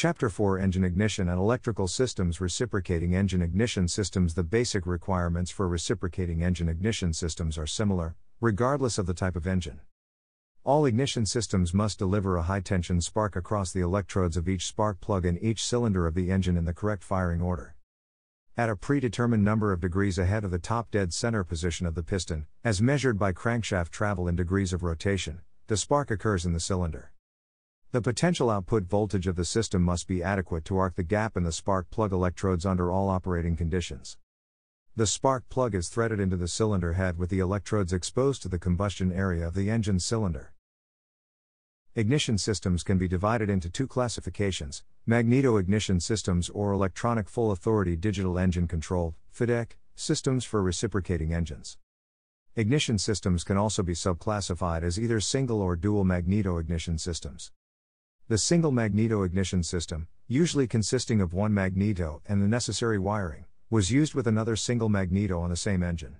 Chapter 4 Engine Ignition and Electrical Systems Reciprocating Engine Ignition Systems The basic requirements for reciprocating engine ignition systems are similar, regardless of the type of engine. All ignition systems must deliver a high tension spark across the electrodes of each spark plug in each cylinder of the engine in the correct firing order. At a predetermined number of degrees ahead of the top dead center position of the piston, as measured by crankshaft travel in degrees of rotation, the spark occurs in the cylinder. The potential output voltage of the system must be adequate to arc the gap in the spark plug electrodes under all operating conditions. The spark plug is threaded into the cylinder head with the electrodes exposed to the combustion area of the engine cylinder. Ignition systems can be divided into two classifications magneto ignition systems or electronic full authority digital engine control FADEC, systems for reciprocating engines. Ignition systems can also be subclassified as either single or dual magneto ignition systems. The single magneto ignition system, usually consisting of one magneto and the necessary wiring, was used with another single magneto on the same engine.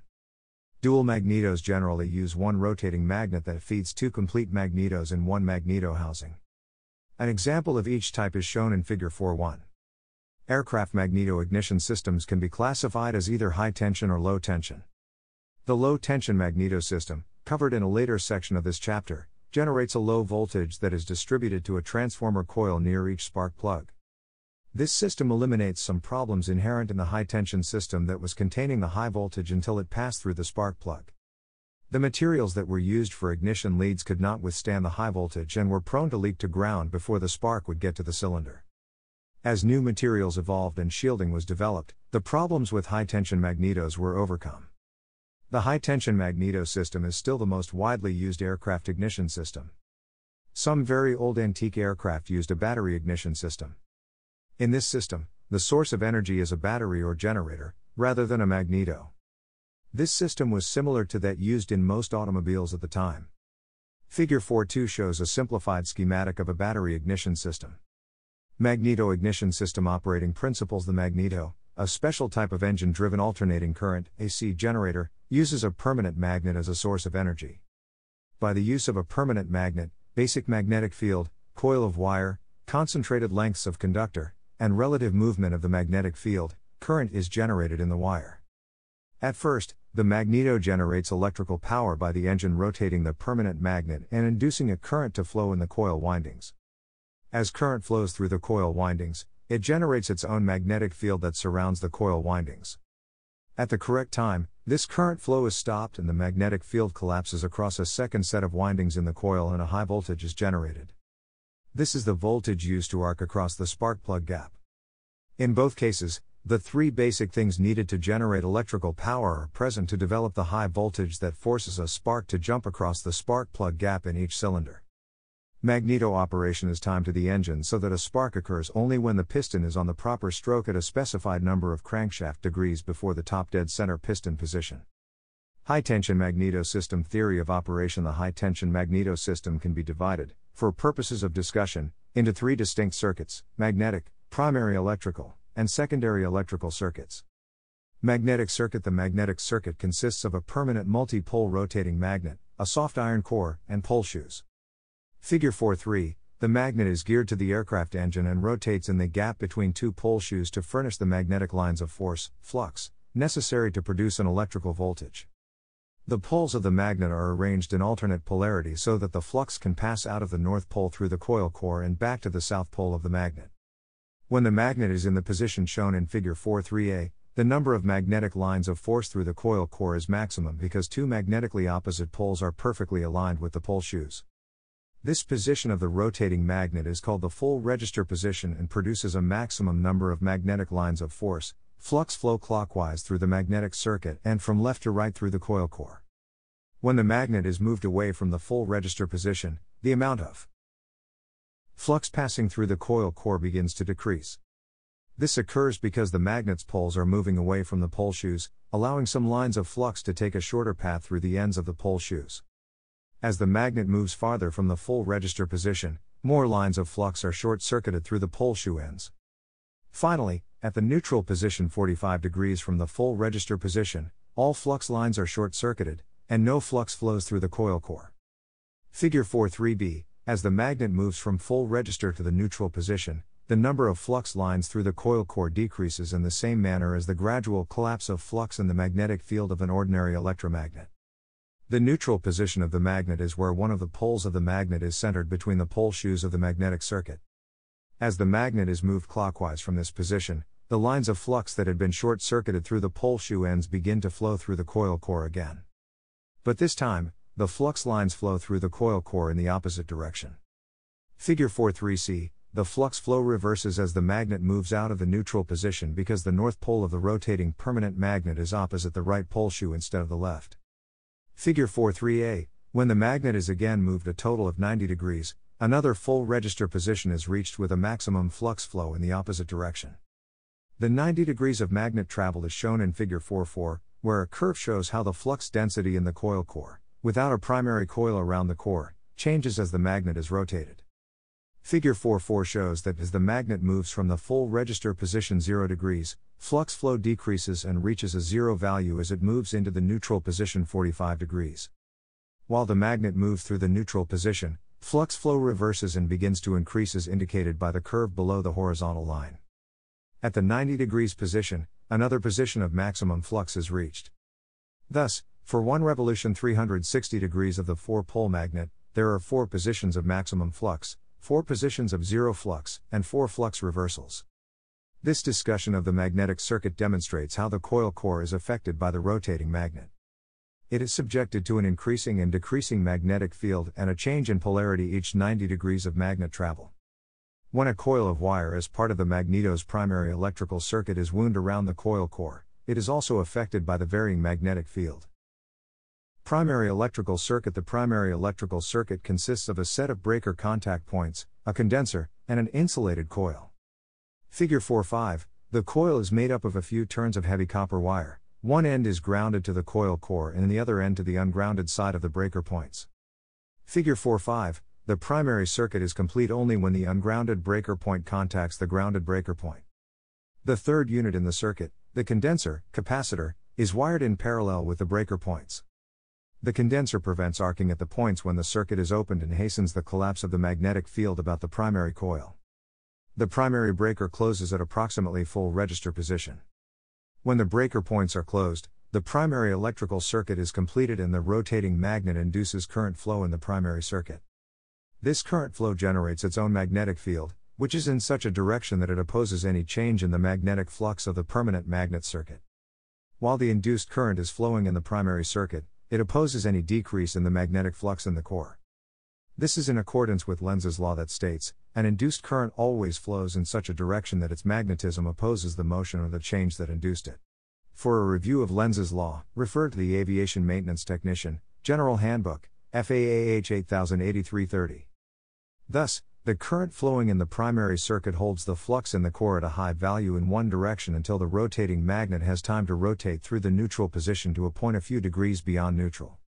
Dual magnetos generally use one rotating magnet that feeds two complete magnetos in one magneto housing. An example of each type is shown in Figure 4.1. Aircraft magneto ignition systems can be classified as either high tension or low tension. The low tension magneto system, covered in a later section of this chapter, generates a low voltage that is distributed to a transformer coil near each spark plug. This system eliminates some problems inherent in the high tension system that was containing the high voltage until it passed through the spark plug. The materials that were used for ignition leads could not withstand the high voltage and were prone to leak to ground before the spark would get to the cylinder. As new materials evolved and shielding was developed, the problems with high tension magnetos were overcome. The high tension magneto system is still the most widely used aircraft ignition system. Some very old antique aircraft used a battery ignition system. In this system, the source of energy is a battery or generator, rather than a magneto. This system was similar to that used in most automobiles at the time. Figure 4.2 shows a simplified schematic of a battery ignition system. Magneto ignition system operating principles The magneto, a special type of engine driven alternating current AC generator, uses a permanent magnet as a source of energy. By the use of a permanent magnet, basic magnetic field, coil of wire, concentrated lengths of conductor, and relative movement of the magnetic field, current is generated in the wire. At first, the magneto generates electrical power by the engine rotating the permanent magnet and inducing a current to flow in the coil windings. As current flows through the coil windings, it generates its own magnetic field that surrounds the coil windings. At the correct time, this current flow is stopped and the magnetic field collapses across a second set of windings in the coil and a high voltage is generated. This is the voltage used to arc across the spark plug gap. In both cases, the three basic things needed to generate electrical power are present to develop the high voltage that forces a spark to jump across the spark plug gap in each cylinder. Magneto operation is timed to the engine so that a spark occurs only when the piston is on the proper stroke at a specified number of crankshaft degrees before the top dead center piston position. High tension magneto system theory of operation The high tension magneto system can be divided, for purposes of discussion, into three distinct circuits magnetic, primary electrical, and secondary electrical circuits. Magnetic circuit The magnetic circuit consists of a permanent multi pole rotating magnet, a soft iron core, and pole shoes. Figure 4.3 The magnet is geared to the aircraft engine and rotates in the gap between two pole shoes to furnish the magnetic lines of force, flux, necessary to produce an electrical voltage. The poles of the magnet are arranged in alternate polarity so that the flux can pass out of the north pole through the coil core and back to the south pole of the magnet. When the magnet is in the position shown in Figure 4.3a, the number of magnetic lines of force through the coil core is maximum because two magnetically opposite poles are perfectly aligned with the pole shoes. This position of the rotating magnet is called the full register position and produces a maximum number of magnetic lines of force, flux flow clockwise through the magnetic circuit and from left to right through the coil core. When the magnet is moved away from the full register position, the amount of flux passing through the coil core begins to decrease. This occurs because the magnet's poles are moving away from the pole shoes, allowing some lines of flux to take a shorter path through the ends of the pole shoes. As the magnet moves farther from the full register position, more lines of flux are short circuited through the pole shoe ends. Finally, at the neutral position 45 degrees from the full register position, all flux lines are short circuited, and no flux flows through the coil core. Figure 4-3b, As the magnet moves from full register to the neutral position, the number of flux lines through the coil core decreases in the same manner as the gradual collapse of flux in the magnetic field of an ordinary electromagnet. The neutral position of the magnet is where one of the poles of the magnet is centered between the pole shoes of the magnetic circuit. As the magnet is moved clockwise from this position, the lines of flux that had been short circuited through the pole shoe ends begin to flow through the coil core again. But this time, the flux lines flow through the coil core in the opposite direction. Figure 4.3c the flux flow reverses as the magnet moves out of the neutral position because the north pole of the rotating permanent magnet is opposite the right pole shoe instead of the left. Figure 4.3a When the magnet is again moved a total of 90 degrees, another full register position is reached with a maximum flux flow in the opposite direction. The 90 degrees of magnet travel is shown in Figure 4.4, where a curve shows how the flux density in the coil core, without a primary coil around the core, changes as the magnet is rotated. Figure 4.4 shows that as the magnet moves from the full register position 0 degrees, flux flow decreases and reaches a zero value as it moves into the neutral position 45 degrees. While the magnet moves through the neutral position, flux flow reverses and begins to increase as indicated by the curve below the horizontal line. At the 90 degrees position, another position of maximum flux is reached. Thus, for one revolution 360 degrees of the four pole magnet, there are four positions of maximum flux, 4 positions of zero flux, and 4 flux reversals. This discussion of the magnetic circuit demonstrates how the coil core is affected by the rotating magnet. It is subjected to an increasing and decreasing magnetic field and a change in polarity each 90 degrees of magnet travel. When a coil of wire as part of the magneto's primary electrical circuit is wound around the coil core, it is also affected by the varying magnetic field. Primary electrical circuit The primary electrical circuit consists of a set of breaker contact points, a condenser, and an insulated coil. Figure 4-5, The coil is made up of a few turns of heavy copper wire. One end is grounded to the coil core and the other end to the ungrounded side of the breaker points. Figure 4-5, The primary circuit is complete only when the ungrounded breaker point contacts the grounded breaker point. The third unit in the circuit, the condenser, capacitor, is wired in parallel with the breaker points. The condenser prevents arcing at the points when the circuit is opened and hastens the collapse of the magnetic field about the primary coil. The primary breaker closes at approximately full register position. When the breaker points are closed, the primary electrical circuit is completed and the rotating magnet induces current flow in the primary circuit. This current flow generates its own magnetic field, which is in such a direction that it opposes any change in the magnetic flux of the permanent magnet circuit. While the induced current is flowing in the primary circuit, it opposes any decrease in the magnetic flux in the core. This is in accordance with Lenz's law that states, an induced current always flows in such a direction that its magnetism opposes the motion or the change that induced it. For a review of Lenz's law, refer to the Aviation Maintenance Technician, General Handbook, FAAH 808330. Thus, the current flowing in the primary circuit holds the flux in the core at a high value in one direction until the rotating magnet has time to rotate through the neutral position to a point a few degrees beyond neutral.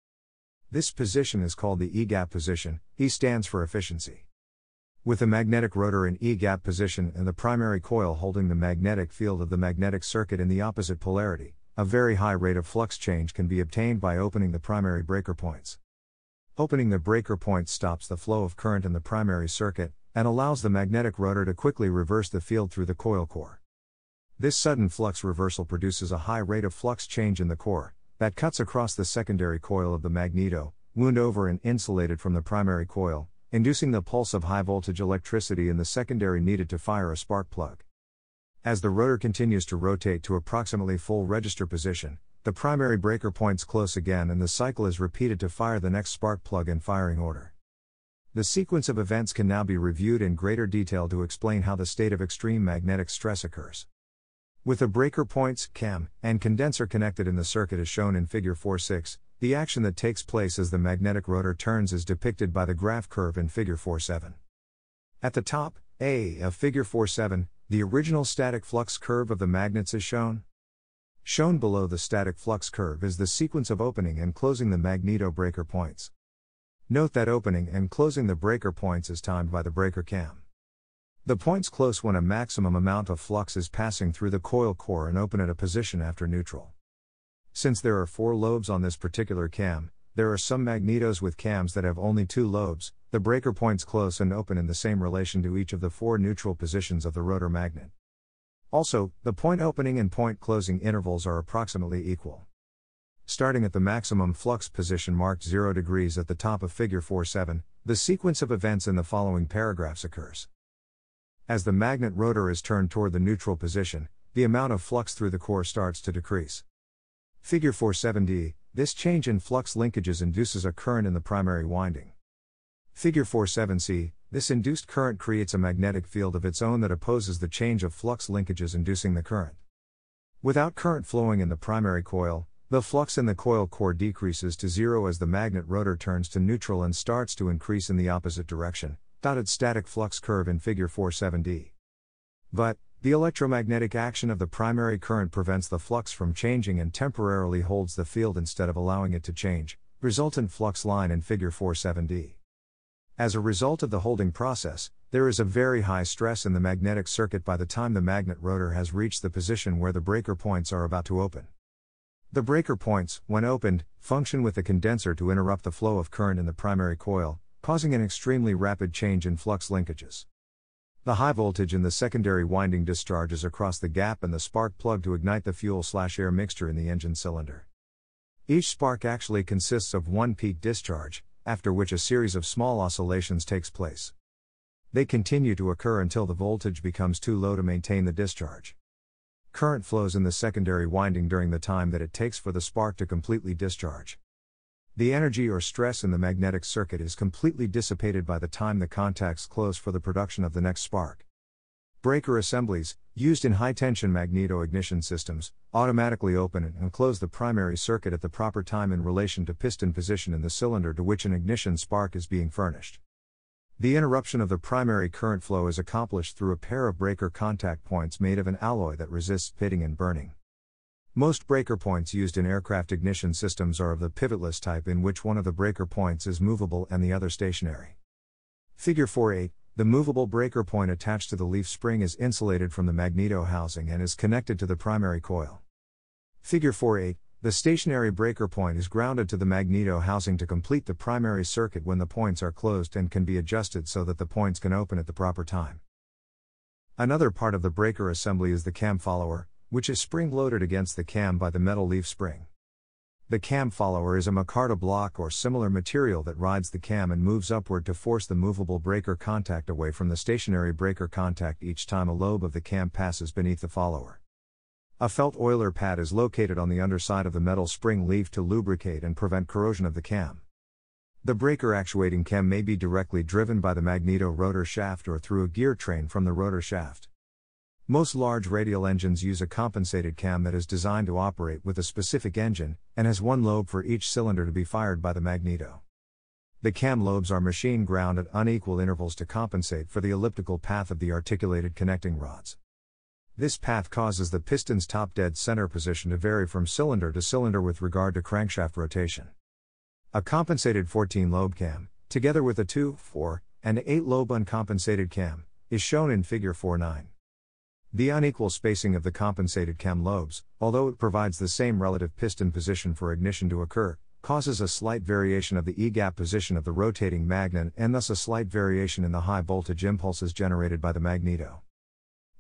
This position is called the E-gap position, E stands for efficiency. With the magnetic rotor in E-gap position and the primary coil holding the magnetic field of the magnetic circuit in the opposite polarity, a very high rate of flux change can be obtained by opening the primary breaker points. Opening the breaker point stops the flow of current in the primary circuit, and allows the magnetic rotor to quickly reverse the field through the coil core. This sudden flux reversal produces a high rate of flux change in the core, that cuts across the secondary coil of the magneto, wound over and insulated from the primary coil, inducing the pulse of high voltage electricity in the secondary needed to fire a spark plug. As the rotor continues to rotate to approximately full register position, the primary breaker points close again and the cycle is repeated to fire the next spark plug in firing order. The sequence of events can now be reviewed in greater detail to explain how the state of extreme magnetic stress occurs. With the breaker points, cam, and condenser connected in the circuit as shown in Figure 4.6, the action that takes place as the magnetic rotor turns is depicted by the graph curve in Figure 4-7. At the top, A of Figure 4-7, the original static flux curve of the magnets is shown. Shown below the static flux curve is the sequence of opening and closing the magneto breaker points. Note that opening and closing the breaker points is timed by the breaker cam. The points close when a maximum amount of flux is passing through the coil core and open at a position after neutral. Since there are four lobes on this particular cam, there are some magnetos with cams that have only two lobes, the breaker points close and open in the same relation to each of the four neutral positions of the rotor magnet. Also, the point opening and point closing intervals are approximately equal. Starting at the maximum flux position marked 0 degrees at the top of figure 4-7, the sequence of events in the following paragraphs occurs. As the magnet rotor is turned toward the neutral position, the amount of flux through the core starts to decrease. Figure 4.7d, this change in flux linkages induces a current in the primary winding. Figure 4.7c, this induced current creates a magnetic field of its own that opposes the change of flux linkages inducing the current. Without current flowing in the primary coil, the flux in the coil core decreases to zero as the magnet rotor turns to neutral and starts to increase in the opposite direction, dotted static flux curve in figure 47d. But, the electromagnetic action of the primary current prevents the flux from changing and temporarily holds the field instead of allowing it to change, resultant flux line in figure 47d. As a result of the holding process, there is a very high stress in the magnetic circuit by the time the magnet rotor has reached the position where the breaker points are about to open. The breaker points, when opened, function with the condenser to interrupt the flow of current in the primary coil, causing an extremely rapid change in flux linkages. The high voltage in the secondary winding discharges across the gap and the spark plug to ignite the fuel/air mixture in the engine cylinder. Each spark actually consists of one peak discharge, after which a series of small oscillations takes place. They continue to occur until the voltage becomes too low to maintain the discharge. Current flows in the secondary winding during the time that it takes for the spark to completely discharge. The energy or stress in the magnetic circuit is completely dissipated by the time the contacts close for the production of the next spark. Breaker assemblies, used in high tension magneto ignition systems, automatically open and close the primary circuit at the proper time in relation to piston position in the cylinder to which an ignition spark is being furnished. The interruption of the primary current flow is accomplished through a pair of breaker contact points made of an alloy that resists pitting and burning. Most breaker points used in aircraft ignition systems are of the pivotless type in which one of the breaker points is movable and the other stationary. Figure 4.8 the movable breaker point attached to the leaf spring is insulated from the magneto housing and is connected to the primary coil. Figure 4.8 The stationary breaker point is grounded to the magneto housing to complete the primary circuit when the points are closed and can be adjusted so that the points can open at the proper time. Another part of the breaker assembly is the cam follower, which is spring loaded against the cam by the metal leaf spring. The cam follower is a micarta block or similar material that rides the cam and moves upward to force the movable breaker contact away from the stationary breaker contact each time a lobe of the cam passes beneath the follower. A felt oiler pad is located on the underside of the metal spring leaf to lubricate and prevent corrosion of the cam. The breaker actuating cam may be directly driven by the magneto rotor shaft or through a gear train from the rotor shaft. Most large radial engines use a compensated cam that is designed to operate with a specific engine, and has one lobe for each cylinder to be fired by the magneto. The cam lobes are machine ground at unequal intervals to compensate for the elliptical path of the articulated connecting rods. This path causes the piston's top dead center position to vary from cylinder to cylinder with regard to crankshaft rotation. A compensated 14 lobe cam, together with a 2, 4, and 8 lobe uncompensated cam, is shown in Figure 4.9. The unequal spacing of the compensated cam lobes, although it provides the same relative piston position for ignition to occur, causes a slight variation of the E gap position of the rotating magnet and thus a slight variation in the high voltage impulses generated by the magneto.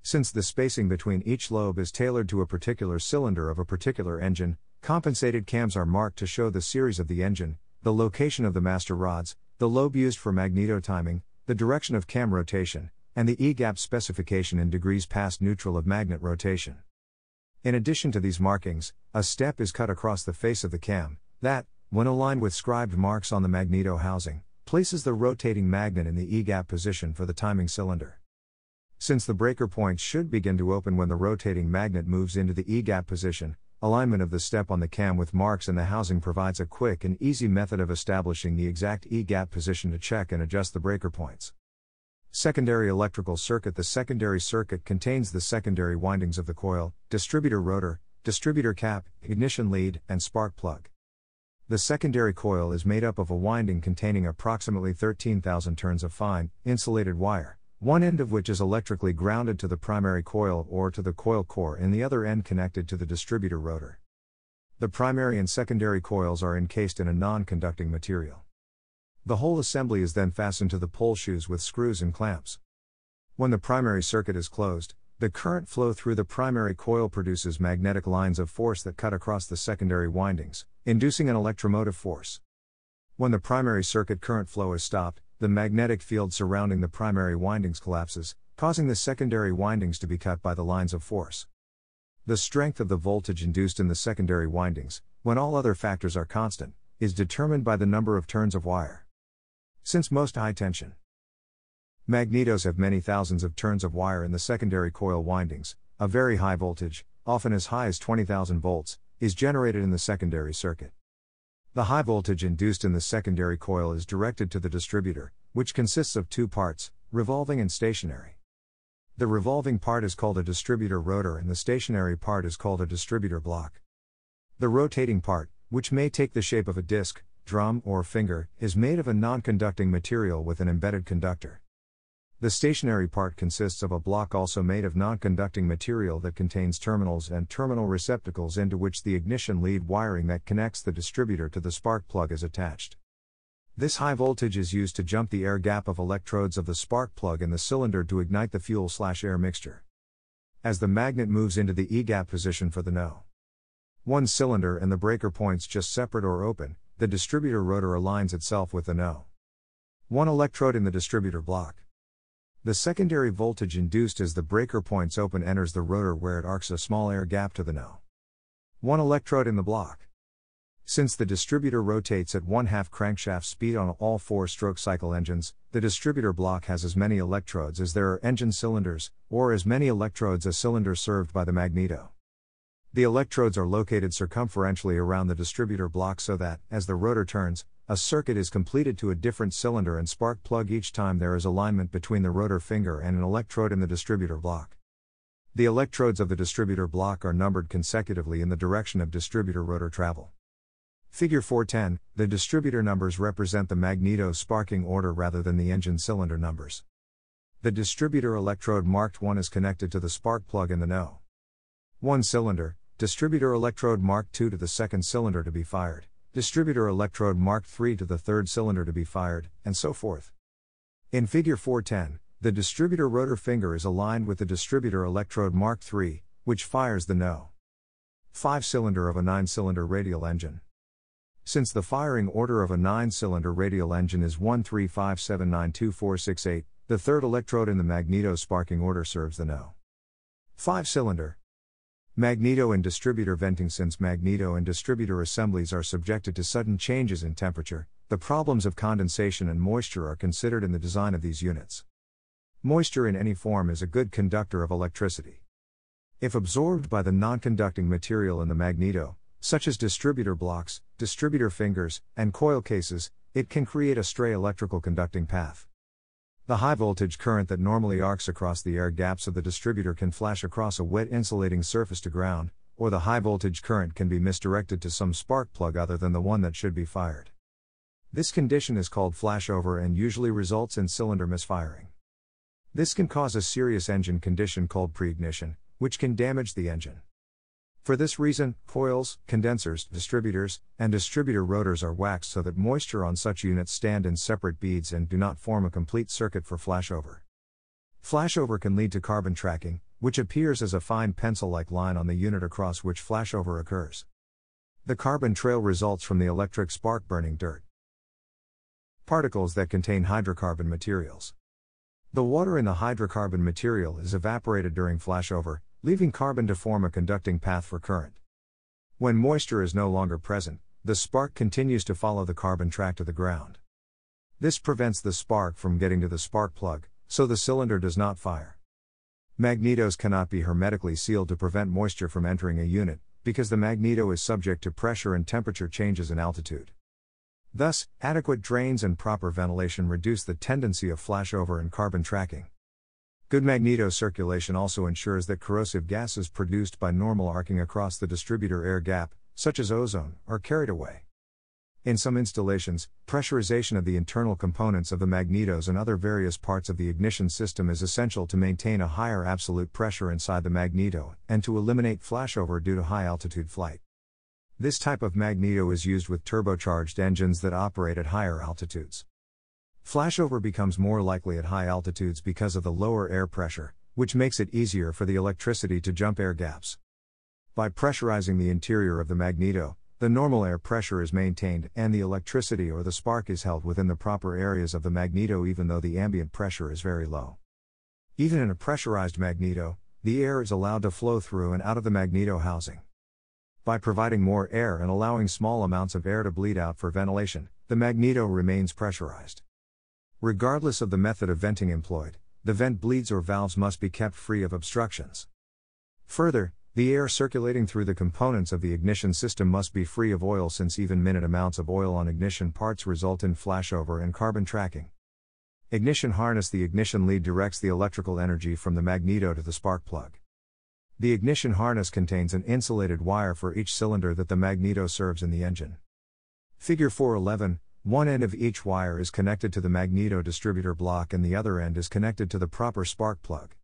Since the spacing between each lobe is tailored to a particular cylinder of a particular engine, compensated cams are marked to show the series of the engine, the location of the master rods, the lobe used for magneto timing, the direction of cam rotation, and the E-gap specification in degrees past neutral of magnet rotation. In addition to these markings, a step is cut across the face of the cam, that, when aligned with scribed marks on the magneto housing, places the rotating magnet in the E-gap position for the timing cylinder. Since the breaker points should begin to open when the rotating magnet moves into the E-gap position, alignment of the step on the cam with marks in the housing provides a quick and easy method of establishing the exact E-gap position to check and adjust the breaker points. Secondary electrical circuit The secondary circuit contains the secondary windings of the coil, distributor rotor, distributor cap, ignition lead, and spark plug. The secondary coil is made up of a winding containing approximately 13,000 turns of fine, insulated wire, one end of which is electrically grounded to the primary coil or to the coil core and the other end connected to the distributor rotor. The primary and secondary coils are encased in a non conducting material. The whole assembly is then fastened to the pole shoes with screws and clamps. When the primary circuit is closed, the current flow through the primary coil produces magnetic lines of force that cut across the secondary windings, inducing an electromotive force. When the primary circuit current flow is stopped, the magnetic field surrounding the primary windings collapses, causing the secondary windings to be cut by the lines of force. The strength of the voltage induced in the secondary windings, when all other factors are constant, is determined by the number of turns of wire. Since most high tension magnetos have many thousands of turns of wire in the secondary coil windings, a very high voltage, often as high as 20,000 volts, is generated in the secondary circuit. The high voltage induced in the secondary coil is directed to the distributor, which consists of two parts, revolving and stationary. The revolving part is called a distributor rotor and the stationary part is called a distributor block. The rotating part, which may take the shape of a disc, drum, or finger, is made of a non conducting material with an embedded conductor. The stationary part consists of a block also made of non conducting material that contains terminals and terminal receptacles into which the ignition lead wiring that connects the distributor to the spark plug is attached. This high voltage is used to jump the air gap of electrodes of the spark plug in the cylinder to ignite the fuel slash air mixture. As the magnet moves into the E gap position for the no. One cylinder and the breaker points just separate or open, the distributor rotor aligns itself with the no. One electrode in the distributor block. The secondary voltage induced as the breaker points open enters the rotor where it arcs a small air gap to the no. One electrode in the block. Since the distributor rotates at one half crankshaft speed on all four stroke cycle engines, the distributor block has as many electrodes as there are engine cylinders, or as many electrodes as cylinders served by the magneto. The electrodes are located circumferentially around the distributor block so that, as the rotor turns, a circuit is completed to a different cylinder and spark plug each time there is alignment between the rotor finger and an electrode in the distributor block. The electrodes of the distributor block are numbered consecutively in the direction of distributor rotor travel. Figure 410 The distributor numbers represent the magneto sparking order rather than the engine cylinder numbers. The distributor electrode marked 1 is connected to the spark plug in the no. 1 cylinder, Distributor electrode Mark II to the second cylinder to be fired, distributor electrode Mark III to the third cylinder to be fired, and so forth. In Figure 410, the distributor rotor finger is aligned with the distributor electrode Mark III, which fires the no. 5 cylinder of a 9 cylinder radial engine. Since the firing order of a 9 cylinder radial engine is 135792468, the third electrode in the magneto sparking order serves the no. 5 cylinder, Magneto and distributor venting Since magneto and distributor assemblies are subjected to sudden changes in temperature, the problems of condensation and moisture are considered in the design of these units. Moisture in any form is a good conductor of electricity. If absorbed by the non conducting material in the magneto, such as distributor blocks, distributor fingers, and coil cases, it can create a stray electrical conducting path. The high voltage current that normally arcs across the air gaps of the distributor can flash across a wet insulating surface to ground, or the high voltage current can be misdirected to some spark plug other than the one that should be fired. This condition is called flashover and usually results in cylinder misfiring. This can cause a serious engine condition called preignition, which can damage the engine. For this reason, coils, condensers, distributors, and distributor rotors are waxed so that moisture on such units stand in separate beads and do not form a complete circuit for flashover. Flashover can lead to carbon tracking, which appears as a fine pencil like line on the unit across which flashover occurs. The carbon trail results from the electric spark burning dirt. Particles that contain hydrocarbon materials. The water in the hydrocarbon material is evaporated during flashover, leaving carbon to form a conducting path for current. When moisture is no longer present, the spark continues to follow the carbon track to the ground. This prevents the spark from getting to the spark plug, so the cylinder does not fire. Magnetos cannot be hermetically sealed to prevent moisture from entering a unit, because the magneto is subject to pressure and temperature changes in altitude. Thus, adequate drains and proper ventilation reduce the tendency of flashover and carbon tracking. Good magneto circulation also ensures that corrosive gases produced by normal arcing across the distributor air gap, such as ozone, are carried away. In some installations, pressurization of the internal components of the magnetos and other various parts of the ignition system is essential to maintain a higher absolute pressure inside the magneto and to eliminate flashover due to high altitude flight. This type of magneto is used with turbocharged engines that operate at higher altitudes. Flashover becomes more likely at high altitudes because of the lower air pressure, which makes it easier for the electricity to jump air gaps. By pressurizing the interior of the magneto, the normal air pressure is maintained and the electricity or the spark is held within the proper areas of the magneto even though the ambient pressure is very low. Even in a pressurized magneto, the air is allowed to flow through and out of the magneto housing. By providing more air and allowing small amounts of air to bleed out for ventilation, the magneto remains pressurized. Regardless of the method of venting employed, the vent bleeds or valves must be kept free of obstructions. Further, the air circulating through the components of the ignition system must be free of oil since even minute amounts of oil on ignition parts result in flashover and carbon tracking. Ignition harness The ignition lead directs the electrical energy from the magneto to the spark plug. The ignition harness contains an insulated wire for each cylinder that the magneto serves in the engine. Figure 411 one end of each wire is connected to the magneto distributor block and the other end is connected to the proper spark plug.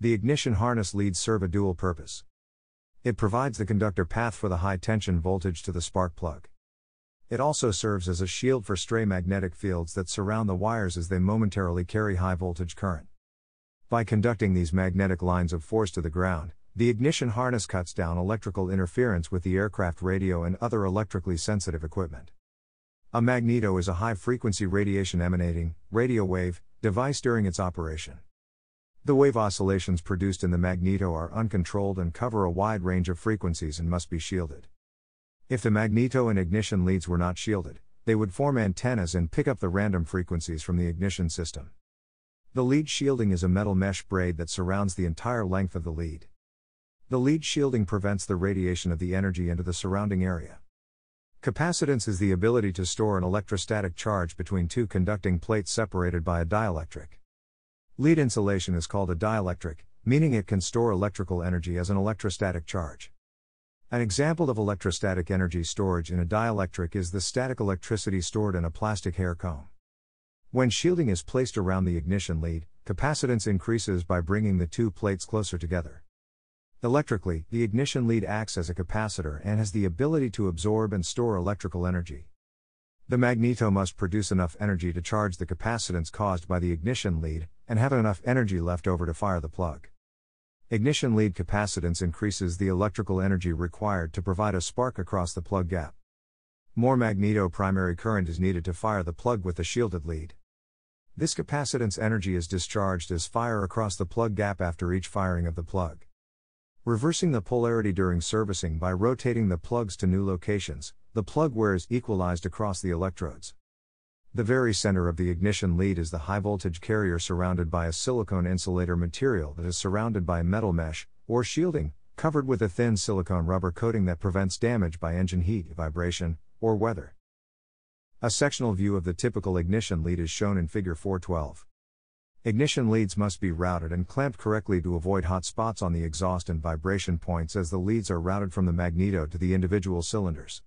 The ignition harness leads serve a dual purpose. It provides the conductor path for the high tension voltage to the spark plug. It also serves as a shield for stray magnetic fields that surround the wires as they momentarily carry high voltage current. By conducting these magnetic lines of force to the ground, the ignition harness cuts down electrical interference with the aircraft radio and other electrically sensitive equipment. A magneto is a high frequency radiation emanating, radio wave, device during its operation. The wave oscillations produced in the magneto are uncontrolled and cover a wide range of frequencies and must be shielded. If the magneto and ignition leads were not shielded, they would form antennas and pick up the random frequencies from the ignition system. The lead shielding is a metal mesh braid that surrounds the entire length of the lead. The lead shielding prevents the radiation of the energy into the surrounding area. Capacitance is the ability to store an electrostatic charge between two conducting plates separated by a dielectric. Lead insulation is called a dielectric, meaning it can store electrical energy as an electrostatic charge. An example of electrostatic energy storage in a dielectric is the static electricity stored in a plastic hair comb. When shielding is placed around the ignition lead, capacitance increases by bringing the two plates closer together. Electrically, the ignition lead acts as a capacitor and has the ability to absorb and store electrical energy. The magneto must produce enough energy to charge the capacitance caused by the ignition lead, and have enough energy left over to fire the plug. Ignition lead capacitance increases the electrical energy required to provide a spark across the plug gap. More magneto primary current is needed to fire the plug with the shielded lead. This capacitance energy is discharged as fire across the plug gap after each firing of the plug. Reversing the polarity during servicing by rotating the plugs to new locations, the plug wear is equalized across the electrodes. The very center of the ignition lead is the high voltage carrier surrounded by a silicone insulator material that is surrounded by metal mesh, or shielding, covered with a thin silicone rubber coating that prevents damage by engine heat, vibration, or weather. A sectional view of the typical ignition lead is shown in Figure 412. Ignition leads must be routed and clamped correctly to avoid hot spots on the exhaust and vibration points as the leads are routed from the magneto to the individual cylinders.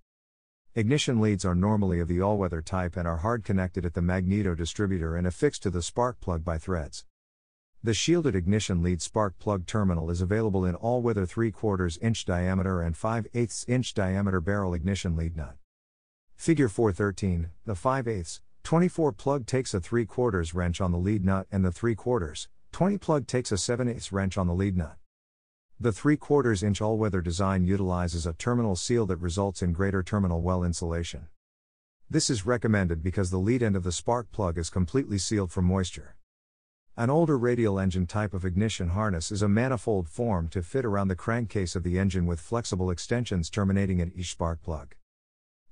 Ignition leads are normally of the all-weather type and are hard connected at the magneto distributor and affixed to the spark plug by threads. The shielded ignition lead spark plug terminal is available in all-weather 3 quarters inch diameter and 5 8 inch diameter barrel ignition lead nut. Figure 413, the 5 8 24 plug takes a 3 quarters wrench on the lead nut and the 3 quarters 20 plug takes a 7 eighths wrench on the lead nut. The 3 quarters inch all weather design utilizes a terminal seal that results in greater terminal well insulation. This is recommended because the lead end of the spark plug is completely sealed from moisture. An older radial engine type of ignition harness is a manifold form to fit around the crankcase of the engine with flexible extensions terminating at each spark plug.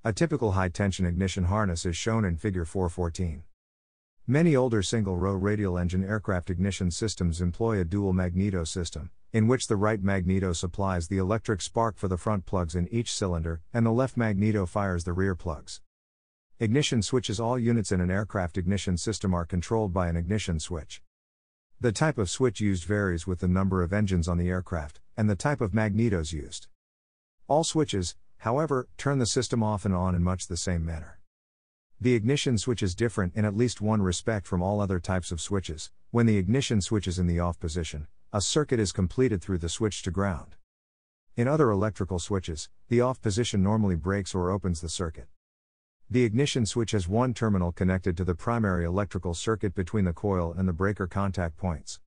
A typical high tension ignition harness is shown in Figure 414. Many older single row radial engine aircraft ignition systems employ a dual magneto system, in which the right magneto supplies the electric spark for the front plugs in each cylinder, and the left magneto fires the rear plugs. Ignition switches All units in an aircraft ignition system are controlled by an ignition switch. The type of switch used varies with the number of engines on the aircraft, and the type of magnetos used. All switches, however, turn the system off and on in much the same manner. The ignition switch is different in at least one respect from all other types of switches. When the ignition switch is in the off position, a circuit is completed through the switch to ground. In other electrical switches, the off position normally breaks or opens the circuit. The ignition switch has one terminal connected to the primary electrical circuit between the coil and the breaker contact points.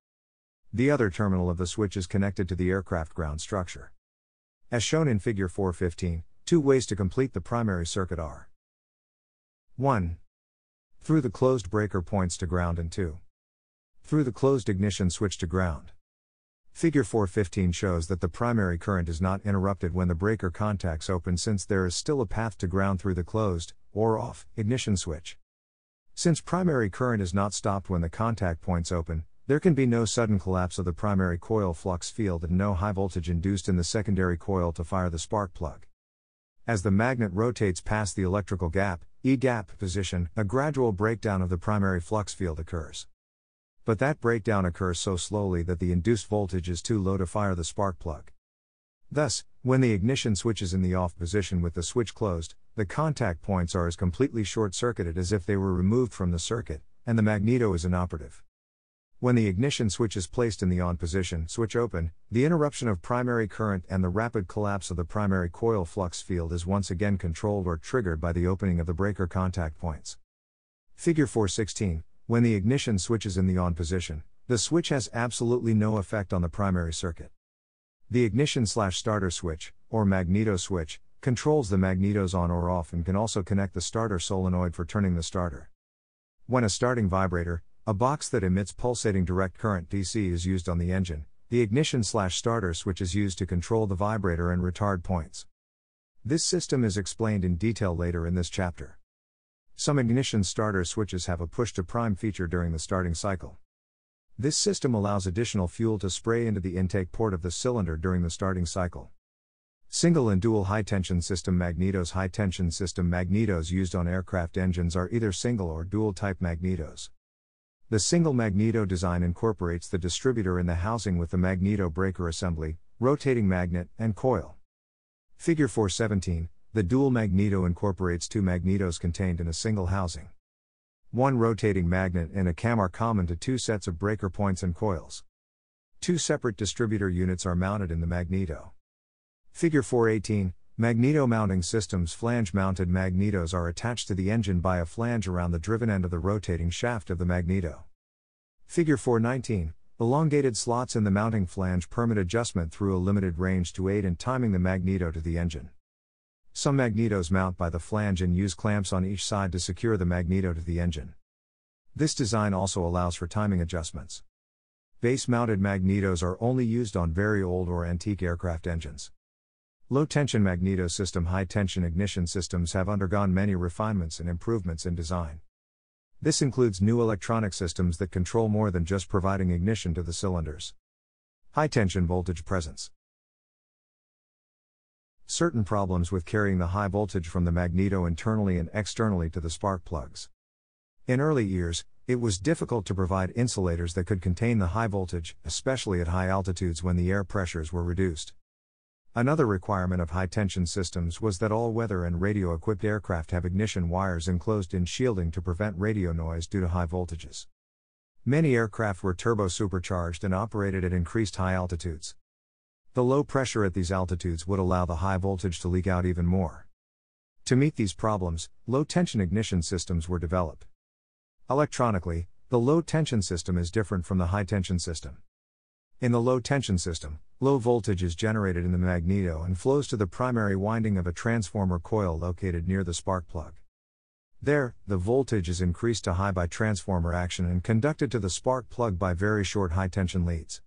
The other terminal of the switch is connected to the aircraft ground structure. As shown in Figure 415, two ways to complete the primary circuit are 1. Through the closed breaker points to ground and 2. Through the closed ignition switch to ground. Figure 415 shows that the primary current is not interrupted when the breaker contacts open since there is still a path to ground through the closed, or off, ignition switch. Since primary current is not stopped when the contact points open, there can be no sudden collapse of the primary coil flux field and no high voltage induced in the secondary coil to fire the spark plug. As the magnet rotates past the electrical gap, E gap position, a gradual breakdown of the primary flux field occurs. But that breakdown occurs so slowly that the induced voltage is too low to fire the spark plug. Thus, when the ignition switch is in the off position with the switch closed, the contact points are as completely short circuited as if they were removed from the circuit, and the magneto is inoperative. When the ignition switch is placed in the on position, switch open, the interruption of primary current and the rapid collapse of the primary coil flux field is once again controlled or triggered by the opening of the breaker contact points. Figure 416 when the ignition switch is in the on position, the switch has absolutely no effect on the primary circuit. The ignition slash starter switch, or magneto switch, controls the magnetos on or off and can also connect the starter solenoid for turning the starter. When a starting vibrator, a box that emits pulsating direct current DC is used on the engine, the ignition slash starter switch is used to control the vibrator and retard points. This system is explained in detail later in this chapter. Some ignition starter switches have a push to prime feature during the starting cycle. This system allows additional fuel to spray into the intake port of the cylinder during the starting cycle. Single and dual high tension system magnetos High tension system magnetos used on aircraft engines are either single or dual type magnetos. The single magneto design incorporates the distributor in the housing with the magneto breaker assembly, rotating magnet, and coil. Figure 417 the dual magneto incorporates two magnetos contained in a single housing. One rotating magnet and a cam are common to two sets of breaker points and coils. Two separate distributor units are mounted in the magneto. Figure 418 Magneto mounting systems Flange mounted magnetos are attached to the engine by a flange around the driven end of the rotating shaft of the magneto. Figure 419 Elongated slots in the mounting flange permit adjustment through a limited range to aid in timing the magneto to the engine. Some magnetos mount by the flange and use clamps on each side to secure the magneto to the engine. This design also allows for timing adjustments. Base mounted magnetos are only used on very old or antique aircraft engines. Low tension magneto system high tension ignition systems have undergone many refinements and improvements in design. This includes new electronic systems that control more than just providing ignition to the cylinders. High tension voltage presence. Certain problems with carrying the high voltage from the magneto internally and externally to the spark plugs. In early years, it was difficult to provide insulators that could contain the high voltage, especially at high altitudes when the air pressures were reduced. Another requirement of high tension systems was that all weather and radio equipped aircraft have ignition wires enclosed in shielding to prevent radio noise due to high voltages. Many aircraft were turbo supercharged and operated at increased high altitudes. The low pressure at these altitudes would allow the high voltage to leak out even more. To meet these problems, low tension ignition systems were developed. Electronically, the low tension system is different from the high tension system. In the low tension system, low voltage is generated in the magneto and flows to the primary winding of a transformer coil located near the spark plug. There, the voltage is increased to high by transformer action and conducted to the spark plug by very short high tension leads.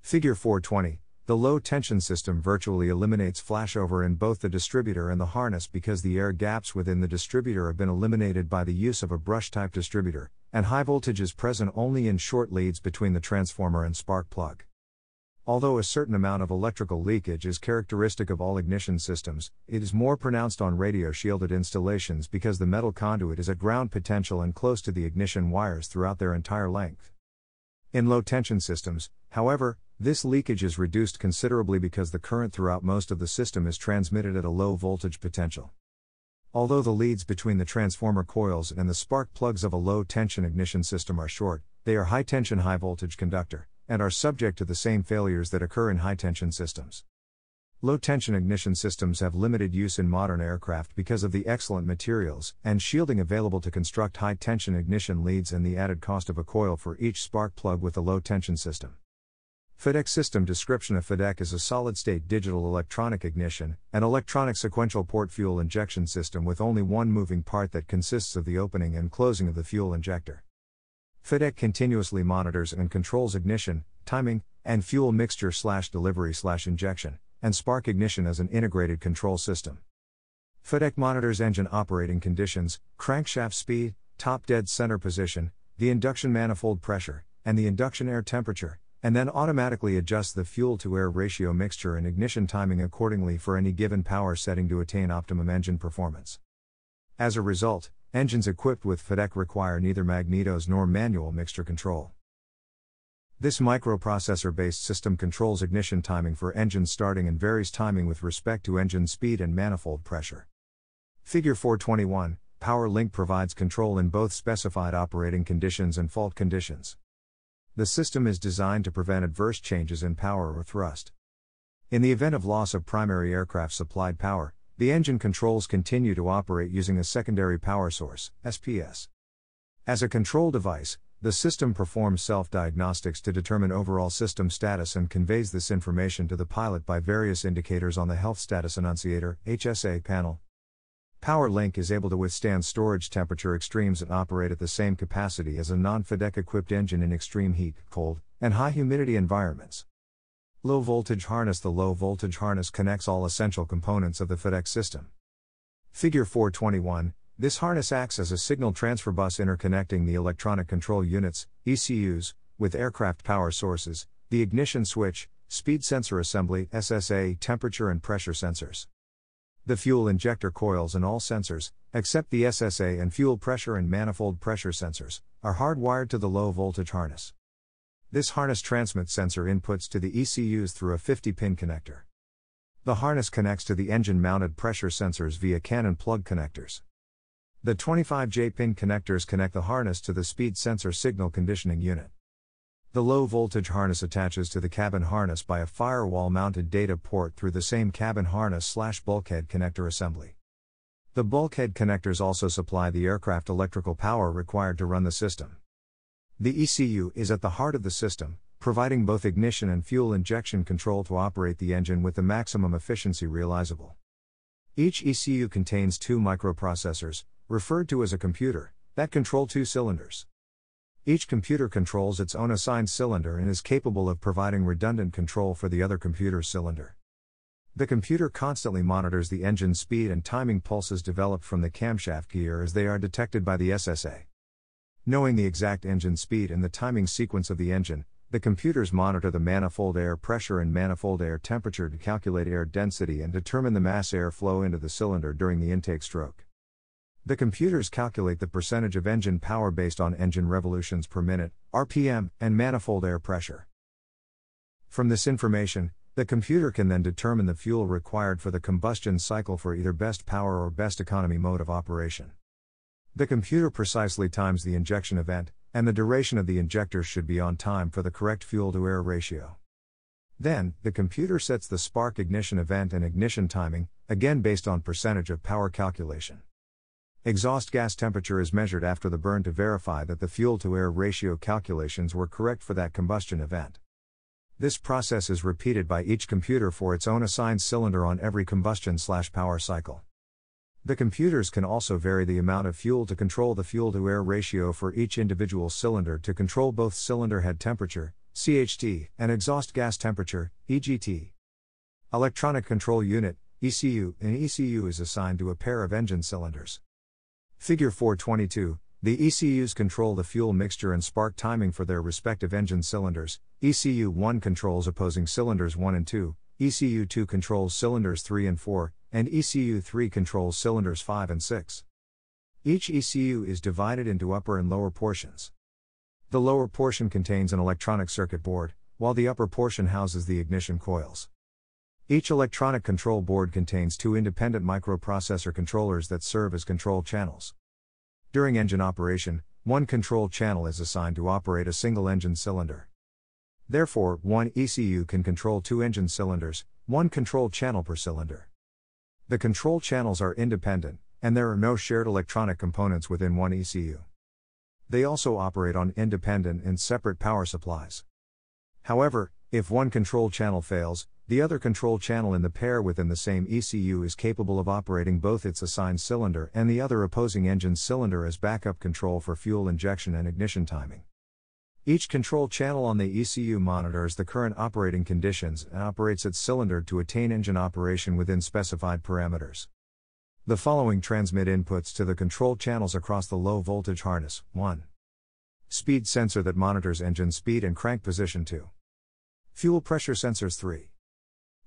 Figure 420 the low tension system virtually eliminates flashover in both the distributor and the harness because the air gaps within the distributor have been eliminated by the use of a brush type distributor, and high voltage is present only in short leads between the transformer and spark plug. Although a certain amount of electrical leakage is characteristic of all ignition systems, it is more pronounced on radio shielded installations because the metal conduit is at ground potential and close to the ignition wires throughout their entire length. In low tension systems, however, this leakage is reduced considerably because the current throughout most of the system is transmitted at a low voltage potential. Although the leads between the transformer coils and the spark plugs of a low tension ignition system are short, they are high tension high voltage conductor, and are subject to the same failures that occur in high tension systems. Low tension ignition systems have limited use in modern aircraft because of the excellent materials and shielding available to construct high tension ignition leads and the added cost of a coil for each spark plug with a low tension system. FADEC system description of FADEC is a solid state digital electronic ignition, an electronic sequential port fuel injection system with only one moving part that consists of the opening and closing of the fuel injector. FADEC continuously monitors and controls ignition, timing, and fuel mixture slash delivery slash injection, and spark ignition as an integrated control system. FADEC monitors engine operating conditions, crankshaft speed, top dead center position, the induction manifold pressure, and the induction air temperature, and then automatically adjusts the fuel to air ratio mixture and ignition timing accordingly for any given power setting to attain optimum engine performance. As a result, engines equipped with FADEC require neither magnetos nor manual mixture control. This microprocessor based system controls ignition timing for engine starting and varies timing with respect to engine speed and manifold pressure. Figure 421 Power Link provides control in both specified operating conditions and fault conditions. The system is designed to prevent adverse changes in power or thrust. In the event of loss of primary aircraft supplied power, the engine controls continue to operate using a secondary power source, SPS. As a control device, the system performs self diagnostics to determine overall system status and conveys this information to the pilot by various indicators on the Health Status Annunciator HSA panel. PowerLink is able to withstand storage temperature extremes and operate at the same capacity as a non FADEC equipped engine in extreme heat, cold, and high humidity environments. Low voltage harness The low voltage harness connects all essential components of the FADEC system. Figure 421 this harness acts as a signal transfer bus interconnecting the electronic control units, ECUs, with aircraft power sources, the ignition switch, speed sensor assembly, SSA, temperature and pressure sensors. The fuel injector coils and all sensors, except the SSA and fuel pressure and manifold pressure sensors, are hardwired to the low voltage harness. This harness transmits sensor inputs to the ECUs through a 50 pin connector. The harness connects to the engine mounted pressure sensors via Cannon plug connectors. The 25J pin connectors connect the harness to the speed sensor signal conditioning unit. The low voltage harness attaches to the cabin harness by a firewall mounted data port through the same cabin harness slash bulkhead connector assembly. The bulkhead connectors also supply the aircraft electrical power required to run the system. The ECU is at the heart of the system, providing both ignition and fuel injection control to operate the engine with the maximum efficiency realizable. Each ECU contains two microprocessors, referred to as a computer, that control two cylinders. Each computer controls its own assigned cylinder and is capable of providing redundant control for the other computer's cylinder. The computer constantly monitors the engine speed and timing pulses developed from the camshaft gear as they are detected by the SSA. Knowing the exact engine speed and the timing sequence of the engine, the computers monitor the manifold air pressure and manifold air temperature to calculate air density and determine the mass air flow into the cylinder during the intake stroke. The computers calculate the percentage of engine power based on engine revolutions per minute, RPM, and manifold air pressure. From this information, the computer can then determine the fuel required for the combustion cycle for either best power or best economy mode of operation. The computer precisely times the injection event, and the duration of the injectors should be on time for the correct fuel to air ratio. Then, the computer sets the spark ignition event and ignition timing, again based on percentage of power calculation. Exhaust gas temperature is measured after the burn to verify that the fuel to air ratio calculations were correct for that combustion event. This process is repeated by each computer for its own assigned cylinder on every combustion slash power cycle. The computers can also vary the amount of fuel to control the fuel to air ratio for each individual cylinder to control both cylinder head temperature, CHT, and exhaust gas temperature, EGT. Electronic Control Unit, ECU, an ECU is assigned to a pair of engine cylinders. Figure 422 The ECUs control the fuel mixture and spark timing for their respective engine cylinders. ECU 1 controls opposing cylinders 1 and 2, ECU 2 controls cylinders 3 and 4, and ECU 3 controls cylinders 5 and 6. Each ECU is divided into upper and lower portions. The lower portion contains an electronic circuit board, while the upper portion houses the ignition coils. Each electronic control board contains two independent microprocessor controllers that serve as control channels. During engine operation, one control channel is assigned to operate a single engine cylinder. Therefore, one ECU can control two engine cylinders, one control channel per cylinder. The control channels are independent, and there are no shared electronic components within one ECU. They also operate on independent and separate power supplies. However, if one control channel fails, the other control channel in the pair within the same ECU is capable of operating both its assigned cylinder and the other opposing engine cylinder as backup control for fuel injection and ignition timing. Each control channel on the ECU monitors the current operating conditions and operates its cylinder to attain engine operation within specified parameters. The following transmit inputs to the control channels across the low voltage harness 1. Speed sensor that monitors engine speed and crank position 2. Fuel pressure sensors 3.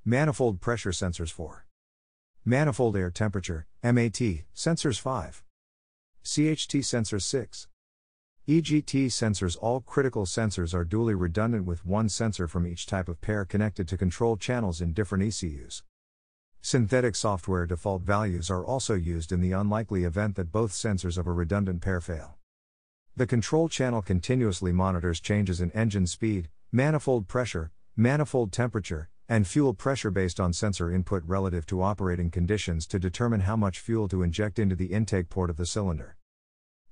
Manifold pressure sensors 4. Manifold air temperature, MAT, sensors 5. CHT sensors 6. EGT sensors All critical sensors are dually redundant with one sensor from each type of pair connected to control channels in different ECUs. Synthetic software default values are also used in the unlikely event that both sensors of a redundant pair fail. The control channel continuously monitors changes in engine speed, manifold pressure, manifold temperature, and fuel pressure based on sensor input relative to operating conditions to determine how much fuel to inject into the intake port of the cylinder.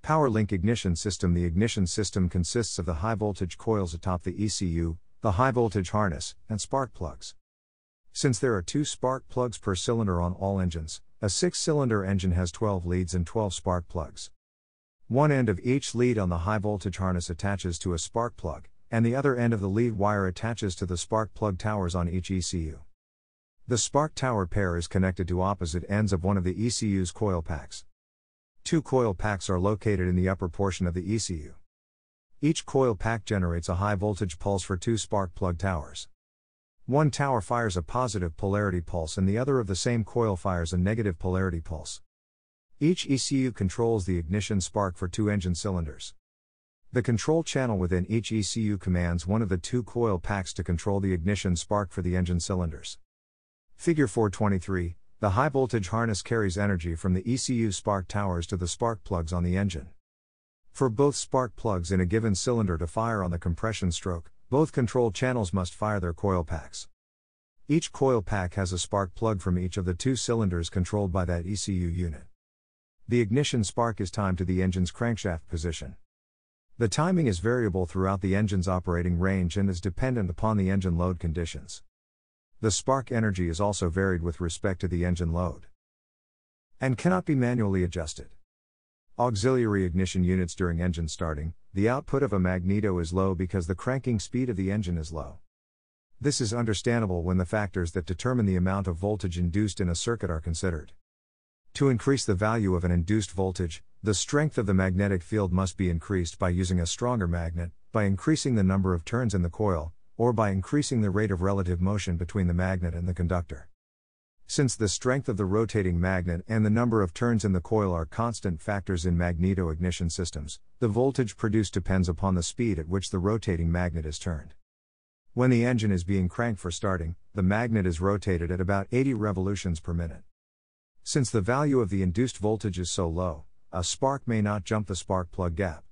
Power Link Ignition System The ignition system consists of the high voltage coils atop the ECU, the high voltage harness, and spark plugs. Since there are two spark plugs per cylinder on all engines, a six cylinder engine has 12 leads and 12 spark plugs. One end of each lead on the high voltage harness attaches to a spark plug, and the other end of the lead wire attaches to the spark plug towers on each ECU. The spark tower pair is connected to opposite ends of one of the ECU's coil packs. Two coil packs are located in the upper portion of the ECU. Each coil pack generates a high voltage pulse for two spark plug towers. One tower fires a positive polarity pulse and the other of the same coil fires a negative polarity pulse. Each ECU controls the ignition spark for two engine cylinders. The control channel within each ECU commands one of the two coil packs to control the ignition spark for the engine cylinders. Figure 423 the high voltage harness carries energy from the ECU spark towers to the spark plugs on the engine. For both spark plugs in a given cylinder to fire on the compression stroke, both control channels must fire their coil packs. Each coil pack has a spark plug from each of the two cylinders controlled by that ECU unit. The ignition spark is timed to the engine's crankshaft position. The timing is variable throughout the engine's operating range and is dependent upon the engine load conditions. The spark energy is also varied with respect to the engine load and cannot be manually adjusted. Auxiliary ignition units during engine starting, the output of a magneto is low because the cranking speed of the engine is low. This is understandable when the factors that determine the amount of voltage induced in a circuit are considered. To increase the value of an induced voltage, the strength of the magnetic field must be increased by using a stronger magnet, by increasing the number of turns in the coil, or by increasing the rate of relative motion between the magnet and the conductor. Since the strength of the rotating magnet and the number of turns in the coil are constant factors in magneto ignition systems, the voltage produced depends upon the speed at which the rotating magnet is turned. When the engine is being cranked for starting, the magnet is rotated at about 80 revolutions per minute. Since the value of the induced voltage is so low, a spark may not jump the spark plug gap.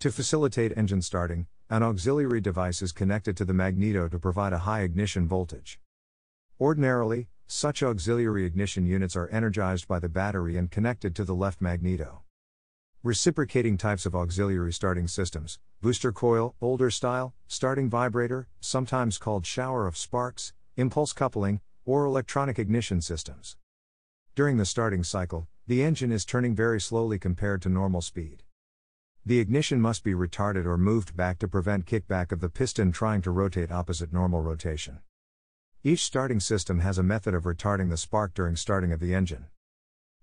To facilitate engine starting, an auxiliary device is connected to the magneto to provide a high ignition voltage. Ordinarily, such auxiliary ignition units are energized by the battery and connected to the left magneto. Reciprocating types of auxiliary starting systems booster coil, older style, starting vibrator, sometimes called shower of sparks, impulse coupling, or electronic ignition systems. During the starting cycle, the engine is turning very slowly compared to normal speed. The ignition must be retarded or moved back to prevent kickback of the piston trying to rotate opposite normal rotation. Each starting system has a method of retarding the spark during starting of the engine.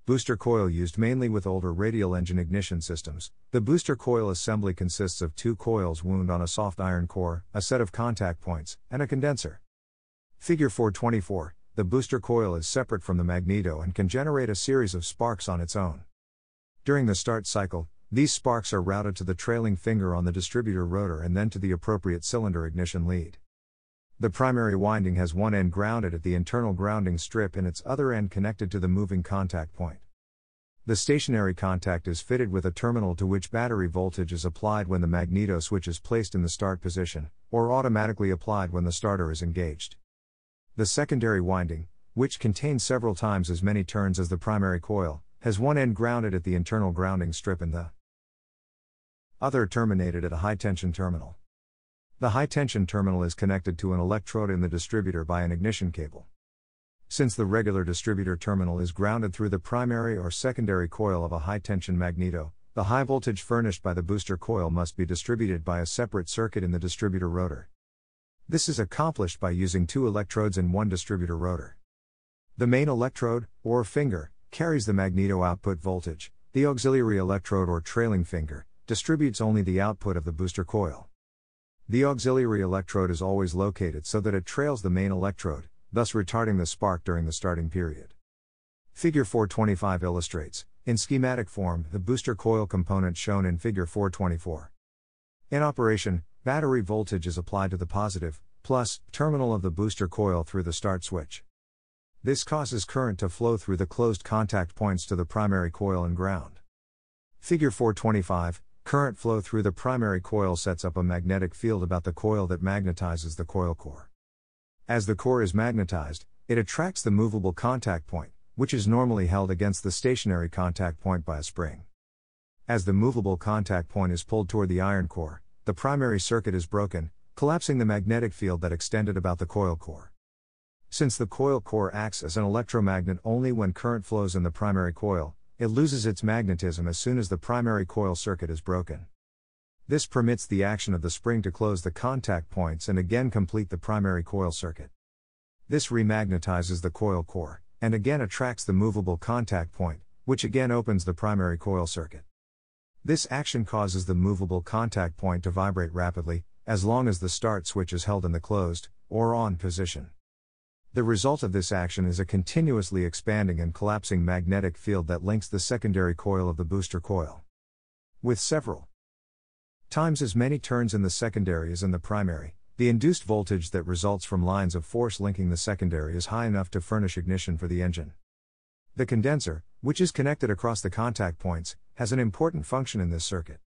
Booster coil used mainly with older radial engine ignition systems. The booster coil assembly consists of two coils wound on a soft iron core, a set of contact points, and a condenser. Figure 424 The booster coil is separate from the magneto and can generate a series of sparks on its own. During the start cycle, these sparks are routed to the trailing finger on the distributor rotor and then to the appropriate cylinder ignition lead. The primary winding has one end grounded at the internal grounding strip and its other end connected to the moving contact point. The stationary contact is fitted with a terminal to which battery voltage is applied when the magneto switch is placed in the start position, or automatically applied when the starter is engaged. The secondary winding, which contains several times as many turns as the primary coil, has one end grounded at the internal grounding strip and the other terminated at a high tension terminal. The high tension terminal is connected to an electrode in the distributor by an ignition cable. Since the regular distributor terminal is grounded through the primary or secondary coil of a high tension magneto, the high voltage furnished by the booster coil must be distributed by a separate circuit in the distributor rotor. This is accomplished by using two electrodes in one distributor rotor. The main electrode, or finger, carries the magneto output voltage, the auxiliary electrode or trailing finger, distributes only the output of the booster coil. The auxiliary electrode is always located so that it trails the main electrode, thus retarding the spark during the starting period. Figure 425 illustrates, in schematic form, the booster coil component shown in Figure 424. In operation, battery voltage is applied to the positive, plus, terminal of the booster coil through the start switch. This causes current to flow through the closed contact points to the primary coil and ground. Figure 425 Current flow through the primary coil sets up a magnetic field about the coil that magnetizes the coil core. As the core is magnetized, it attracts the movable contact point, which is normally held against the stationary contact point by a spring. As the movable contact point is pulled toward the iron core, the primary circuit is broken, collapsing the magnetic field that extended about the coil core. Since the coil core acts as an electromagnet only when current flows in the primary coil, it loses its magnetism as soon as the primary coil circuit is broken. This permits the action of the spring to close the contact points and again complete the primary coil circuit. This remagnetizes the coil core, and again attracts the movable contact point, which again opens the primary coil circuit. This action causes the movable contact point to vibrate rapidly, as long as the start switch is held in the closed, or on position. The result of this action is a continuously expanding and collapsing magnetic field that links the secondary coil of the booster coil. With several times as many turns in the secondary as in the primary, the induced voltage that results from lines of force linking the secondary is high enough to furnish ignition for the engine. The condenser, which is connected across the contact points, has an important function in this circuit.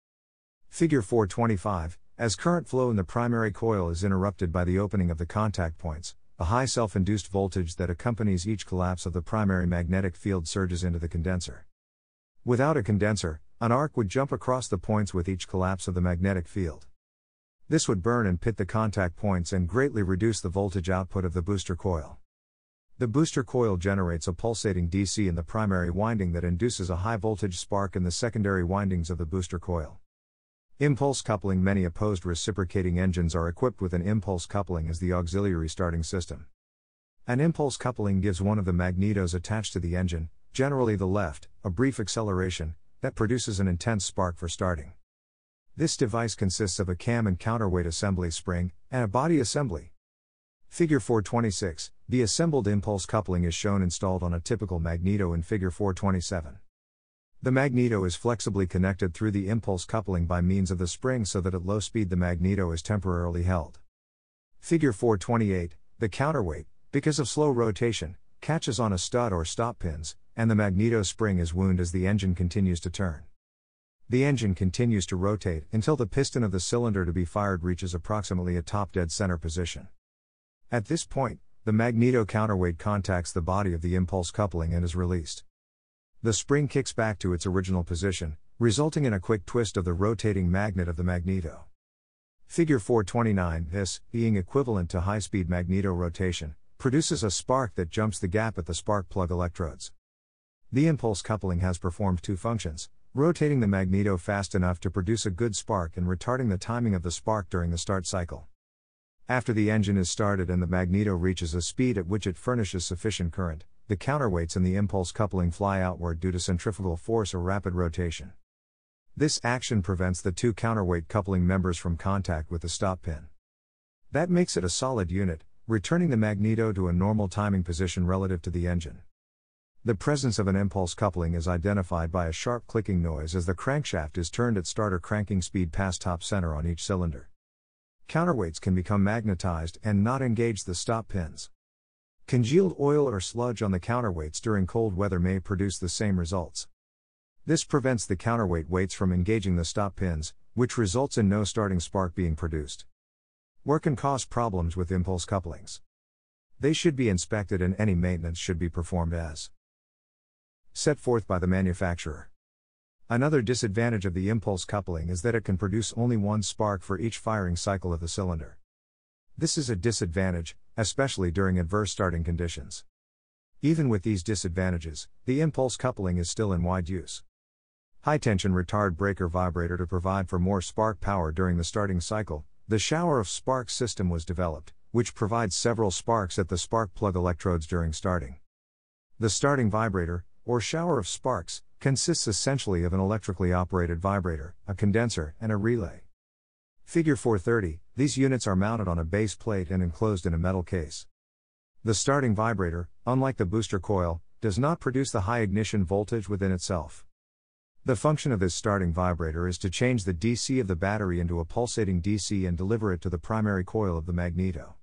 Figure 425 As current flow in the primary coil is interrupted by the opening of the contact points, a high self induced voltage that accompanies each collapse of the primary magnetic field surges into the condenser. Without a condenser, an arc would jump across the points with each collapse of the magnetic field. This would burn and pit the contact points and greatly reduce the voltage output of the booster coil. The booster coil generates a pulsating DC in the primary winding that induces a high voltage spark in the secondary windings of the booster coil. Impulse coupling Many opposed reciprocating engines are equipped with an impulse coupling as the auxiliary starting system. An impulse coupling gives one of the magnetos attached to the engine, generally the left, a brief acceleration, that produces an intense spark for starting. This device consists of a cam and counterweight assembly spring, and a body assembly. Figure 426 The assembled impulse coupling is shown installed on a typical magneto in Figure 427. The magneto is flexibly connected through the impulse coupling by means of the spring so that at low speed the magneto is temporarily held. Figure 428 The counterweight, because of slow rotation, catches on a stud or stop pins, and the magneto spring is wound as the engine continues to turn. The engine continues to rotate until the piston of the cylinder to be fired reaches approximately a top dead center position. At this point, the magneto counterweight contacts the body of the impulse coupling and is released. The spring kicks back to its original position, resulting in a quick twist of the rotating magnet of the magneto. Figure 429 This, being equivalent to high speed magneto rotation, produces a spark that jumps the gap at the spark plug electrodes. The impulse coupling has performed two functions rotating the magneto fast enough to produce a good spark and retarding the timing of the spark during the start cycle. After the engine is started and the magneto reaches a speed at which it furnishes sufficient current, the counterweights in the impulse coupling fly outward due to centrifugal force or rapid rotation. This action prevents the two counterweight coupling members from contact with the stop pin. That makes it a solid unit, returning the magneto to a normal timing position relative to the engine. The presence of an impulse coupling is identified by a sharp clicking noise as the crankshaft is turned at starter cranking speed past top center on each cylinder. Counterweights can become magnetized and not engage the stop pins. Congealed oil or sludge on the counterweights during cold weather may produce the same results. This prevents the counterweight weights from engaging the stop pins, which results in no starting spark being produced. Where can cause problems with impulse couplings? They should be inspected and any maintenance should be performed as set forth by the manufacturer. Another disadvantage of the impulse coupling is that it can produce only one spark for each firing cycle of the cylinder. This is a disadvantage, especially during adverse starting conditions. Even with these disadvantages, the impulse coupling is still in wide use. High tension retard breaker vibrator to provide for more spark power during the starting cycle, the shower of sparks system was developed, which provides several sparks at the spark plug electrodes during starting. The starting vibrator, or shower of sparks, consists essentially of an electrically operated vibrator, a condenser, and a relay. Figure 430 These units are mounted on a base plate and enclosed in a metal case. The starting vibrator, unlike the booster coil, does not produce the high ignition voltage within itself. The function of this starting vibrator is to change the DC of the battery into a pulsating DC and deliver it to the primary coil of the magneto.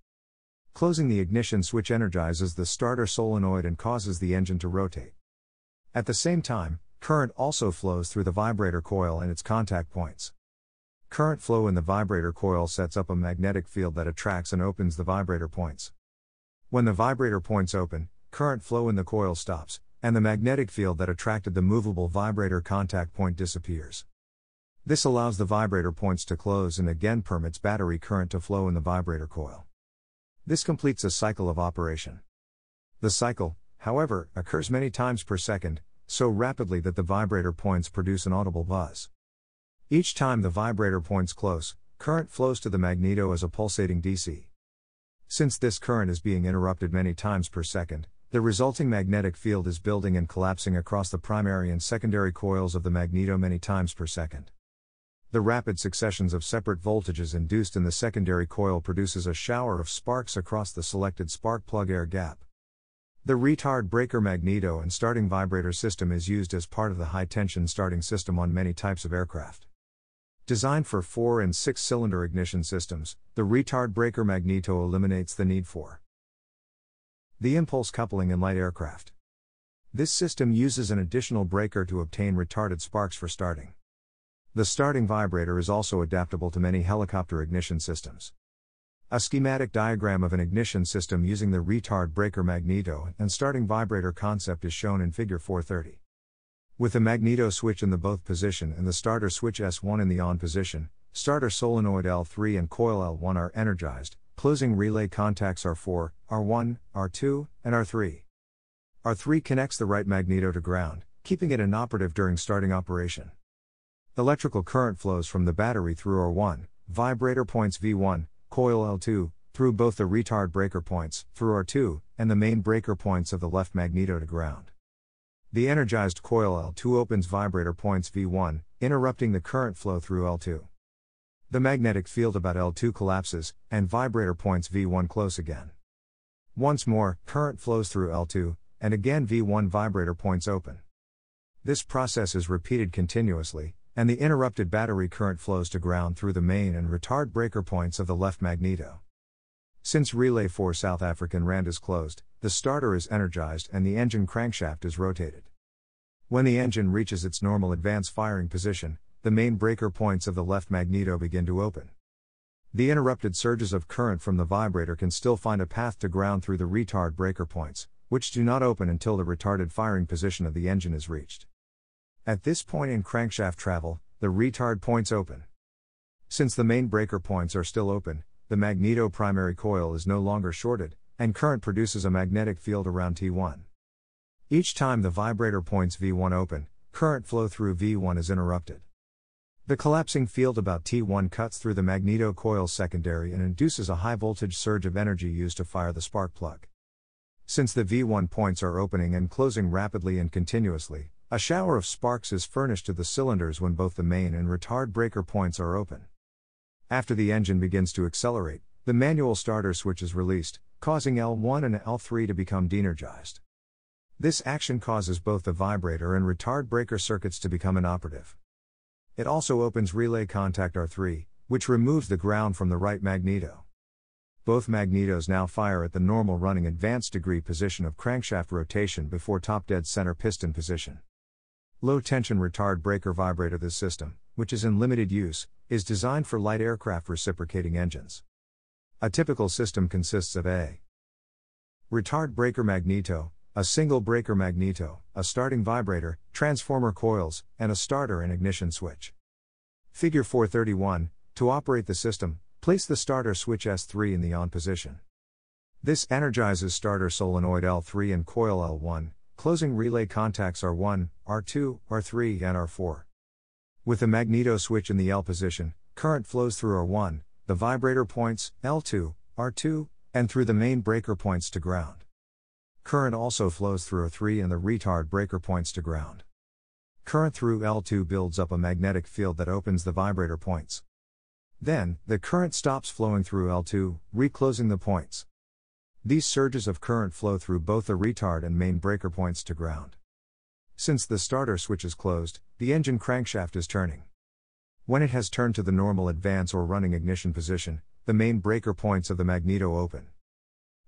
Closing the ignition switch energizes the starter solenoid and causes the engine to rotate. At the same time, current also flows through the vibrator coil and its contact points. Current flow in the vibrator coil sets up a magnetic field that attracts and opens the vibrator points. When the vibrator points open, current flow in the coil stops, and the magnetic field that attracted the movable vibrator contact point disappears. This allows the vibrator points to close and again permits battery current to flow in the vibrator coil. This completes a cycle of operation. The cycle, however, occurs many times per second, so rapidly that the vibrator points produce an audible buzz. Each time the vibrator points close, current flows to the magneto as a pulsating DC. Since this current is being interrupted many times per second, the resulting magnetic field is building and collapsing across the primary and secondary coils of the magneto many times per second. The rapid successions of separate voltages induced in the secondary coil produces a shower of sparks across the selected spark plug air gap. The retard breaker magneto and starting vibrator system is used as part of the high tension starting system on many types of aircraft. Designed for 4 and 6 cylinder ignition systems, the retard breaker magneto eliminates the need for the impulse coupling in light aircraft. This system uses an additional breaker to obtain retarded sparks for starting. The starting vibrator is also adaptable to many helicopter ignition systems. A schematic diagram of an ignition system using the retard breaker magneto and starting vibrator concept is shown in Figure 430. With the magneto switch in the both position and the starter switch S1 in the on position, starter solenoid L3 and coil L1 are energized, closing relay contacts R4, R1, R2, and R3. R3 connects the right magneto to ground, keeping it inoperative during starting operation. Electrical current flows from the battery through R1, vibrator points V1, coil L2, through both the retard breaker points, through R2, and the main breaker points of the left magneto to ground. The energized coil L2 opens vibrator points V1, interrupting the current flow through L2. The magnetic field about L2 collapses, and vibrator points V1 close again. Once more, current flows through L2, and again V1 vibrator points open. This process is repeated continuously, and the interrupted battery current flows to ground through the main and retard breaker points of the left magneto. Since Relay 4 South African RAND is closed, the starter is energized and the engine crankshaft is rotated. When the engine reaches its normal advance firing position, the main breaker points of the left magneto begin to open. The interrupted surges of current from the vibrator can still find a path to ground through the retard breaker points, which do not open until the retarded firing position of the engine is reached. At this point in crankshaft travel, the retard points open. Since the main breaker points are still open, the magneto primary coil is no longer shorted, and current produces a magnetic field around T1. Each time the vibrator points V1 open, current flow through V1 is interrupted. The collapsing field about T1 cuts through the magneto coil secondary and induces a high voltage surge of energy used to fire the spark plug. Since the V1 points are opening and closing rapidly and continuously, a shower of sparks is furnished to the cylinders when both the main and retard breaker points are open. After the engine begins to accelerate, the manual starter switch is released, causing L1 and L3 to become deenergized. This action causes both the vibrator and retard breaker circuits to become inoperative. It also opens relay contact R3, which removes the ground from the right magneto. Both magnetos now fire at the normal running advanced degree position of crankshaft rotation before top dead center piston position. Low tension retard breaker vibrator This system, which is in limited use, is designed for light aircraft reciprocating engines. A typical system consists of a retard breaker magneto, a single breaker magneto, a starting vibrator, transformer coils, and a starter and ignition switch. Figure 431 To operate the system, place the starter switch S3 in the on position. This energizes starter solenoid L3 and coil L1, closing relay contacts R1, R2, R3, and R4. With the magneto switch in the L position, current flows through R1, the vibrator points, L2, R2, and through the main breaker points to ground. Current also flows through R3 and the retard breaker points to ground. Current through L2 builds up a magnetic field that opens the vibrator points. Then, the current stops flowing through L2, reclosing the points. These surges of current flow through both the retard and main breaker points to ground. Since the starter switch is closed, the engine crankshaft is turning. When it has turned to the normal advance or running ignition position, the main breaker points of the magneto open.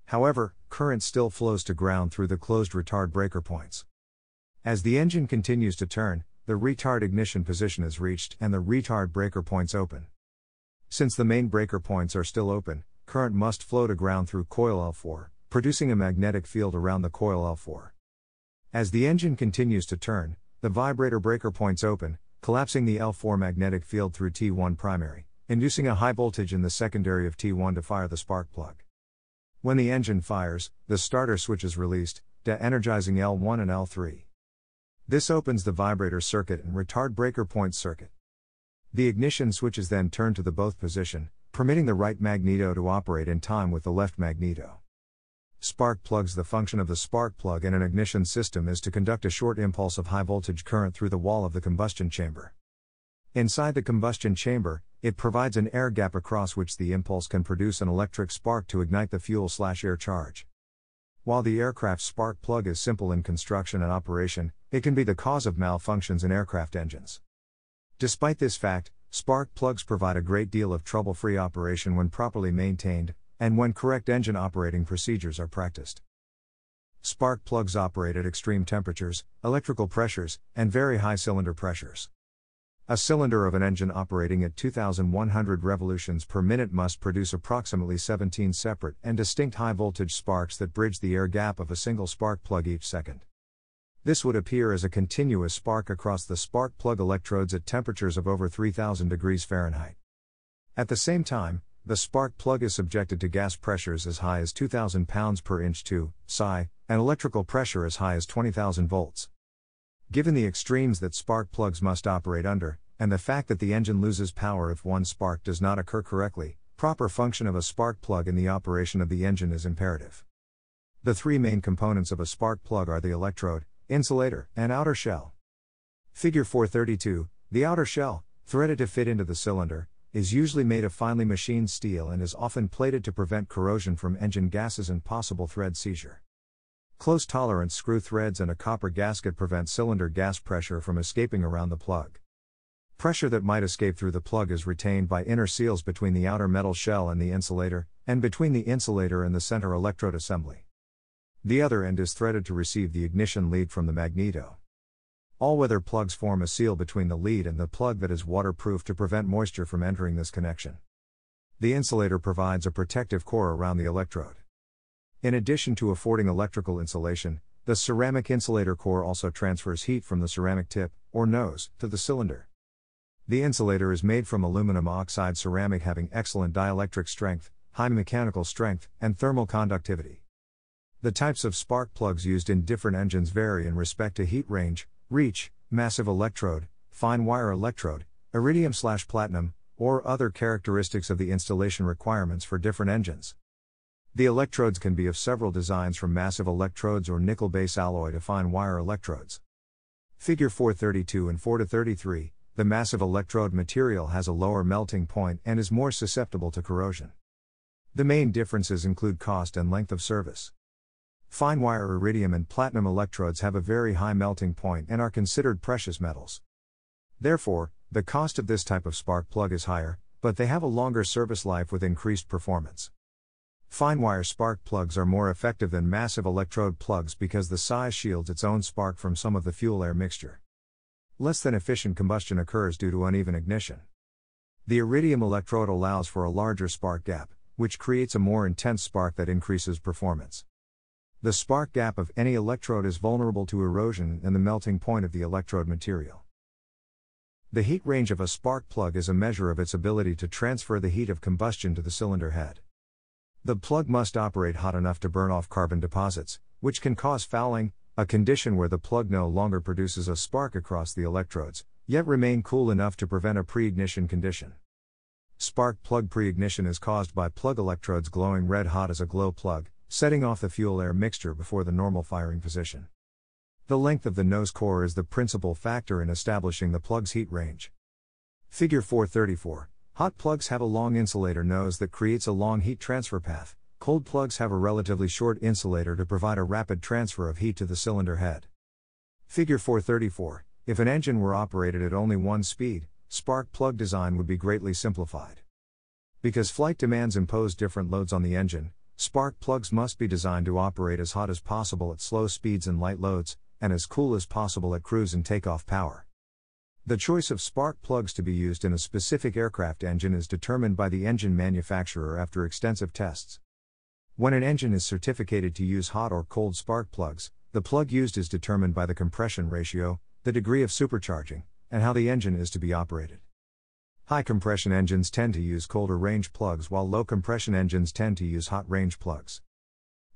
However, current still flows to ground through the closed retard breaker points. As the engine continues to turn, the retard ignition position is reached and the retard breaker points open. Since the main breaker points are still open, current must flow to ground through coil L4, producing a magnetic field around the coil L4. As the engine continues to turn, the vibrator breaker points open, collapsing the L4 magnetic field through T1 primary, inducing a high voltage in the secondary of T1 to fire the spark plug. When the engine fires, the starter switch is released, de-energizing L1 and L3. This opens the vibrator circuit and retard breaker point circuit. The ignition switch is then turned to the both position, permitting the right magneto to operate in time with the left magneto. Spark plugs The function of the spark plug in an ignition system is to conduct a short impulse of high voltage current through the wall of the combustion chamber. Inside the combustion chamber, it provides an air gap across which the impulse can produce an electric spark to ignite the fuel slash air charge. While the aircraft spark plug is simple in construction and operation, it can be the cause of malfunctions in aircraft engines. Despite this fact, Spark plugs provide a great deal of trouble free operation when properly maintained, and when correct engine operating procedures are practiced. Spark plugs operate at extreme temperatures, electrical pressures, and very high cylinder pressures. A cylinder of an engine operating at 2100 revolutions per minute must produce approximately 17 separate and distinct high voltage sparks that bridge the air gap of a single spark plug each second. This would appear as a continuous spark across the spark plug electrodes at temperatures of over 3000 degrees Fahrenheit. At the same time, the spark plug is subjected to gas pressures as high as 2000 pounds per inch 2 psi, and electrical pressure as high as 20,000 volts. Given the extremes that spark plugs must operate under, and the fact that the engine loses power if one spark does not occur correctly, proper function of a spark plug in the operation of the engine is imperative. The three main components of a spark plug are the electrode, insulator, and outer shell. Figure 432 The outer shell, threaded to fit into the cylinder, is usually made of finely machined steel and is often plated to prevent corrosion from engine gases and possible thread seizure. Close tolerance screw threads and a copper gasket prevent cylinder gas pressure from escaping around the plug. Pressure that might escape through the plug is retained by inner seals between the outer metal shell and the insulator, and between the insulator and the center electrode assembly. The other end is threaded to receive the ignition lead from the magneto. All weather plugs form a seal between the lead and the plug that is waterproof to prevent moisture from entering this connection. The insulator provides a protective core around the electrode. In addition to affording electrical insulation, the ceramic insulator core also transfers heat from the ceramic tip, or nose, to the cylinder. The insulator is made from aluminum oxide ceramic having excellent dielectric strength, high mechanical strength, and thermal conductivity. The types of spark plugs used in different engines vary in respect to heat range, reach, massive electrode, fine wire electrode, iridium slash platinum, or other characteristics of the installation requirements for different engines. The electrodes can be of several designs from massive electrodes or nickel base alloy to fine wire electrodes. Figure 432 and 433 The massive electrode material has a lower melting point and is more susceptible to corrosion. The main differences include cost and length of service. Fine wire iridium and platinum electrodes have a very high melting point and are considered precious metals. Therefore, the cost of this type of spark plug is higher, but they have a longer service life with increased performance. Fine wire spark plugs are more effective than massive electrode plugs because the size shields its own spark from some of the fuel air mixture. Less than efficient combustion occurs due to uneven ignition. The iridium electrode allows for a larger spark gap, which creates a more intense spark that increases performance. The spark gap of any electrode is vulnerable to erosion and the melting point of the electrode material. The heat range of a spark plug is a measure of its ability to transfer the heat of combustion to the cylinder head. The plug must operate hot enough to burn off carbon deposits, which can cause fouling, a condition where the plug no longer produces a spark across the electrodes, yet remain cool enough to prevent a pre-ignition condition. Spark plug pre-ignition is caused by plug electrodes glowing red hot as a glow plug, setting off the fuel air mixture before the normal firing position. The length of the nose core is the principal factor in establishing the plug's heat range. Figure 434 Hot plugs have a long insulator nose that creates a long heat transfer path, Cold plugs have a relatively short insulator to provide a rapid transfer of heat to the cylinder head. Figure 434 If an engine were operated at only one speed, spark plug design would be greatly simplified. Because flight demands impose different loads on the engine, spark plugs must be designed to operate as hot as possible at slow speeds and light loads, and as cool as possible at cruise and takeoff power. The choice of spark plugs to be used in a specific aircraft engine is determined by the engine manufacturer after extensive tests. When an engine is certificated to use hot or cold spark plugs, the plug used is determined by the compression ratio, the degree of supercharging, and how the engine is to be operated. High compression engines tend to use colder range plugs while low compression engines tend to use hot range plugs.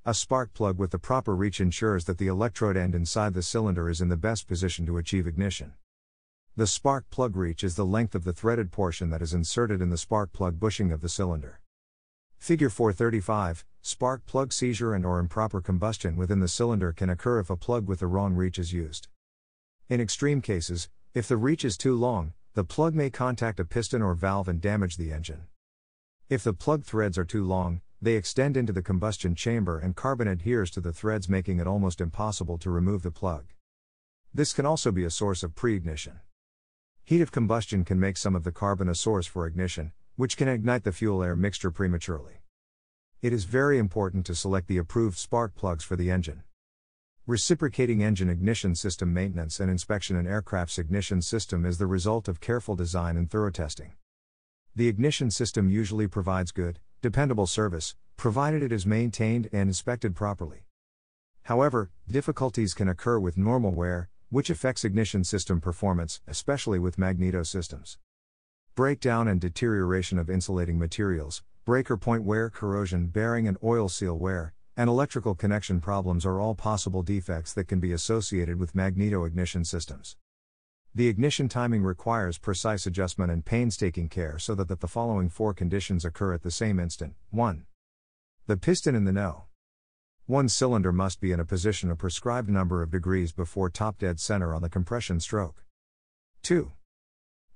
A spark plug with the proper reach ensures that the electrode end inside the cylinder is in the best position to achieve ignition. The spark plug reach is the length of the threaded portion that is inserted in the spark plug bushing of the cylinder. Figure 435 Spark plug seizure and or improper combustion within the cylinder can occur if a plug with the wrong reach is used. In extreme cases, if the reach is too long, the plug may contact a piston or valve and damage the engine. If the plug threads are too long, they extend into the combustion chamber and carbon adheres to the threads, making it almost impossible to remove the plug. This can also be a source of pre ignition. Heat of combustion can make some of the carbon a source for ignition, which can ignite the fuel air mixture prematurely. It is very important to select the approved spark plugs for the engine. Reciprocating engine ignition system maintenance and inspection in aircraft's ignition system is the result of careful design and thorough testing. The ignition system usually provides good, dependable service, provided it is maintained and inspected properly. However, difficulties can occur with normal wear, which affects ignition system performance, especially with magneto systems. Breakdown and deterioration of insulating materials, breaker point wear, corrosion, bearing and oil seal wear, and electrical connection problems are all possible defects that can be associated with magneto ignition systems. The ignition timing requires precise adjustment and painstaking care so that, that the following four conditions occur at the same instant. 1. The piston in the know. One cylinder must be in a position a prescribed number of degrees before top dead center on the compression stroke. 2.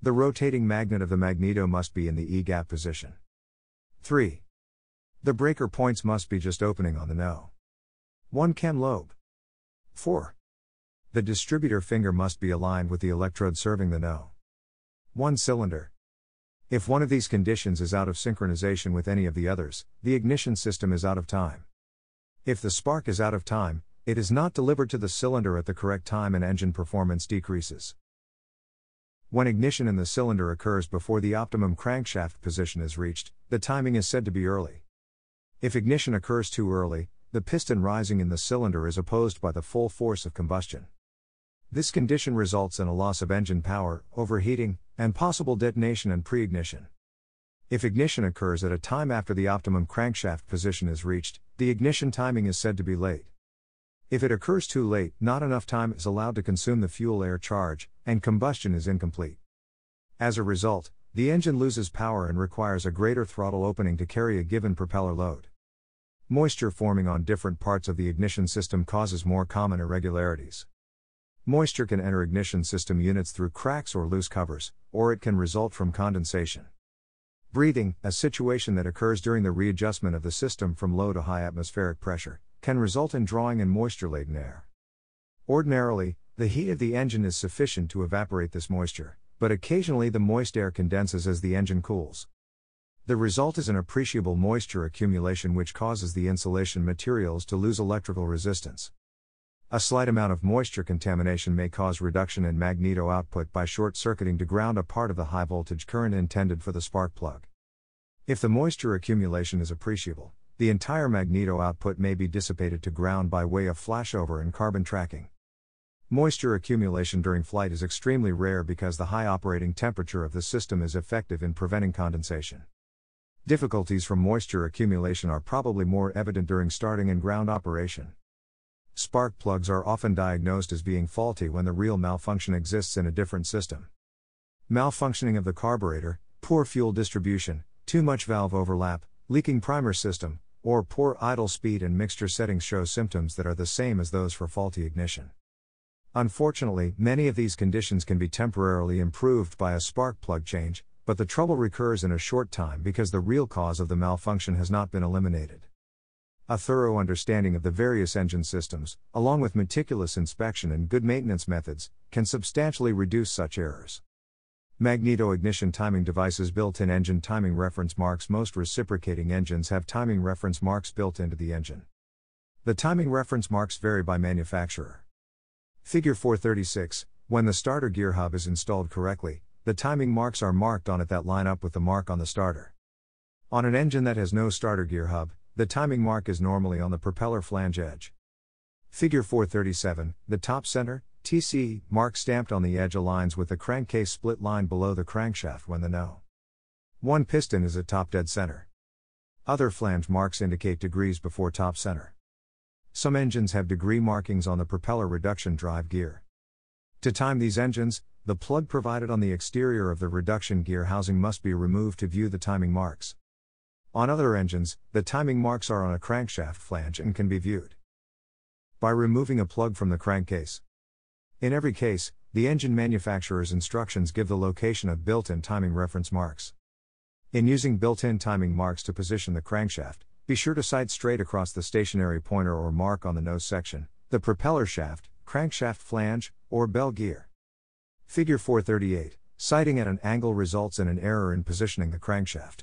The rotating magnet of the magneto must be in the E gap position. 3. The breaker points must be just opening on the no. 1 cam lobe. 4. The distributor finger must be aligned with the electrode serving the no. 1 cylinder. If one of these conditions is out of synchronization with any of the others, the ignition system is out of time. If the spark is out of time, it is not delivered to the cylinder at the correct time and engine performance decreases. When ignition in the cylinder occurs before the optimum crankshaft position is reached, the timing is said to be early. If ignition occurs too early, the piston rising in the cylinder is opposed by the full force of combustion. This condition results in a loss of engine power, overheating, and possible detonation and pre ignition. If ignition occurs at a time after the optimum crankshaft position is reached, the ignition timing is said to be late. If it occurs too late, not enough time is allowed to consume the fuel air charge, and combustion is incomplete. As a result, the engine loses power and requires a greater throttle opening to carry a given propeller load. Moisture forming on different parts of the ignition system causes more common irregularities. Moisture can enter ignition system units through cracks or loose covers, or it can result from condensation. Breathing, a situation that occurs during the readjustment of the system from low to high atmospheric pressure, can result in drawing in moisture laden air. Ordinarily, the heat of the engine is sufficient to evaporate this moisture, but occasionally the moist air condenses as the engine cools. The result is an appreciable moisture accumulation which causes the insulation materials to lose electrical resistance. A slight amount of moisture contamination may cause reduction in magneto output by short circuiting to ground a part of the high voltage current intended for the spark plug. If the moisture accumulation is appreciable, the entire magneto output may be dissipated to ground by way of flashover and carbon tracking. Moisture accumulation during flight is extremely rare because the high operating temperature of the system is effective in preventing condensation. Difficulties from moisture accumulation are probably more evident during starting and ground operation. Spark plugs are often diagnosed as being faulty when the real malfunction exists in a different system. Malfunctioning of the carburetor, poor fuel distribution, too much valve overlap, leaking primer system, or poor idle speed and mixture settings show symptoms that are the same as those for faulty ignition. Unfortunately, many of these conditions can be temporarily improved by a spark plug change, but the trouble recurs in a short time because the real cause of the malfunction has not been eliminated. A thorough understanding of the various engine systems, along with meticulous inspection and good maintenance methods, can substantially reduce such errors. Magneto ignition timing devices built in engine timing reference marks. Most reciprocating engines have timing reference marks built into the engine. The timing reference marks vary by manufacturer. Figure 436 When the starter gear hub is installed correctly, the timing marks are marked on it that line up with the mark on the starter. On an engine that has no starter gear hub, the timing mark is normally on the propeller flange edge. Figure 437, the top center, TC, mark stamped on the edge aligns with the crankcase split line below the crankshaft when the no. One piston is at top dead center. Other flange marks indicate degrees before top center. Some engines have degree markings on the propeller reduction drive gear. To time these engines, the plug provided on the exterior of the reduction gear housing must be removed to view the timing marks. On other engines, the timing marks are on a crankshaft flange and can be viewed by removing a plug from the crankcase. In every case, the engine manufacturer's instructions give the location of built in timing reference marks. In using built in timing marks to position the crankshaft, be sure to sight straight across the stationary pointer or mark on the nose section, the propeller shaft, crankshaft flange, or bell gear. Figure 438 Sighting at an angle results in an error in positioning the crankshaft.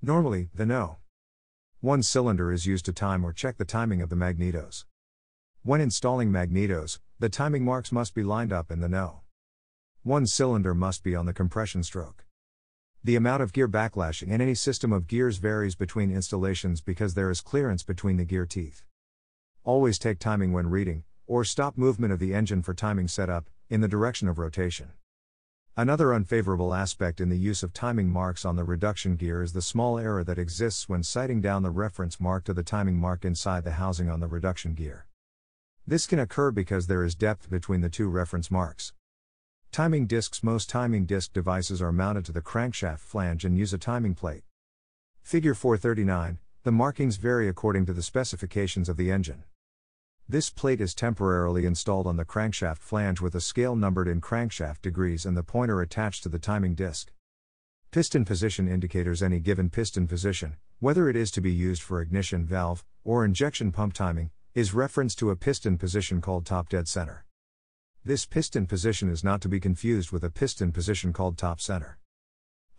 Normally, the no. One cylinder is used to time or check the timing of the magnetos. When installing magnetos, the timing marks must be lined up in the no. One cylinder must be on the compression stroke. The amount of gear backlashing in any system of gears varies between installations because there is clearance between the gear teeth. Always take timing when reading, or stop movement of the engine for timing setup, in the direction of rotation. Another unfavorable aspect in the use of timing marks on the reduction gear is the small error that exists when sighting down the reference mark to the timing mark inside the housing on the reduction gear. This can occur because there is depth between the two reference marks. Timing discs Most timing disc devices are mounted to the crankshaft flange and use a timing plate. Figure 439 The markings vary according to the specifications of the engine. This plate is temporarily installed on the crankshaft flange with a scale numbered in crankshaft degrees and the pointer attached to the timing disc. Piston position indicators any given piston position, whether it is to be used for ignition valve or injection pump timing, is referenced to a piston position called top dead center. This piston position is not to be confused with a piston position called top center.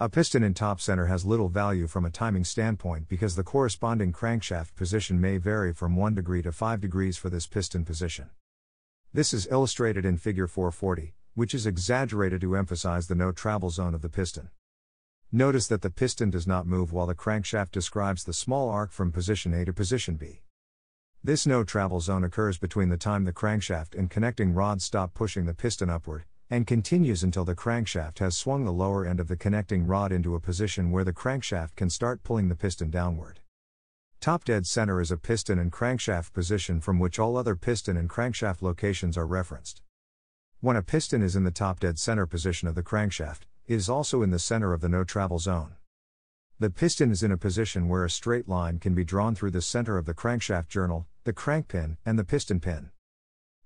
A piston in top center has little value from a timing standpoint because the corresponding crankshaft position may vary from 1 degree to 5 degrees for this piston position. This is illustrated in figure 440, which is exaggerated to emphasize the no travel zone of the piston. Notice that the piston does not move while the crankshaft describes the small arc from position A to position B. This no travel zone occurs between the time the crankshaft and connecting rod stop pushing the piston upward, and continues until the crankshaft has swung the lower end of the connecting rod into a position where the crankshaft can start pulling the piston downward. Top dead center is a piston and crankshaft position from which all other piston and crankshaft locations are referenced. When a piston is in the top dead center position of the crankshaft, it is also in the center of the no travel zone. The piston is in a position where a straight line can be drawn through the center of the crankshaft journal, the crank pin, and the piston pin.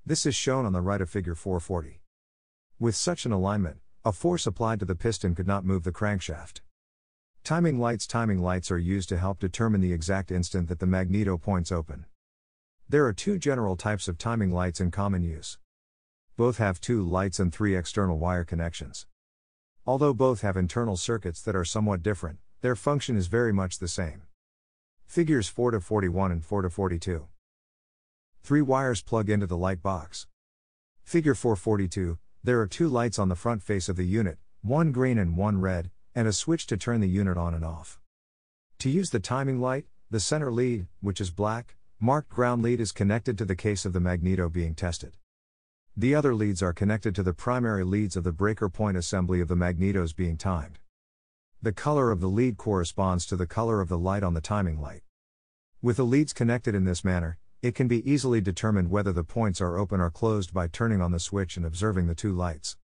This is shown on the right of figure 440. With such an alignment, a force applied to the piston could not move the crankshaft. Timing lights Timing lights are used to help determine the exact instant that the magneto points open. There are two general types of timing lights in common use. Both have two lights and three external wire connections. Although both have internal circuits that are somewhat different, their function is very much the same. Figures 4 to 41 and 4 to 42. Three wires plug into the light box. Figure 442 there are two lights on the front face of the unit, one green and one red, and a switch to turn the unit on and off. To use the timing light, the center lead, which is black, marked ground lead is connected to the case of the magneto being tested. The other leads are connected to the primary leads of the breaker point assembly of the magnetos being timed. The color of the lead corresponds to the color of the light on the timing light. With the leads connected in this manner, it can be easily determined whether the points are open or closed by turning on the switch and observing the two lights.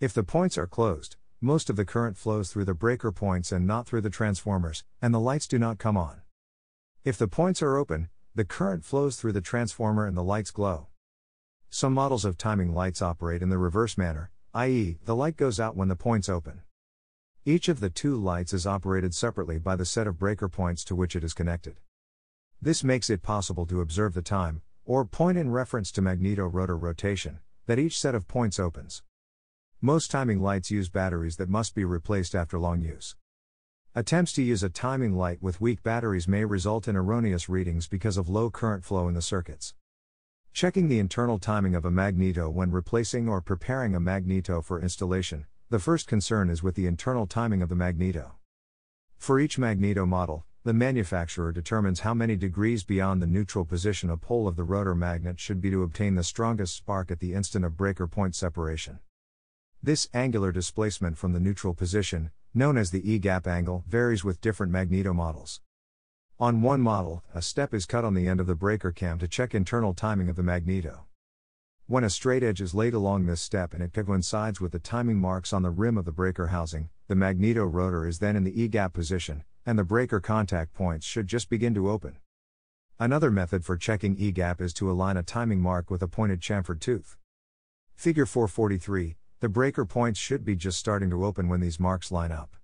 If the points are closed, most of the current flows through the breaker points and not through the transformers, and the lights do not come on. If the points are open, the current flows through the transformer and the lights glow. Some models of timing lights operate in the reverse manner, i.e., the light goes out when the points open. Each of the two lights is operated separately by the set of breaker points to which it is connected. This makes it possible to observe the time, or point in reference to magneto-rotor rotation, that each set of points opens. Most timing lights use batteries that must be replaced after long use. Attempts to use a timing light with weak batteries may result in erroneous readings because of low current flow in the circuits. Checking the internal timing of a magneto when replacing or preparing a magneto for installation, the first concern is with the internal timing of the magneto. For each magneto model, the manufacturer determines how many degrees beyond the neutral position a pole of the rotor magnet should be to obtain the strongest spark at the instant of breaker point separation. This angular displacement from the neutral position, known as the E gap angle, varies with different magneto models. On one model, a step is cut on the end of the breaker cam to check internal timing of the magneto. When a straight edge is laid along this step and it coincides with the timing marks on the rim of the breaker housing, the magneto rotor is then in the E gap position, and the breaker contact points should just begin to open. Another method for checking E gap is to align a timing mark with a pointed chamfered tooth. Figure 443 the breaker points should be just starting to open when these marks line up.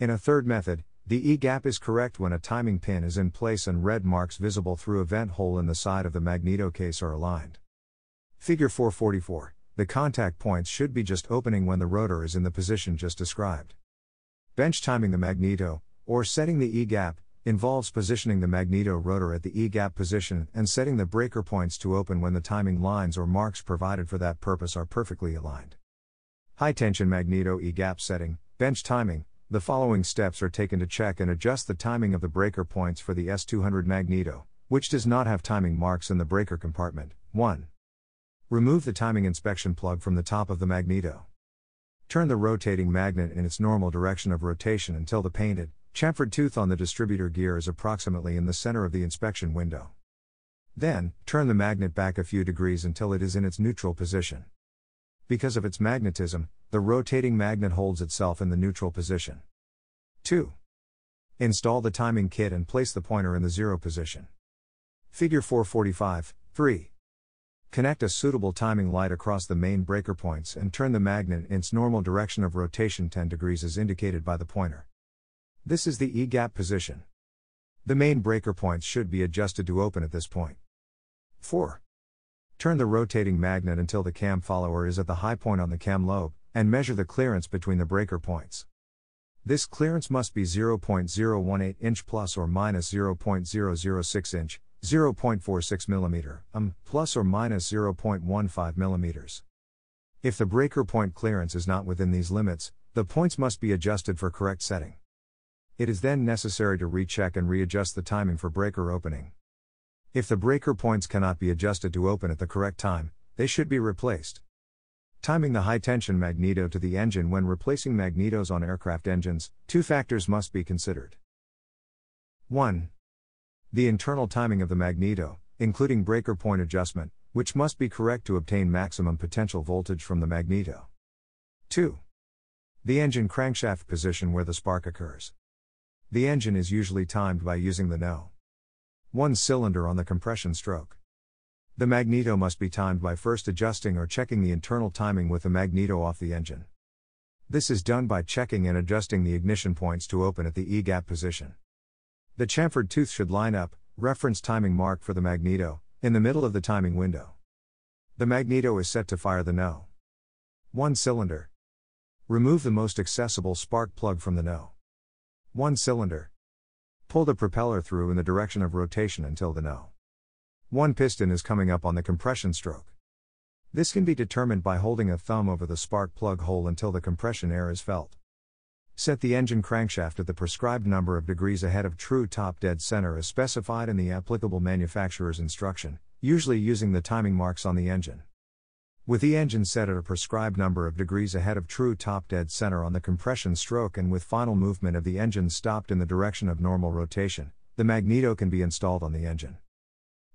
In a third method, the E gap is correct when a timing pin is in place and red marks visible through a vent hole in the side of the magneto case are aligned. Figure 444 The contact points should be just opening when the rotor is in the position just described. Bench timing the magneto, or setting the E gap, involves positioning the magneto rotor at the E gap position and setting the breaker points to open when the timing lines or marks provided for that purpose are perfectly aligned. High tension magneto E gap setting, bench timing, the following steps are taken to check and adjust the timing of the breaker points for the S200 magneto, which does not have timing marks in the breaker compartment. 1. Remove the timing inspection plug from the top of the magneto. Turn the rotating magnet in its normal direction of rotation until the painted, chamfered tooth on the distributor gear is approximately in the center of the inspection window. Then, turn the magnet back a few degrees until it is in its neutral position. Because of its magnetism, the rotating magnet holds itself in the neutral position. 2. Install the timing kit and place the pointer in the zero position. Figure 445, 3. Connect a suitable timing light across the main breaker points and turn the magnet in its normal direction of rotation 10 degrees as indicated by the pointer. This is the E gap position. The main breaker points should be adjusted to open at this point. 4. Turn the rotating magnet until the cam follower is at the high point on the cam lobe, and measure the clearance between the breaker points. This clearance must be 0.018 inch plus or minus 0.006 inch, 0.46 mm, um, plus or minus 0.15 mm. If the breaker point clearance is not within these limits, the points must be adjusted for correct setting. It is then necessary to recheck and readjust the timing for breaker opening. If the breaker points cannot be adjusted to open at the correct time, they should be replaced. Timing the high tension magneto to the engine when replacing magnetos on aircraft engines, two factors must be considered. 1. The internal timing of the magneto, including breaker point adjustment, which must be correct to obtain maximum potential voltage from the magneto. 2. The engine crankshaft position where the spark occurs. The engine is usually timed by using the no. 1 cylinder on the compression stroke. The magneto must be timed by first adjusting or checking the internal timing with the magneto off the engine. This is done by checking and adjusting the ignition points to open at the E gap position. The chamfered tooth should line up, reference timing mark for the magneto, in the middle of the timing window. The magneto is set to fire the no. 1 cylinder. Remove the most accessible spark plug from the no. 1 cylinder. Pull the propeller through in the direction of rotation until the no. One piston is coming up on the compression stroke. This can be determined by holding a thumb over the spark plug hole until the compression air is felt. Set the engine crankshaft at the prescribed number of degrees ahead of true top dead center as specified in the applicable manufacturer's instruction, usually using the timing marks on the engine. With the engine set at a prescribed number of degrees ahead of true top dead center on the compression stroke and with final movement of the engine stopped in the direction of normal rotation, the magneto can be installed on the engine.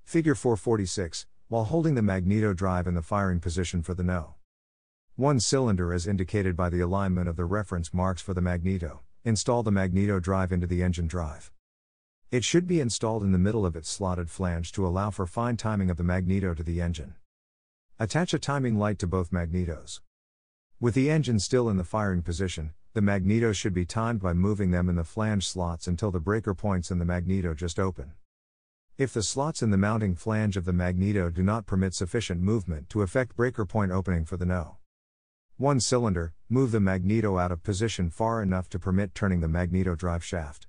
Figure 446, while holding the magneto drive in the firing position for the no. One cylinder as indicated by the alignment of the reference marks for the magneto, install the magneto drive into the engine drive. It should be installed in the middle of its slotted flange to allow for fine timing of the magneto to the engine. Attach a timing light to both magnetos. With the engine still in the firing position, the magneto should be timed by moving them in the flange slots until the breaker points in the magneto just open. If the slots in the mounting flange of the magneto do not permit sufficient movement to effect breaker point opening for the no. One cylinder, move the magneto out of position far enough to permit turning the magneto drive shaft.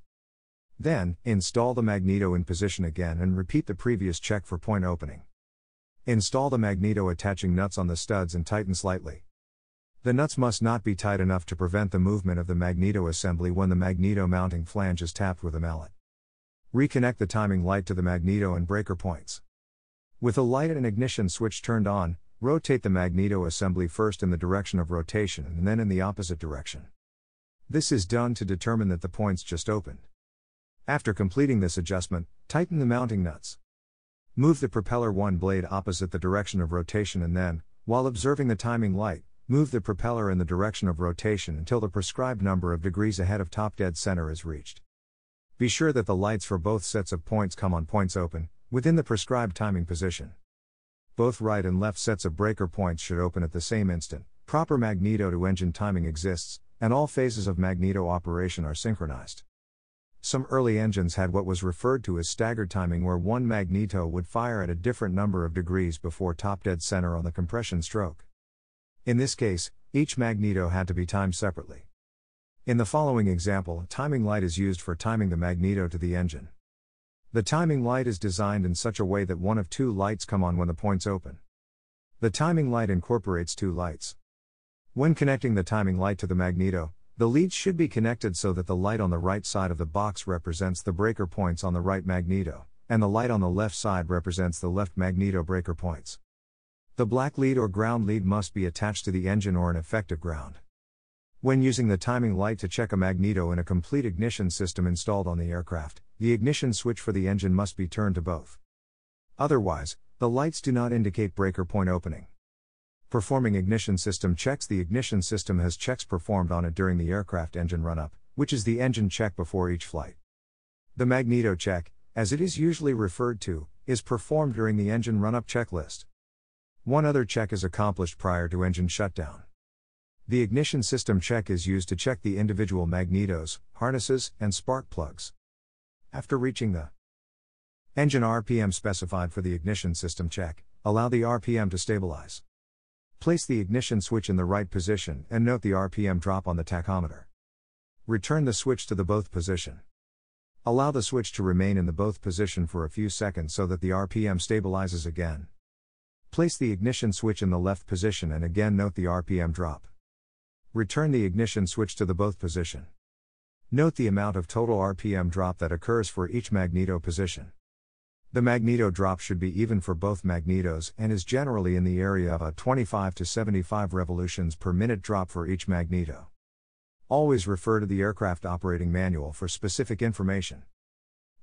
Then, install the magneto in position again and repeat the previous check for point opening. Install the magneto attaching nuts on the studs and tighten slightly. The nuts must not be tight enough to prevent the movement of the magneto assembly when the magneto mounting flange is tapped with a mallet. Reconnect the timing light to the magneto and breaker points. With the light and ignition switch turned on, rotate the magneto assembly first in the direction of rotation and then in the opposite direction. This is done to determine that the points just opened. After completing this adjustment, tighten the mounting nuts. Move the propeller one blade opposite the direction of rotation and then, while observing the timing light, move the propeller in the direction of rotation until the prescribed number of degrees ahead of top dead center is reached. Be sure that the lights for both sets of points come on points open, within the prescribed timing position. Both right and left sets of breaker points should open at the same instant, proper magneto to engine timing exists, and all phases of magneto operation are synchronized. Some early engines had what was referred to as staggered timing, where one magneto would fire at a different number of degrees before top dead center on the compression stroke. In this case, each magneto had to be timed separately. In the following example, a timing light is used for timing the magneto to the engine. The timing light is designed in such a way that one of two lights come on when the points open. The timing light incorporates two lights. When connecting the timing light to the magneto, the leads should be connected so that the light on the right side of the box represents the breaker points on the right magneto, and the light on the left side represents the left magneto breaker points. The black lead or ground lead must be attached to the engine or an effective ground. When using the timing light to check a magneto in a complete ignition system installed on the aircraft, the ignition switch for the engine must be turned to both. Otherwise, the lights do not indicate breaker point opening. Performing ignition system checks The ignition system has checks performed on it during the aircraft engine run up, which is the engine check before each flight. The magneto check, as it is usually referred to, is performed during the engine run up checklist. One other check is accomplished prior to engine shutdown. The ignition system check is used to check the individual magnetos, harnesses, and spark plugs. After reaching the engine RPM specified for the ignition system check, allow the RPM to stabilize. Place the ignition switch in the right position and note the RPM drop on the tachometer. Return the switch to the both position. Allow the switch to remain in the both position for a few seconds so that the RPM stabilizes again. Place the ignition switch in the left position and again note the RPM drop. Return the ignition switch to the both position. Note the amount of total RPM drop that occurs for each magneto position. The magneto drop should be even for both magnetos and is generally in the area of a 25 to 75 revolutions per minute drop for each magneto. Always refer to the aircraft operating manual for specific information.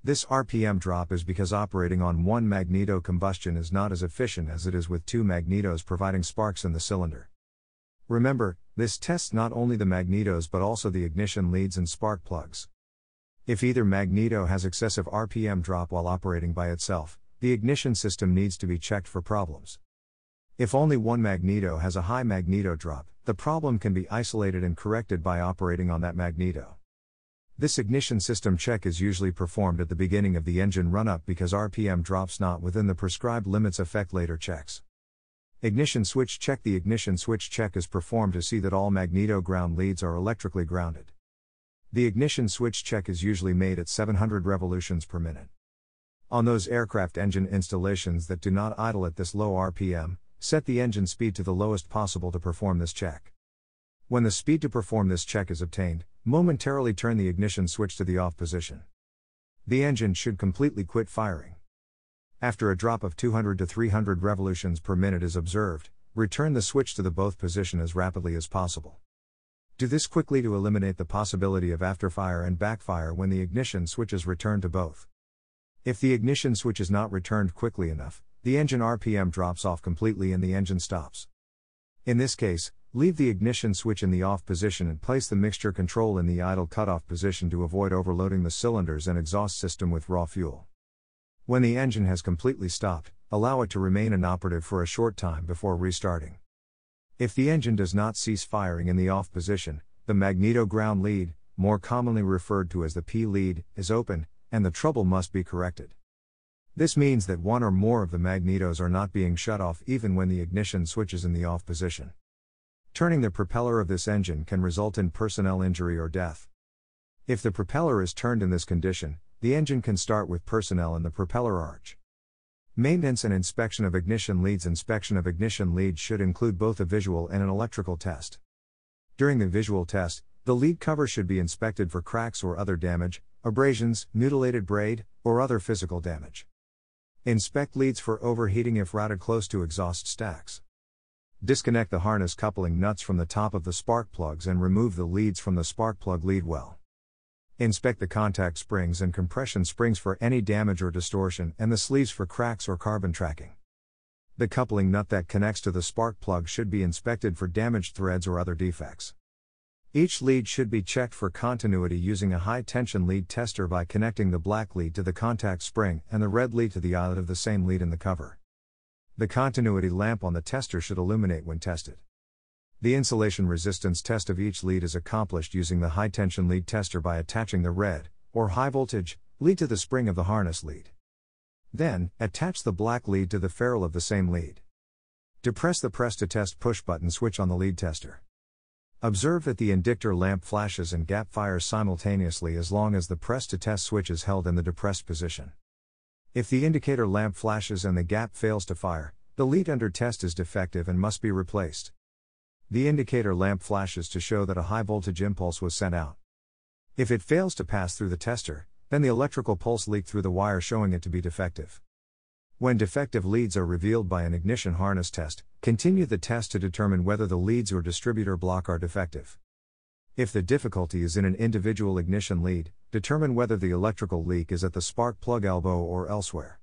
This RPM drop is because operating on one magneto combustion is not as efficient as it is with two magnetos providing sparks in the cylinder. Remember, this tests not only the magnetos but also the ignition leads and spark plugs. If either magneto has excessive RPM drop while operating by itself, the ignition system needs to be checked for problems. If only one magneto has a high magneto drop, the problem can be isolated and corrected by operating on that magneto. This ignition system check is usually performed at the beginning of the engine run up because RPM drops not within the prescribed limits affect later checks. Ignition switch check The ignition switch check is performed to see that all magneto ground leads are electrically grounded. The ignition switch check is usually made at 700 revolutions per minute. On those aircraft engine installations that do not idle at this low RPM, set the engine speed to the lowest possible to perform this check. When the speed to perform this check is obtained, Momentarily turn the ignition switch to the off position. The engine should completely quit firing. After a drop of 200 to 300 revolutions per minute is observed, return the switch to the both position as rapidly as possible. Do this quickly to eliminate the possibility of afterfire and backfire when the ignition switch is returned to both. If the ignition switch is not returned quickly enough, the engine RPM drops off completely and the engine stops. In this case, leave the ignition switch in the off position and place the mixture control in the idle cutoff position to avoid overloading the cylinders and exhaust system with raw fuel. When the engine has completely stopped, allow it to remain inoperative for a short time before restarting. If the engine does not cease firing in the off position, the magneto ground lead, more commonly referred to as the P lead, is open, and the trouble must be corrected. This means that one or more of the magnetos are not being shut off even when the ignition switches in the off position. Turning the propeller of this engine can result in personnel injury or death. If the propeller is turned in this condition, the engine can start with personnel in the propeller arch. Maintenance and inspection of ignition leads Inspection of ignition leads should include both a visual and an electrical test. During the visual test, the lead cover should be inspected for cracks or other damage, abrasions, mutilated braid, or other physical damage. Inspect leads for overheating if routed close to exhaust stacks. Disconnect the harness coupling nuts from the top of the spark plugs and remove the leads from the spark plug lead well. Inspect the contact springs and compression springs for any damage or distortion and the sleeves for cracks or carbon tracking. The coupling nut that connects to the spark plug should be inspected for damaged threads or other defects. Each lead should be checked for continuity using a high tension lead tester by connecting the black lead to the contact spring and the red lead to the eyelet of the same lead in the cover. The continuity lamp on the tester should illuminate when tested. The insulation resistance test of each lead is accomplished using the high tension lead tester by attaching the red, or high voltage, lead to the spring of the harness lead. Then, attach the black lead to the ferrule of the same lead. Depress the press to test push button switch on the lead tester. Observe that the indictor lamp flashes and gap fires simultaneously as long as the press to test switch is held in the depressed position. If the indicator lamp flashes and the gap fails to fire, the lead under test is defective and must be replaced. The indicator lamp flashes to show that a high voltage impulse was sent out. If it fails to pass through the tester, then the electrical pulse leaked through the wire showing it to be defective. When defective leads are revealed by an ignition harness test, continue the test to determine whether the leads or distributor block are defective. If the difficulty is in an individual ignition lead, determine whether the electrical leak is at the spark plug elbow or elsewhere.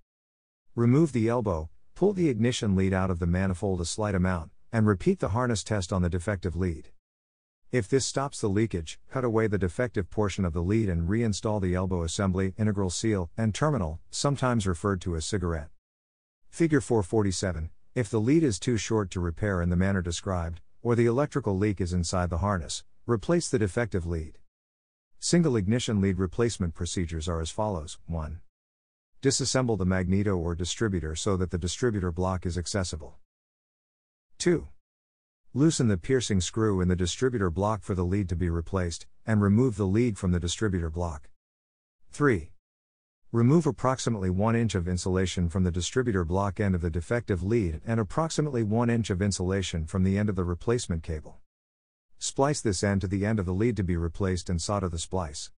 Remove the elbow, pull the ignition lead out of the manifold a slight amount, and repeat the harness test on the defective lead. If this stops the leakage, cut away the defective portion of the lead and reinstall the elbow assembly, integral seal, and terminal, sometimes referred to as cigarette. Figure 447 If the lead is too short to repair in the manner described, or the electrical leak is inside the harness, replace the defective lead. Single ignition lead replacement procedures are as follows 1. Disassemble the magneto or distributor so that the distributor block is accessible. 2. Loosen the piercing screw in the distributor block for the lead to be replaced, and remove the lead from the distributor block. 3. Remove approximately 1 inch of insulation from the distributor block end of the defective lead and approximately 1 inch of insulation from the end of the replacement cable. Splice this end to the end of the lead to be replaced and solder the splice.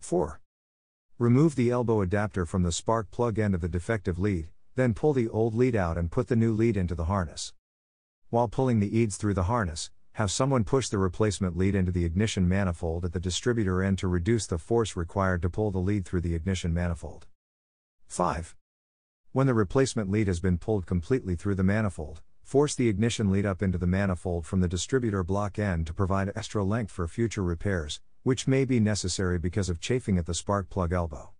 4. Remove the elbow adapter from the spark plug end of the defective lead, then pull the old lead out and put the new lead into the harness. While pulling the leads through the harness, have someone push the replacement lead into the ignition manifold at the distributor end to reduce the force required to pull the lead through the ignition manifold. 5. When the replacement lead has been pulled completely through the manifold, force the ignition lead up into the manifold from the distributor block end to provide extra length for future repairs, which may be necessary because of chafing at the spark plug elbow.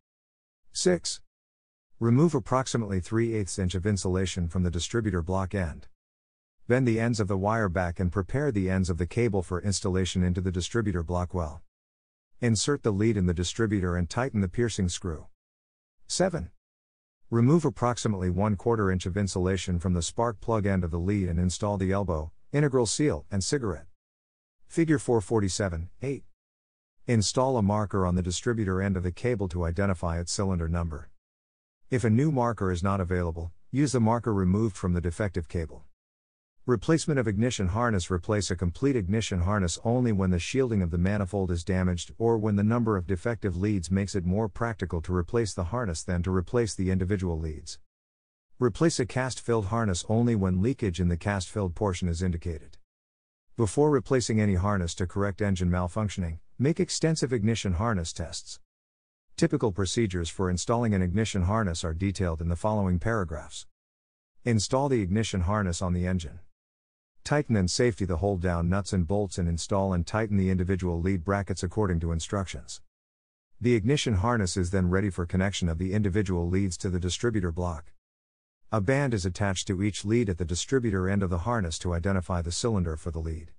6. Remove approximately 3 8 inch of insulation from the distributor block end. Bend the ends of the wire back and prepare the ends of the cable for installation into the distributor block well. Insert the lead in the distributor and tighten the piercing screw. 7. Remove approximately 1 quarter inch of insulation from the spark plug end of the lead and install the elbow, integral seal, and cigarette. Figure 447, 8. Install a marker on the distributor end of the cable to identify its cylinder number. If a new marker is not available, use the marker removed from the defective cable. Replacement of ignition harness Replace a complete ignition harness only when the shielding of the manifold is damaged or when the number of defective leads makes it more practical to replace the harness than to replace the individual leads. Replace a cast filled harness only when leakage in the cast filled portion is indicated. Before replacing any harness to correct engine malfunctioning, make extensive ignition harness tests. Typical procedures for installing an ignition harness are detailed in the following paragraphs. Install the ignition harness on the engine. Tighten and safety the hold down nuts and bolts and install and tighten the individual lead brackets according to instructions. The ignition harness is then ready for connection of the individual leads to the distributor block. A band is attached to each lead at the distributor end of the harness to identify the cylinder for the lead.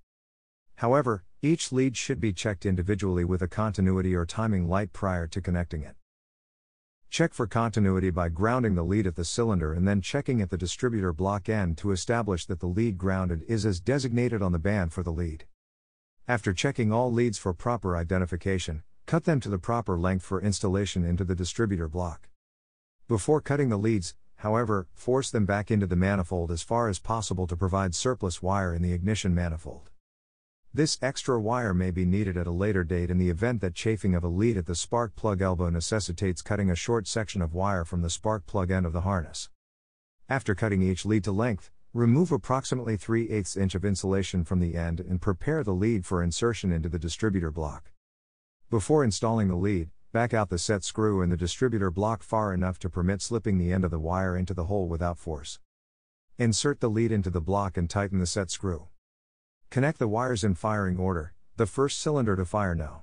However, each lead should be checked individually with a continuity or timing light prior to connecting it. Check for continuity by grounding the lead at the cylinder and then checking at the distributor block end to establish that the lead grounded is as designated on the band for the lead. After checking all leads for proper identification, cut them to the proper length for installation into the distributor block. Before cutting the leads, however, force them back into the manifold as far as possible to provide surplus wire in the ignition manifold. This extra wire may be needed at a later date in the event that chafing of a lead at the spark plug elbow necessitates cutting a short section of wire from the spark plug end of the harness. After cutting each lead to length, remove approximately 3 8 inch of insulation from the end and prepare the lead for insertion into the distributor block. Before installing the lead, back out the set screw in the distributor block far enough to permit slipping the end of the wire into the hole without force. Insert the lead into the block and tighten the set screw. Connect the wires in firing order, the first cylinder to fire no.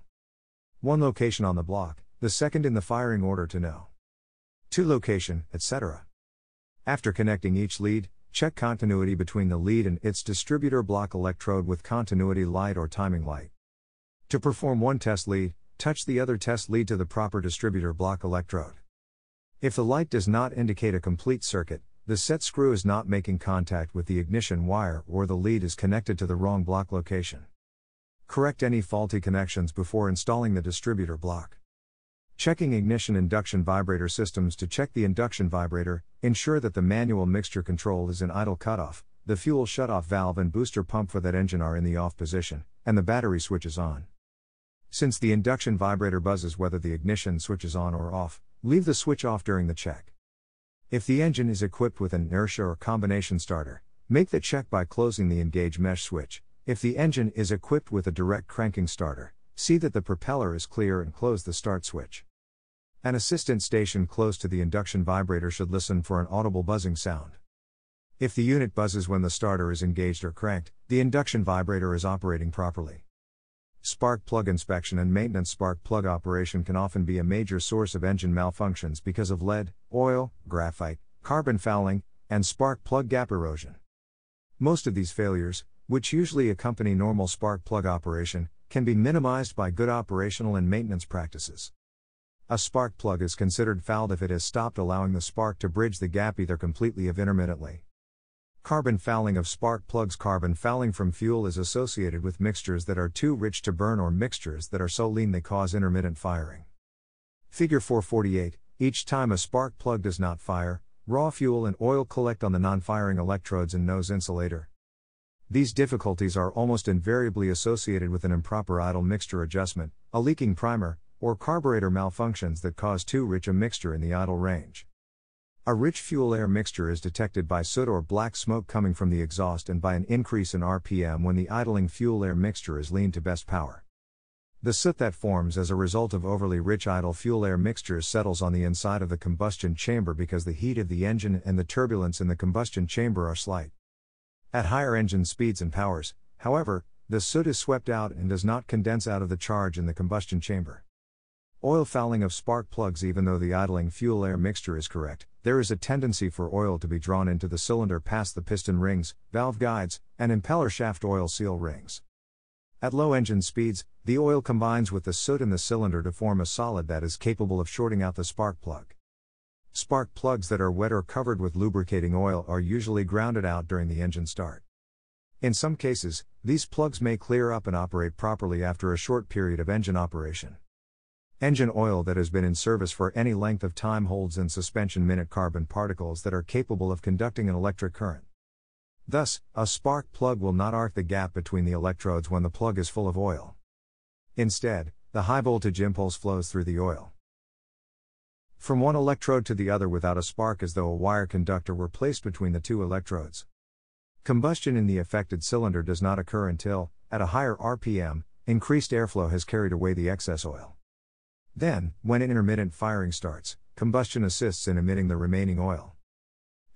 One location on the block, the second in the firing order to no. Two location, etc. After connecting each lead, check continuity between the lead and its distributor block electrode with continuity light or timing light. To perform one test lead, touch the other test lead to the proper distributor block electrode. If the light does not indicate a complete circuit, the set screw is not making contact with the ignition wire or the lead is connected to the wrong block location. Correct any faulty connections before installing the distributor block. Checking ignition induction vibrator systems to check the induction vibrator, ensure that the manual mixture control is in idle cutoff, the fuel shutoff valve and booster pump for that engine are in the off position, and the battery switch is on. Since the induction vibrator buzzes whether the ignition switch is on or off, leave the switch off during the check. If the engine is equipped with an inertia or combination starter, make the check by closing the engage mesh switch. If the engine is equipped with a direct cranking starter, see that the propeller is clear and close the start switch. An assistant station close to the induction vibrator should listen for an audible buzzing sound. If the unit buzzes when the starter is engaged or cranked, the induction vibrator is operating properly. Spark plug inspection and maintenance spark plug operation can often be a major source of engine malfunctions because of lead, oil, graphite, carbon fouling, and spark plug gap erosion. Most of these failures, which usually accompany normal spark plug operation, can be minimized by good operational and maintenance practices. A spark plug is considered fouled if it has stopped allowing the spark to bridge the gap either completely or intermittently. Carbon fouling of spark plugs Carbon fouling from fuel is associated with mixtures that are too rich to burn or mixtures that are so lean they cause intermittent firing. Figure 448 Each time a spark plug does not fire, raw fuel and oil collect on the non firing electrodes and nose insulator. These difficulties are almost invariably associated with an improper idle mixture adjustment, a leaking primer, or carburetor malfunctions that cause too rich a mixture in the idle range. A rich fuel air mixture is detected by soot or black smoke coming from the exhaust and by an increase in RPM when the idling fuel air mixture is leaned to best power. The soot that forms as a result of overly rich idle fuel air mixtures settles on the inside of the combustion chamber because the heat of the engine and the turbulence in the combustion chamber are slight. At higher engine speeds and powers, however, the soot is swept out and does not condense out of the charge in the combustion chamber. Oil fouling of spark plugs Even though the idling fuel air mixture is correct, there is a tendency for oil to be drawn into the cylinder past the piston rings, valve guides, and impeller shaft oil seal rings. At low engine speeds, the oil combines with the soot in the cylinder to form a solid that is capable of shorting out the spark plug. Spark plugs that are wet or covered with lubricating oil are usually grounded out during the engine start. In some cases, these plugs may clear up and operate properly after a short period of engine operation. Engine oil that has been in service for any length of time holds in suspension minute carbon particles that are capable of conducting an electric current. Thus, a spark plug will not arc the gap between the electrodes when the plug is full of oil. Instead, the high voltage impulse flows through the oil. From one electrode to the other without a spark as though a wire conductor were placed between the two electrodes. Combustion in the affected cylinder does not occur until, at a higher RPM, increased airflow has carried away the excess oil. Then, when intermittent firing starts, combustion assists in emitting the remaining oil.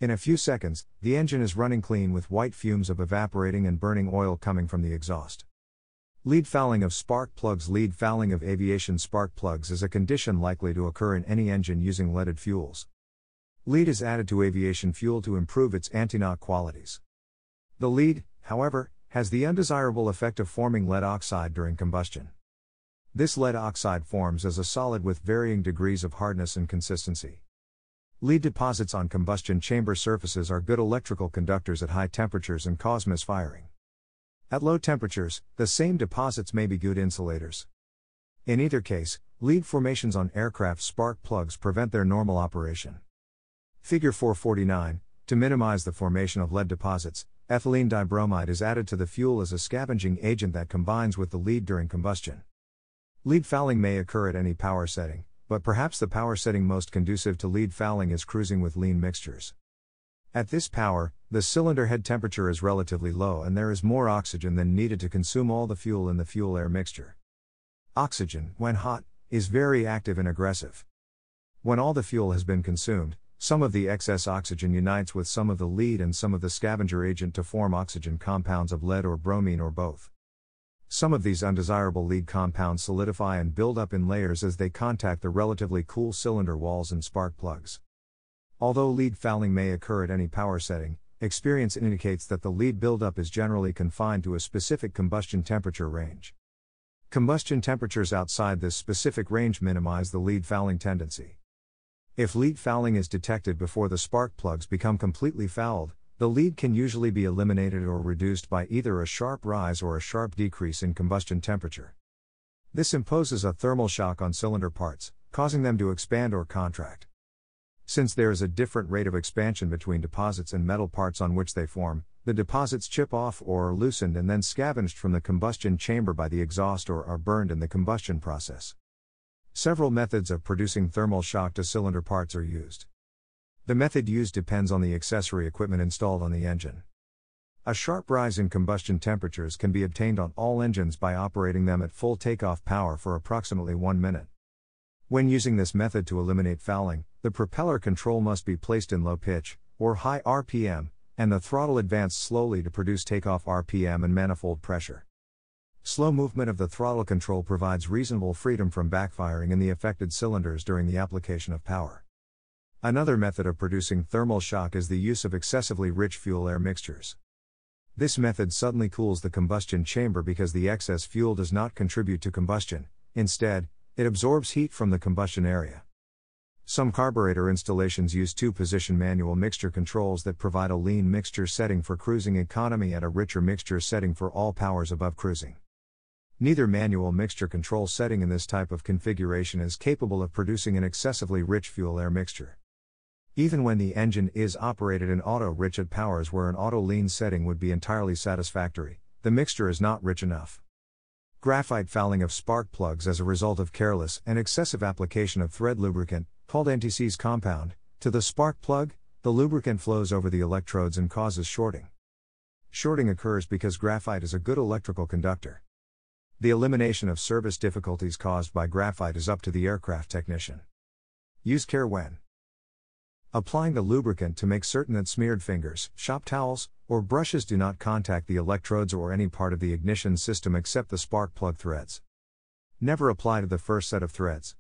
In a few seconds, the engine is running clean with white fumes of evaporating and burning oil coming from the exhaust. Lead fouling of spark plugs Lead fouling of aviation spark plugs is a condition likely to occur in any engine using leaded fuels. Lead is added to aviation fuel to improve its anti-knock qualities. The lead, however, has the undesirable effect of forming lead oxide during combustion. This lead oxide forms as a solid with varying degrees of hardness and consistency. Lead deposits on combustion chamber surfaces are good electrical conductors at high temperatures and cause misfiring. At low temperatures, the same deposits may be good insulators. In either case, lead formations on aircraft spark plugs prevent their normal operation. Figure 449 To minimize the formation of lead deposits, ethylene dibromide is added to the fuel as a scavenging agent that combines with the lead during combustion. Lead fouling may occur at any power setting, but perhaps the power setting most conducive to lead fouling is cruising with lean mixtures. At this power, the cylinder head temperature is relatively low and there is more oxygen than needed to consume all the fuel in the fuel air mixture. Oxygen, when hot, is very active and aggressive. When all the fuel has been consumed, some of the excess oxygen unites with some of the lead and some of the scavenger agent to form oxygen compounds of lead or bromine or both. Some of these undesirable lead compounds solidify and build up in layers as they contact the relatively cool cylinder walls and spark plugs. Although lead fouling may occur at any power setting, experience indicates that the lead buildup is generally confined to a specific combustion temperature range. Combustion temperatures outside this specific range minimize the lead fouling tendency. If lead fouling is detected before the spark plugs become completely fouled, the lead can usually be eliminated or reduced by either a sharp rise or a sharp decrease in combustion temperature. This imposes a thermal shock on cylinder parts, causing them to expand or contract. Since there is a different rate of expansion between deposits and metal parts on which they form, the deposits chip off or are loosened and then scavenged from the combustion chamber by the exhaust or are burned in the combustion process. Several methods of producing thermal shock to cylinder parts are used. The method used depends on the accessory equipment installed on the engine. A sharp rise in combustion temperatures can be obtained on all engines by operating them at full takeoff power for approximately one minute. When using this method to eliminate fouling, the propeller control must be placed in low pitch, or high RPM, and the throttle advanced slowly to produce takeoff RPM and manifold pressure. Slow movement of the throttle control provides reasonable freedom from backfiring in the affected cylinders during the application of power. Another method of producing thermal shock is the use of excessively rich fuel air mixtures. This method suddenly cools the combustion chamber because the excess fuel does not contribute to combustion, instead, it absorbs heat from the combustion area. Some carburetor installations use two position manual mixture controls that provide a lean mixture setting for cruising economy and a richer mixture setting for all powers above cruising. Neither manual mixture control setting in this type of configuration is capable of producing an excessively rich fuel air mixture. Even when the engine is operated in auto rich at powers where an auto lean setting would be entirely satisfactory, the mixture is not rich enough. Graphite fouling of spark plugs as a result of careless and excessive application of thread lubricant, called anti-seize compound, to the spark plug, the lubricant flows over the electrodes and causes shorting. Shorting occurs because graphite is a good electrical conductor. The elimination of service difficulties caused by graphite is up to the aircraft technician. Use care when Applying the lubricant to make certain that smeared fingers, shop towels, or brushes do not contact the electrodes or any part of the ignition system except the spark plug threads. Never apply to the first set of threads.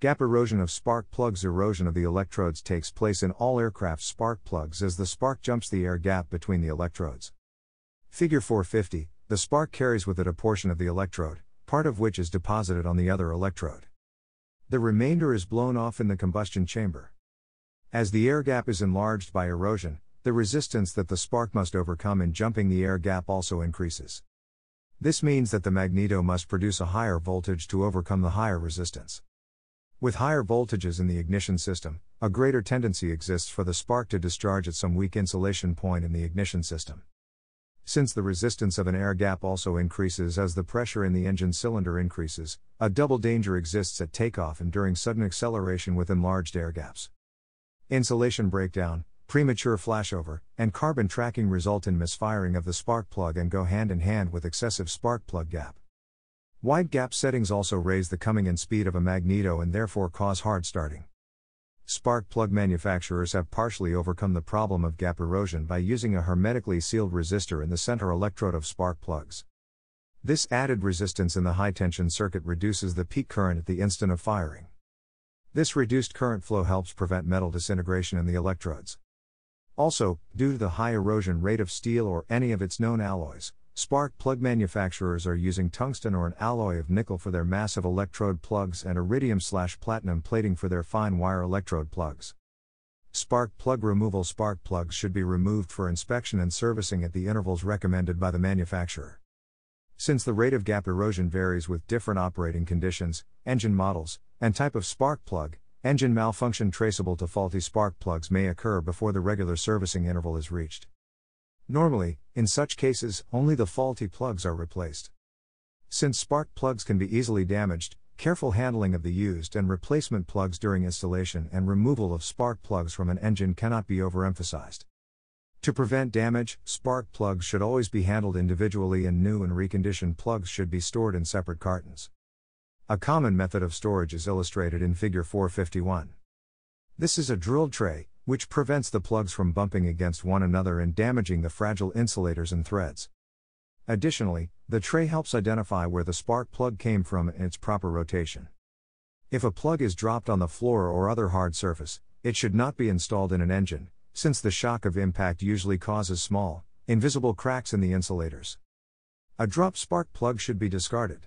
Gap erosion of spark plugs Erosion of the electrodes takes place in all aircraft spark plugs as the spark jumps the air gap between the electrodes. Figure 450 The spark carries with it a portion of the electrode, part of which is deposited on the other electrode. The remainder is blown off in the combustion chamber. As the air gap is enlarged by erosion, the resistance that the spark must overcome in jumping the air gap also increases. This means that the magneto must produce a higher voltage to overcome the higher resistance. With higher voltages in the ignition system, a greater tendency exists for the spark to discharge at some weak insulation point in the ignition system. Since the resistance of an air gap also increases as the pressure in the engine cylinder increases, a double danger exists at takeoff and during sudden acceleration with enlarged air gaps. Insulation breakdown, premature flashover, and carbon tracking result in misfiring of the spark plug and go hand in hand with excessive spark plug gap. Wide gap settings also raise the coming in speed of a magneto and therefore cause hard starting. Spark plug manufacturers have partially overcome the problem of gap erosion by using a hermetically sealed resistor in the center electrode of spark plugs. This added resistance in the high tension circuit reduces the peak current at the instant of firing. This reduced current flow helps prevent metal disintegration in the electrodes. Also, due to the high erosion rate of steel or any of its known alloys, Spark plug manufacturers are using tungsten or an alloy of nickel for their massive electrode plugs and iridium slash platinum plating for their fine wire electrode plugs. Spark plug removal Spark plugs should be removed for inspection and servicing at the intervals recommended by the manufacturer. Since the rate of gap erosion varies with different operating conditions, engine models, and type of spark plug, engine malfunction traceable to faulty spark plugs may occur before the regular servicing interval is reached. Normally, in such cases, only the faulty plugs are replaced. Since spark plugs can be easily damaged, careful handling of the used and replacement plugs during installation and removal of spark plugs from an engine cannot be overemphasized. To prevent damage, spark plugs should always be handled individually and new and reconditioned plugs should be stored in separate cartons. A common method of storage is illustrated in Figure 451. This is a drilled tray, which prevents the plugs from bumping against one another and damaging the fragile insulators and threads. Additionally, the tray helps identify where the spark plug came from in its proper rotation. If a plug is dropped on the floor or other hard surface, it should not be installed in an engine, since the shock of impact usually causes small, invisible cracks in the insulators. A drop spark plug should be discarded.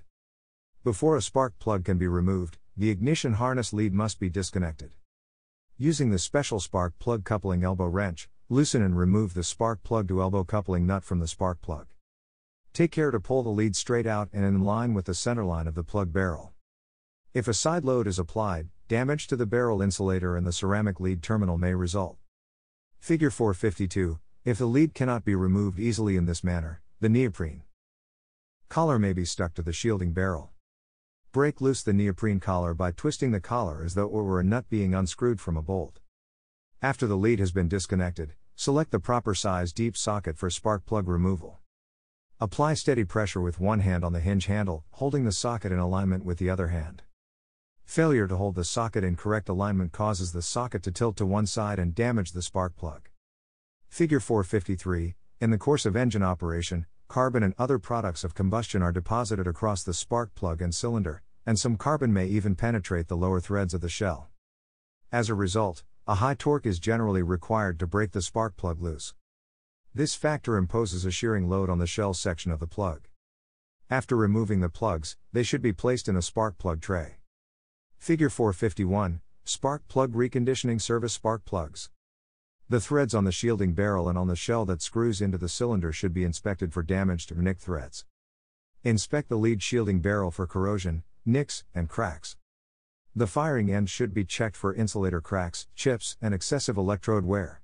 Before a spark plug can be removed, the ignition harness lead must be disconnected. Using the special spark plug coupling elbow wrench, loosen and remove the spark plug to elbow coupling nut from the spark plug. Take care to pull the lead straight out and in line with the centerline of the plug barrel. If a side load is applied, damage to the barrel insulator and the ceramic lead terminal may result. Figure 452 If the lead cannot be removed easily in this manner, the neoprene collar may be stuck to the shielding barrel. Break loose the neoprene collar by twisting the collar as though it were a nut being unscrewed from a bolt. After the lead has been disconnected, select the proper size deep socket for spark plug removal. Apply steady pressure with one hand on the hinge handle, holding the socket in alignment with the other hand. Failure to hold the socket in correct alignment causes the socket to tilt to one side and damage the spark plug. Figure 453 In the course of engine operation, carbon and other products of combustion are deposited across the spark plug and cylinder, and some carbon may even penetrate the lower threads of the shell. As a result, a high torque is generally required to break the spark plug loose. This factor imposes a shearing load on the shell section of the plug. After removing the plugs, they should be placed in a spark plug tray. Figure 451 Spark plug reconditioning service spark plugs. The threads on the shielding barrel and on the shell that screws into the cylinder should be inspected for damaged or nicked threads. Inspect the lead shielding barrel for corrosion, nicks, and cracks. The firing end should be checked for insulator cracks, chips, and excessive electrode wear.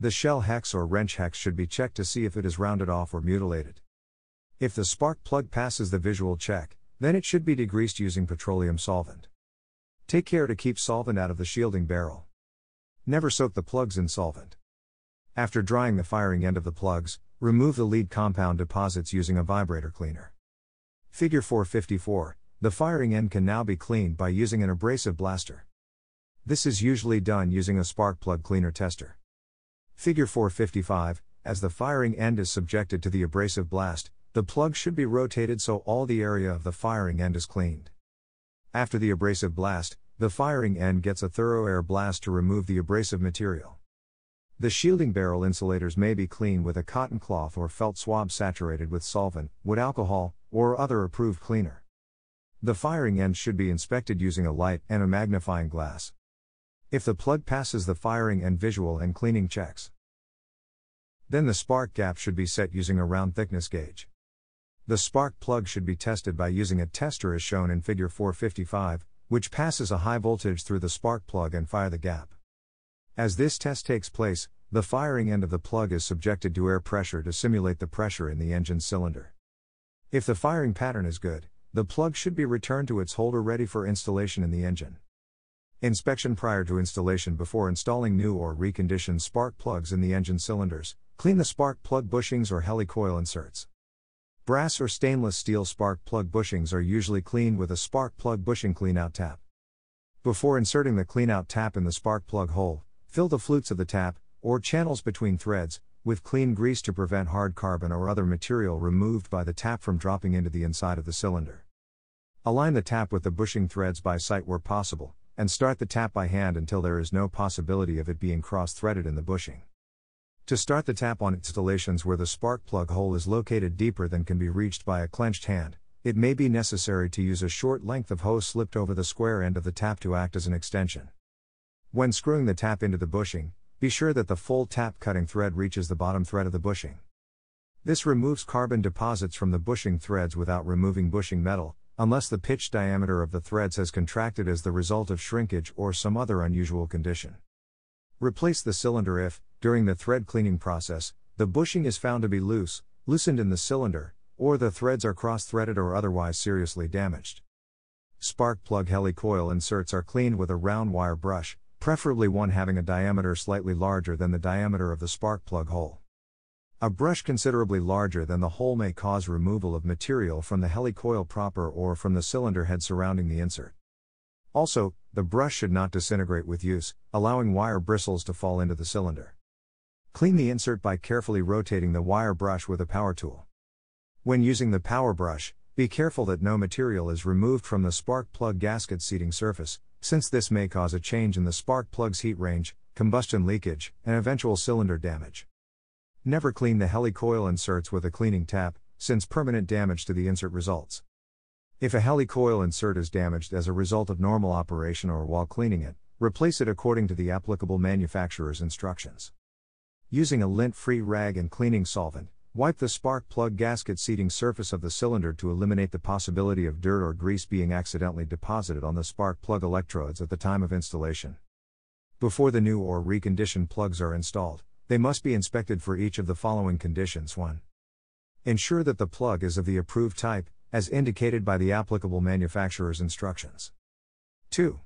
The shell hex or wrench hex should be checked to see if it is rounded off or mutilated. If the spark plug passes the visual check, then it should be degreased using petroleum solvent. Take care to keep solvent out of the shielding barrel. Never soak the plugs in solvent. After drying the firing end of the plugs, remove the lead compound deposits using a vibrator cleaner. Figure 454 The firing end can now be cleaned by using an abrasive blaster. This is usually done using a spark plug cleaner tester. Figure 455 As the firing end is subjected to the abrasive blast, the plug should be rotated so all the area of the firing end is cleaned. After the abrasive blast, the firing end gets a thorough air blast to remove the abrasive material. The shielding barrel insulators may be cleaned with a cotton cloth or felt swab saturated with solvent, wood alcohol, or other approved cleaner. The firing end should be inspected using a light and a magnifying glass. If the plug passes the firing and visual and cleaning checks, then the spark gap should be set using a round thickness gauge. The spark plug should be tested by using a tester as shown in figure 455, which passes a high voltage through the spark plug and fire the gap. As this test takes place, the firing end of the plug is subjected to air pressure to simulate the pressure in the engine cylinder. If the firing pattern is good, the plug should be returned to its holder ready for installation in the engine. Inspection prior to installation before installing new or reconditioned spark plugs in the engine cylinders. Clean the spark plug bushings or helicoil inserts. Brass or stainless steel spark plug bushings are usually cleaned with a spark plug bushing cleanout tap. Before inserting the cleanout tap in the spark plug hole, fill the flutes of the tap, or channels between threads, with clean grease to prevent hard carbon or other material removed by the tap from dropping into the inside of the cylinder. Align the tap with the bushing threads by sight where possible, and start the tap by hand until there is no possibility of it being cross threaded in the bushing. To start the tap on installations where the spark plug hole is located deeper than can be reached by a clenched hand, it may be necessary to use a short length of hose slipped over the square end of the tap to act as an extension. When screwing the tap into the bushing, be sure that the full tap cutting thread reaches the bottom thread of the bushing. This removes carbon deposits from the bushing threads without removing bushing metal, unless the pitch diameter of the threads has contracted as the result of shrinkage or some other unusual condition. Replace the cylinder if, during the thread cleaning process, the bushing is found to be loose, loosened in the cylinder, or the threads are cross threaded or otherwise seriously damaged. Spark plug helicoil inserts are cleaned with a round wire brush, preferably one having a diameter slightly larger than the diameter of the spark plug hole. A brush considerably larger than the hole may cause removal of material from the helicoil proper or from the cylinder head surrounding the insert. Also, the brush should not disintegrate with use, allowing wire bristles to fall into the cylinder. Clean the insert by carefully rotating the wire brush with a power tool. When using the power brush, be careful that no material is removed from the spark plug gasket seating surface, since this may cause a change in the spark plug's heat range, combustion leakage, and eventual cylinder damage. Never clean the helicoil inserts with a cleaning tap, since permanent damage to the insert results. If a helicoil insert is damaged as a result of normal operation or while cleaning it, replace it according to the applicable manufacturer's instructions. Using a lint free rag and cleaning solvent, wipe the spark plug gasket seating surface of the cylinder to eliminate the possibility of dirt or grease being accidentally deposited on the spark plug electrodes at the time of installation. Before the new or reconditioned plugs are installed, they must be inspected for each of the following conditions 1. Ensure that the plug is of the approved type, as indicated by the applicable manufacturer's instructions. 2.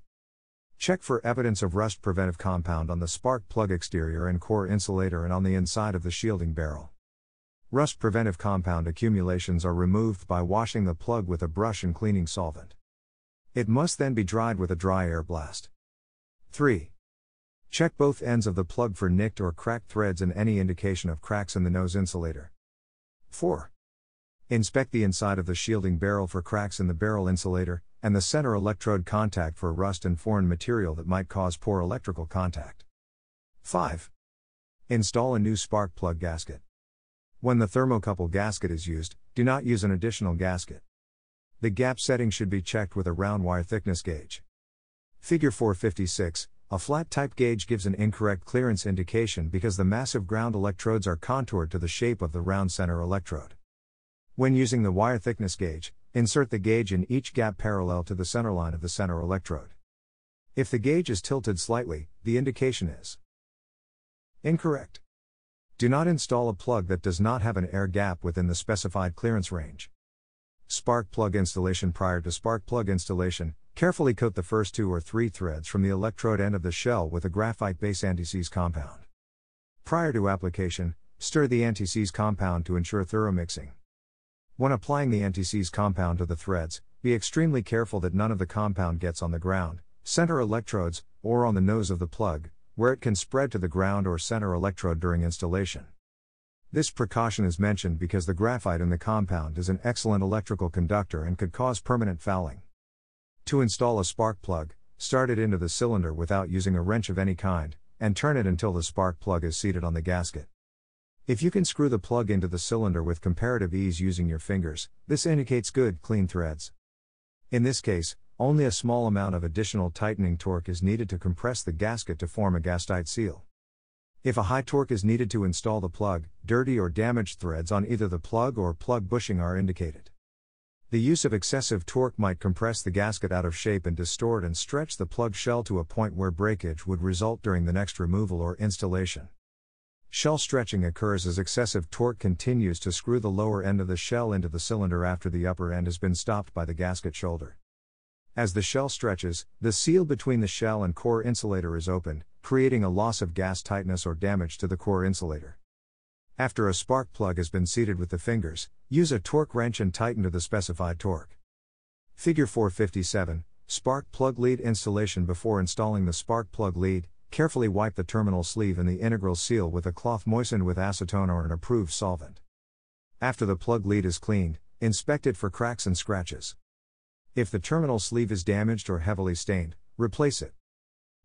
Check for evidence of rust preventive compound on the spark plug exterior and core insulator and on the inside of the shielding barrel. Rust preventive compound accumulations are removed by washing the plug with a brush and cleaning solvent. It must then be dried with a dry air blast. 3. Check both ends of the plug for nicked or cracked threads and any indication of cracks in the nose insulator. 4. Inspect the inside of the shielding barrel for cracks in the barrel insulator, and the center electrode contact for rust and foreign material that might cause poor electrical contact. 5. Install a new spark plug gasket. When the thermocouple gasket is used, do not use an additional gasket. The gap setting should be checked with a round wire thickness gauge. Figure 456 a flat type gauge gives an incorrect clearance indication because the massive ground electrodes are contoured to the shape of the round center electrode. When using the wire thickness gauge, insert the gauge in each gap parallel to the center line of the center electrode. If the gauge is tilted slightly, the indication is incorrect. Do not install a plug that does not have an air gap within the specified clearance range. Spark plug installation Prior to spark plug installation, Carefully coat the first two or three threads from the electrode end of the shell with a graphite base anti-seize compound. Prior to application, stir the anti-seize compound to ensure thorough mixing. When applying the anti-seize compound to the threads, be extremely careful that none of the compound gets on the ground, center electrodes, or on the nose of the plug, where it can spread to the ground or center electrode during installation. This precaution is mentioned because the graphite in the compound is an excellent electrical conductor and could cause permanent fouling. To install a spark plug, start it into the cylinder without using a wrench of any kind, and turn it until the spark plug is seated on the gasket. If you can screw the plug into the cylinder with comparative ease using your fingers, this indicates good, clean threads. In this case, only a small amount of additional tightening torque is needed to compress the gasket to form a gas tight seal. If a high torque is needed to install the plug, dirty or damaged threads on either the plug or plug bushing are indicated. The use of excessive torque might compress the gasket out of shape and distort and stretch the plug shell to a point where breakage would result during the next removal or installation. Shell stretching occurs as excessive torque continues to screw the lower end of the shell into the cylinder after the upper end has been stopped by the gasket shoulder. As the shell stretches, the seal between the shell and core insulator is opened, creating a loss of gas tightness or damage to the core insulator. After a spark plug has been seated with the fingers, use a torque wrench and tighten to the specified torque. Figure 457 Spark plug lead installation Before installing the spark plug lead, carefully wipe the terminal sleeve and the integral seal with a cloth moistened with acetone or an approved solvent. After the plug lead is cleaned, inspect it for cracks and scratches. If the terminal sleeve is damaged or heavily stained, replace it.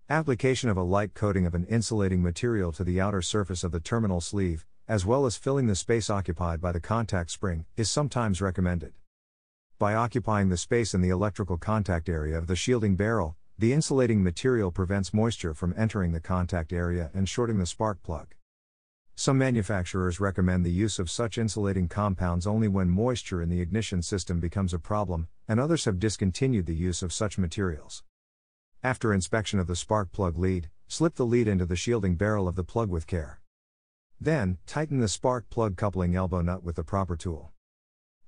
Application of a light coating of an insulating material to the outer surface of the terminal sleeve, as well as filling the space occupied by the contact spring, is sometimes recommended. By occupying the space in the electrical contact area of the shielding barrel, the insulating material prevents moisture from entering the contact area and shorting the spark plug. Some manufacturers recommend the use of such insulating compounds only when moisture in the ignition system becomes a problem, and others have discontinued the use of such materials. After inspection of the spark plug lead, slip the lead into the shielding barrel of the plug with care. Then, tighten the spark plug coupling elbow nut with the proper tool.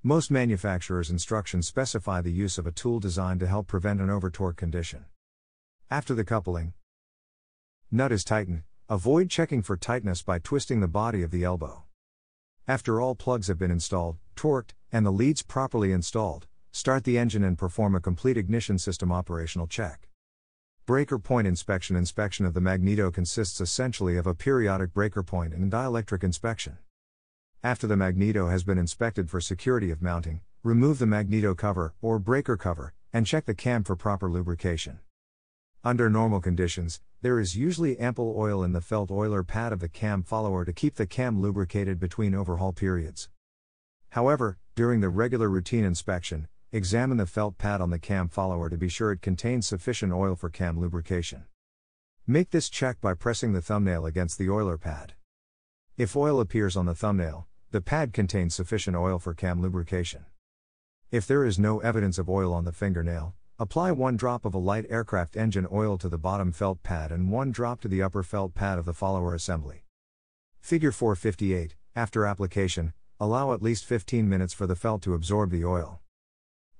Most manufacturers' instructions specify the use of a tool designed to help prevent an over-torque condition. After the coupling, nut is tightened, avoid checking for tightness by twisting the body of the elbow. After all plugs have been installed, torqued, and the leads properly installed, start the engine and perform a complete ignition system operational check. Breaker point inspection Inspection of the magneto consists essentially of a periodic breaker point and dielectric inspection. After the magneto has been inspected for security of mounting, remove the magneto cover, or breaker cover, and check the cam for proper lubrication. Under normal conditions, there is usually ample oil in the felt oiler pad of the cam follower to keep the cam lubricated between overhaul periods. However, during the regular routine inspection, Examine the felt pad on the cam follower to be sure it contains sufficient oil for cam lubrication. Make this check by pressing the thumbnail against the oiler pad. If oil appears on the thumbnail, the pad contains sufficient oil for cam lubrication. If there is no evidence of oil on the fingernail, apply one drop of a light aircraft engine oil to the bottom felt pad and one drop to the upper felt pad of the follower assembly. Figure 458 After application, allow at least 15 minutes for the felt to absorb the oil.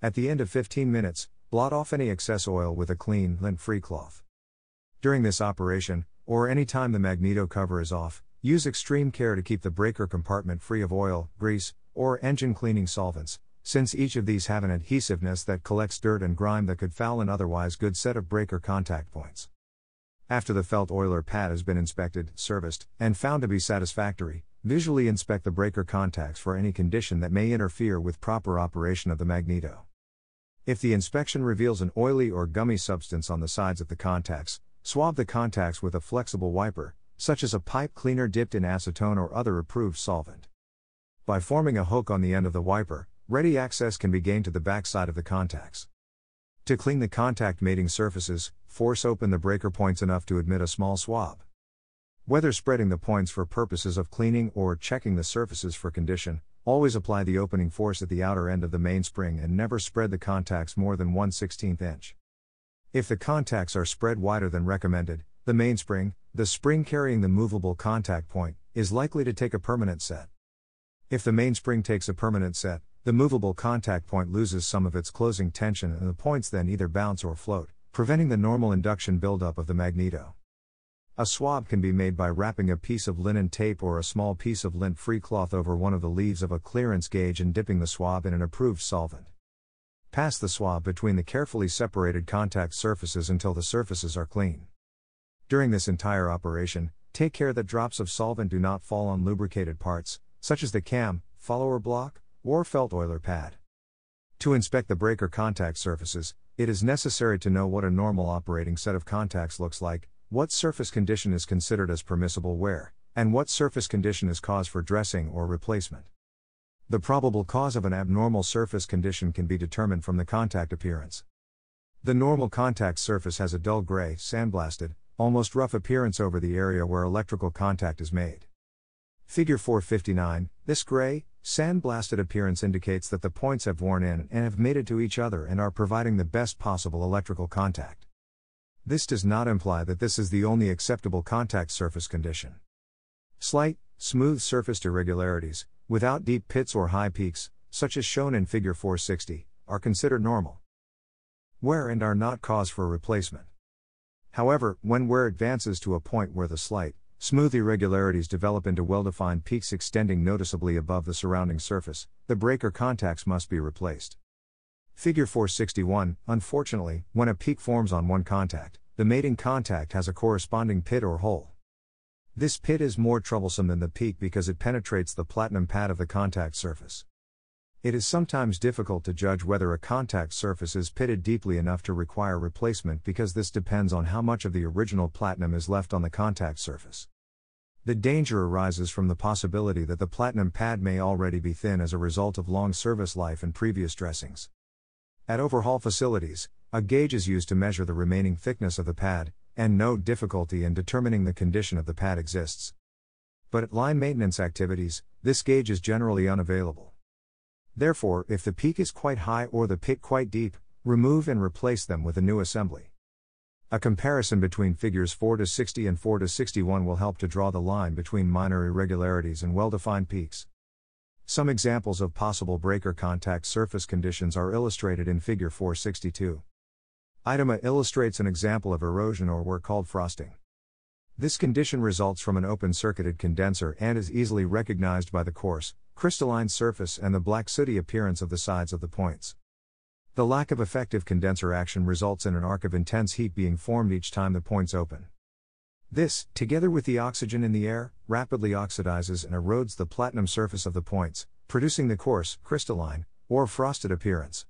At the end of 15 minutes, blot off any excess oil with a clean, lint free cloth. During this operation, or any time the magneto cover is off, use extreme care to keep the breaker compartment free of oil, grease, or engine cleaning solvents, since each of these have an adhesiveness that collects dirt and grime that could foul an otherwise good set of breaker contact points. After the felt oiler pad has been inspected, serviced, and found to be satisfactory, visually inspect the breaker contacts for any condition that may interfere with proper operation of the magneto. If the inspection reveals an oily or gummy substance on the sides of the contacts, swab the contacts with a flexible wiper, such as a pipe cleaner dipped in acetone or other approved solvent. By forming a hook on the end of the wiper, ready access can be gained to the back side of the contacts. To clean the contact mating surfaces, force open the breaker points enough to admit a small swab. Whether spreading the points for purposes of cleaning or checking the surfaces for condition, Always apply the opening force at the outer end of the mainspring and never spread the contacts more than 1 16th inch. If the contacts are spread wider than recommended, the mainspring, the spring carrying the movable contact point, is likely to take a permanent set. If the mainspring takes a permanent set, the movable contact point loses some of its closing tension and the points then either bounce or float, preventing the normal induction buildup of the magneto. A swab can be made by wrapping a piece of linen tape or a small piece of lint free cloth over one of the leaves of a clearance gauge and dipping the swab in an approved solvent. Pass the swab between the carefully separated contact surfaces until the surfaces are clean. During this entire operation, take care that drops of solvent do not fall on lubricated parts, such as the cam, follower block, or felt oiler pad. To inspect the breaker contact surfaces, it is necessary to know what a normal operating set of contacts looks like, what surface condition is considered as permissible wear, and what surface condition is cause for dressing or replacement. The probable cause of an abnormal surface condition can be determined from the contact appearance. The normal contact surface has a dull gray, sandblasted, almost rough appearance over the area where electrical contact is made. Figure 459 This gray, sandblasted appearance indicates that the points have worn in and have mated to each other and are providing the best possible electrical contact. This does not imply that this is the only acceptable contact surface condition. Slight, smooth surfaced irregularities, without deep pits or high peaks, such as shown in Figure 460, are considered normal. Wear and are not cause for replacement. However, when wear advances to a point where the slight, smooth irregularities develop into well defined peaks extending noticeably above the surrounding surface, the breaker contacts must be replaced. Figure 461 Unfortunately, when a peak forms on one contact, the mating contact has a corresponding pit or hole. This pit is more troublesome than the peak because it penetrates the platinum pad of the contact surface. It is sometimes difficult to judge whether a contact surface is pitted deeply enough to require replacement because this depends on how much of the original platinum is left on the contact surface. The danger arises from the possibility that the platinum pad may already be thin as a result of long service life and previous dressings. At overhaul facilities, a gauge is used to measure the remaining thickness of the pad, and no difficulty in determining the condition of the pad exists. But at line maintenance activities, this gauge is generally unavailable. Therefore, if the peak is quite high or the pit quite deep, remove and replace them with a new assembly. A comparison between figures 4 to 60 and 4 to 61 will help to draw the line between minor irregularities and well defined peaks. Some examples of possible breaker contact surface conditions are illustrated in Figure 462. Item A illustrates an example of erosion or wear called frosting. This condition results from an open circuited condenser and is easily recognized by the coarse, crystalline surface and the black sooty appearance of the sides of the points. The lack of effective condenser action results in an arc of intense heat being formed each time the points open. This, together with the oxygen in the air, rapidly oxidizes and erodes the platinum surface of the points, producing the coarse, crystalline, or frosted appearance.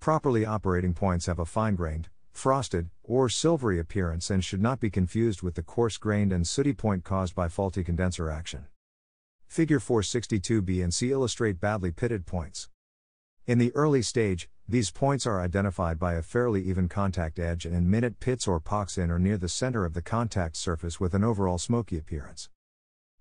Properly operating points have a fine grained, frosted, or silvery appearance and should not be confused with the coarse grained and sooty point caused by faulty condenser action. Figure 462b and c illustrate badly pitted points. In the early stage, these points are identified by a fairly even contact edge and in minute pits or pocks in or near the center of the contact surface with an overall smoky appearance.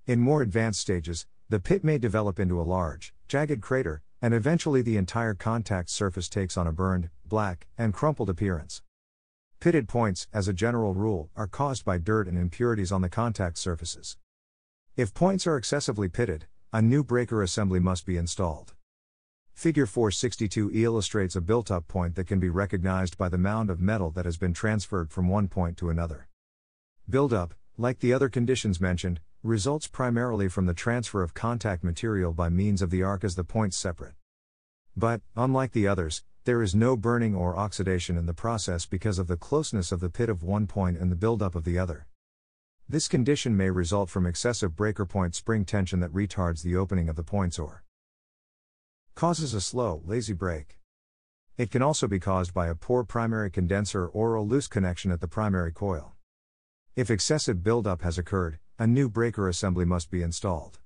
In more advanced stages, the pit may develop into a large, jagged crater, and eventually the entire contact surface takes on a burned, black, and crumpled appearance. Pitted points, as a general rule, are caused by dirt and impurities on the contact surfaces. If points are excessively pitted, a new breaker assembly must be installed. Figure 462e illustrates a built up point that can be recognized by the mound of metal that has been transferred from one point to another. Build-up, like the other conditions mentioned, results primarily from the transfer of contact material by means of the arc as the points separate. But, unlike the others, there is no burning or oxidation in the process because of the closeness of the pit of one point and the buildup of the other. This condition may result from excessive breaker point spring tension that retards the opening of the points or causes a slow, lazy break. It can also be caused by a poor primary condenser or a loose connection at the primary coil. If excessive buildup has occurred, a new breaker assembly must be installed.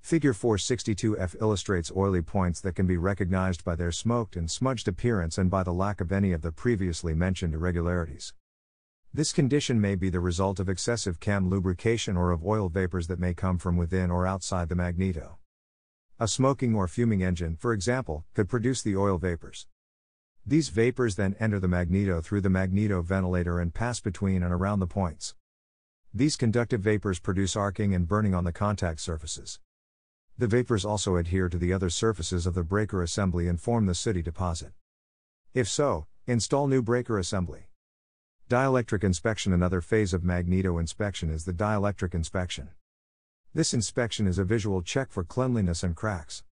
Figure 462f illustrates oily points that can be recognized by their smoked and smudged appearance and by the lack of any of the previously mentioned irregularities. This condition may be the result of excessive cam lubrication or of oil vapors that may come from within or outside the magneto. A smoking or fuming engine, for example, could produce the oil vapors. These vapors then enter the magneto through the magneto ventilator and pass between and around the points. These conductive vapors produce arcing and burning on the contact surfaces. The vapors also adhere to the other surfaces of the breaker assembly and form the sooty deposit. If so, install new breaker assembly. Dielectric inspection Another phase of magneto inspection is the dielectric inspection. This inspection is a visual check for cleanliness and cracks.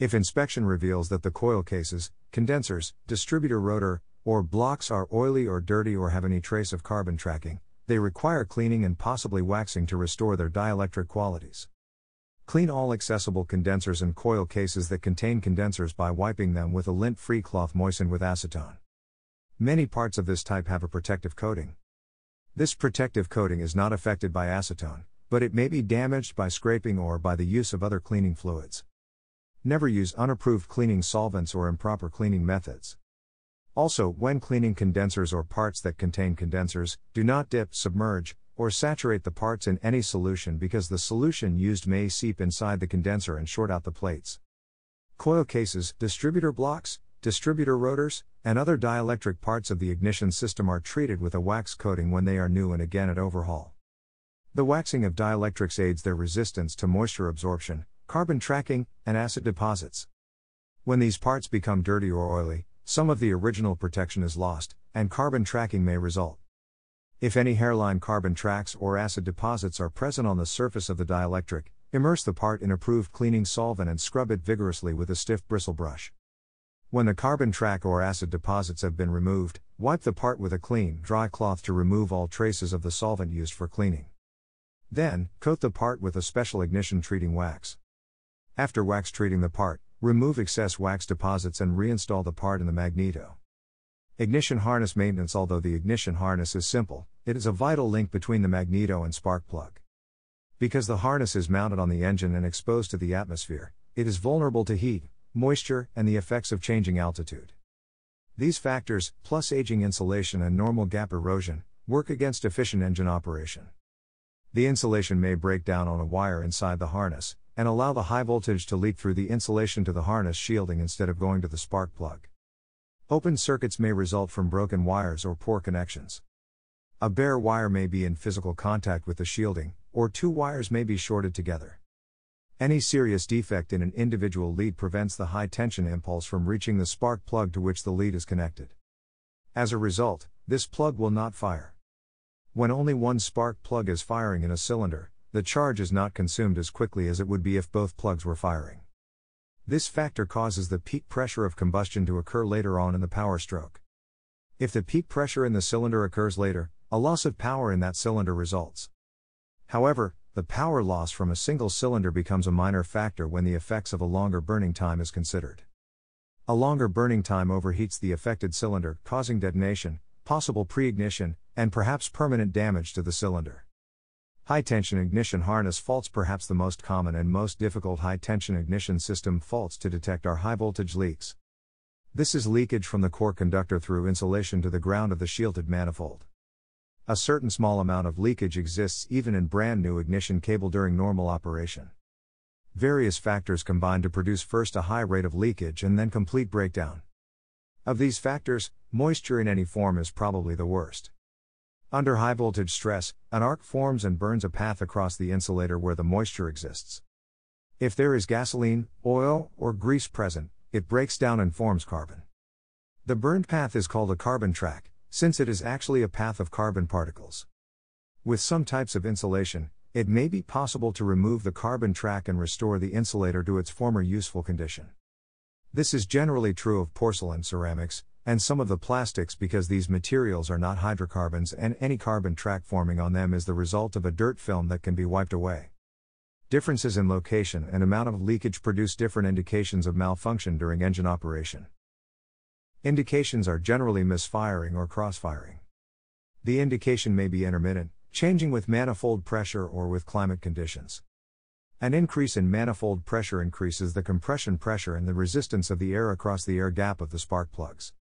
If inspection reveals that the coil cases, condensers, distributor rotor, or blocks are oily or dirty or have any trace of carbon tracking, they require cleaning and possibly waxing to restore their dielectric qualities. Clean all accessible condensers and coil cases that contain condensers by wiping them with a lint free cloth moistened with acetone. Many parts of this type have a protective coating. This protective coating is not affected by acetone, but it may be damaged by scraping or by the use of other cleaning fluids. Never use unapproved cleaning solvents or improper cleaning methods. Also, when cleaning condensers or parts that contain condensers, do not dip, submerge, or saturate the parts in any solution because the solution used may seep inside the condenser and short out the plates. Coil cases, distributor blocks, distributor rotors, and other dielectric parts of the ignition system are treated with a wax coating when they are new and again at overhaul. The waxing of dielectrics aids their resistance to moisture absorption, carbon tracking, and acid deposits. When these parts become dirty or oily, some of the original protection is lost, and carbon tracking may result. If any hairline carbon tracks or acid deposits are present on the surface of the dielectric, immerse the part in approved cleaning solvent and scrub it vigorously with a stiff bristle brush. When the carbon track or acid deposits have been removed, wipe the part with a clean, dry cloth to remove all traces of the solvent used for cleaning. Then, coat the part with a special ignition treating wax. After wax treating the part, remove excess wax deposits and reinstall the part in the magneto. Ignition harness maintenance Although the ignition harness is simple, it is a vital link between the magneto and spark plug. Because the harness is mounted on the engine and exposed to the atmosphere, it is vulnerable to heat, moisture, and the effects of changing altitude. These factors, plus aging insulation and normal gap erosion, work against efficient engine operation. The insulation may break down on a wire inside the harness, and allow the high voltage to leak through the insulation to the harness shielding instead of going to the spark plug. Open circuits may result from broken wires or poor connections. A bare wire may be in physical contact with the shielding, or two wires may be shorted together. Any serious defect in an individual lead prevents the high tension impulse from reaching the spark plug to which the lead is connected. As a result, this plug will not fire. When only one spark plug is firing in a cylinder, the charge is not consumed as quickly as it would be if both plugs were firing. This factor causes the peak pressure of combustion to occur later on in the power stroke. If the peak pressure in the cylinder occurs later, a loss of power in that cylinder results. However, the power loss from a single cylinder becomes a minor factor when the effects of a longer burning time is considered. A longer burning time overheats the affected cylinder, causing detonation, possible pre ignition, and perhaps permanent damage to the cylinder. High tension ignition harness faults perhaps the most common and most difficult high tension ignition system faults to detect are high voltage leaks. This is leakage from the core conductor through insulation to the ground of the shielded manifold. A certain small amount of leakage exists even in brand new ignition cable during normal operation. Various factors combine to produce first a high rate of leakage and then complete breakdown. Of these factors, moisture in any form is probably the worst. Under high voltage stress, an arc forms and burns a path across the insulator where the moisture exists. If there is gasoline, oil, or grease present, it breaks down and forms carbon. The burned path is called a carbon track, since it is actually a path of carbon particles. With some types of insulation, it may be possible to remove the carbon track and restore the insulator to its former useful condition. This is generally true of porcelain ceramics, and some of the plastics because these materials are not hydrocarbons and any carbon track forming on them is the result of a dirt film that can be wiped away. Differences in location and amount of leakage produce different indications of malfunction during engine operation. Indications are generally misfiring or crossfiring. The indication may be intermittent, changing with manifold pressure or with climate conditions. An increase in manifold pressure increases the compression pressure and the resistance of the air across the air gap of the spark plugs.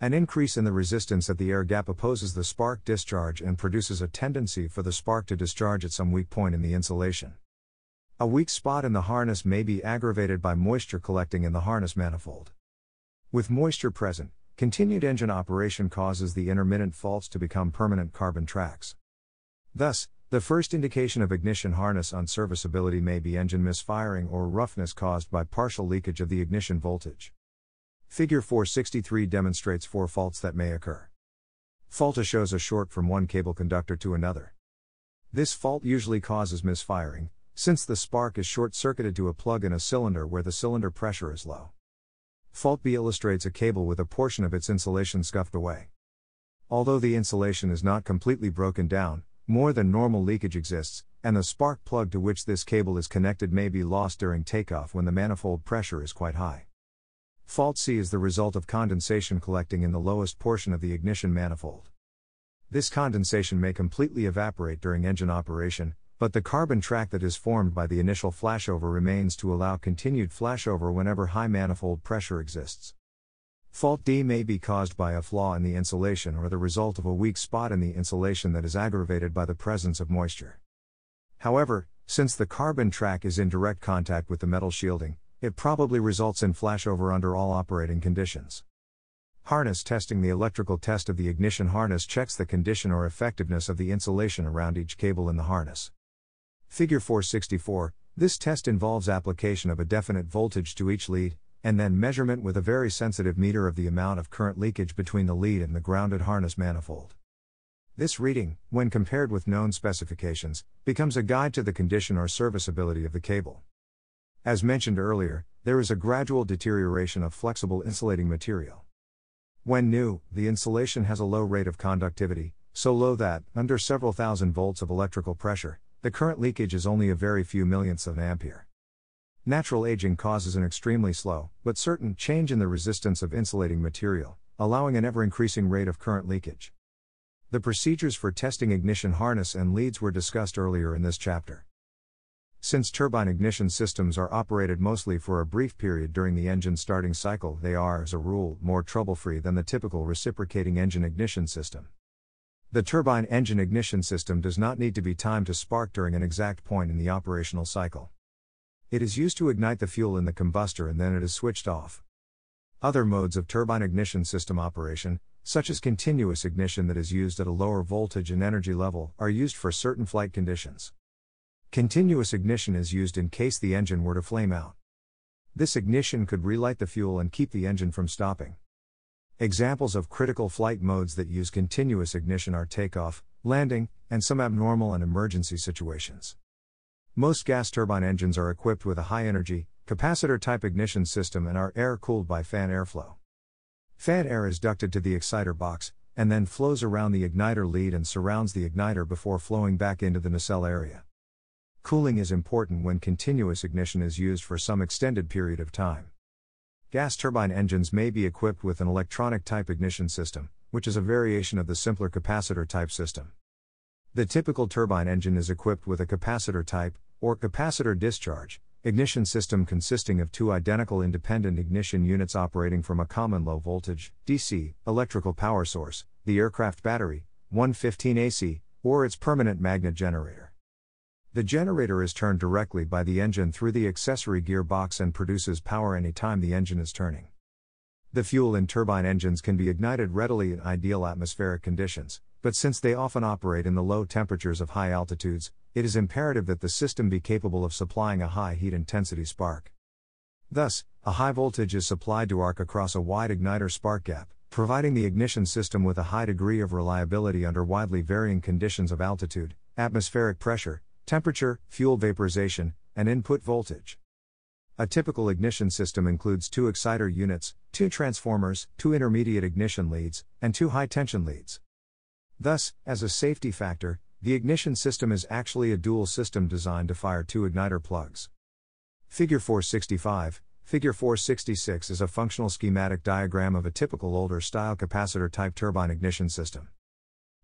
An increase in the resistance at the air gap opposes the spark discharge and produces a tendency for the spark to discharge at some weak point in the insulation. A weak spot in the harness may be aggravated by moisture collecting in the harness manifold. With moisture present, continued engine operation causes the intermittent faults to become permanent carbon tracks. Thus, the first indication of ignition harness unserviceability may be engine misfiring or roughness caused by partial leakage of the ignition voltage. Figure 463 demonstrates four faults that may occur. Fault A shows a short from one cable conductor to another. This fault usually causes misfiring, since the spark is short circuited to a plug in a cylinder where the cylinder pressure is low. Fault B illustrates a cable with a portion of its insulation scuffed away. Although the insulation is not completely broken down, more than normal leakage exists, and the spark plug to which this cable is connected may be lost during takeoff when the manifold pressure is quite high. Fault C is the result of condensation collecting in the lowest portion of the ignition manifold. This condensation may completely evaporate during engine operation, but the carbon track that is formed by the initial flashover remains to allow continued flashover whenever high manifold pressure exists. Fault D may be caused by a flaw in the insulation or the result of a weak spot in the insulation that is aggravated by the presence of moisture. However, since the carbon track is in direct contact with the metal shielding, it probably results in flashover under all operating conditions. Harness testing The electrical test of the ignition harness checks the condition or effectiveness of the insulation around each cable in the harness. Figure 464 This test involves application of a definite voltage to each lead, and then measurement with a very sensitive meter of the amount of current leakage between the lead and the grounded harness manifold. This reading, when compared with known specifications, becomes a guide to the condition or serviceability of the cable. As mentioned earlier, there is a gradual deterioration of flexible insulating material. When new, the insulation has a low rate of conductivity, so low that, under several thousand volts of electrical pressure, the current leakage is only a very few millionths of an ampere. Natural aging causes an extremely slow, but certain, change in the resistance of insulating material, allowing an ever increasing rate of current leakage. The procedures for testing ignition harness and leads were discussed earlier in this chapter. Since turbine ignition systems are operated mostly for a brief period during the engine starting cycle, they are, as a rule, more trouble free than the typical reciprocating engine ignition system. The turbine engine ignition system does not need to be timed to spark during an exact point in the operational cycle. It is used to ignite the fuel in the combustor and then it is switched off. Other modes of turbine ignition system operation, such as continuous ignition that is used at a lower voltage and energy level, are used for certain flight conditions. Continuous ignition is used in case the engine were to flame out. This ignition could relight the fuel and keep the engine from stopping. Examples of critical flight modes that use continuous ignition are takeoff, landing, and some abnormal and emergency situations. Most gas turbine engines are equipped with a high energy, capacitor type ignition system and are air cooled by fan airflow. Fan air is ducted to the exciter box, and then flows around the igniter lead and surrounds the igniter before flowing back into the nacelle area. Cooling is important when continuous ignition is used for some extended period of time. Gas turbine engines may be equipped with an electronic type ignition system, which is a variation of the simpler capacitor type system. The typical turbine engine is equipped with a capacitor type, or capacitor discharge, ignition system consisting of two identical independent ignition units operating from a common low voltage, DC, electrical power source, the aircraft battery, 115 AC, or its permanent magnet generator. The generator is turned directly by the engine through the accessory gearbox and produces power anytime the engine is turning. The fuel in turbine engines can be ignited readily in ideal atmospheric conditions, but since they often operate in the low temperatures of high altitudes, it is imperative that the system be capable of supplying a high heat intensity spark. Thus, a high voltage is supplied to arc across a wide igniter spark gap, providing the ignition system with a high degree of reliability under widely varying conditions of altitude, atmospheric pressure, temperature, fuel vaporization, and input voltage. A typical ignition system includes two exciter units, two transformers, two intermediate ignition leads, and two high tension leads. Thus, as a safety factor, the ignition system is actually a dual system designed to fire two igniter plugs. Figure 465, Figure 466 is a functional schematic diagram of a typical older style capacitor type turbine ignition system.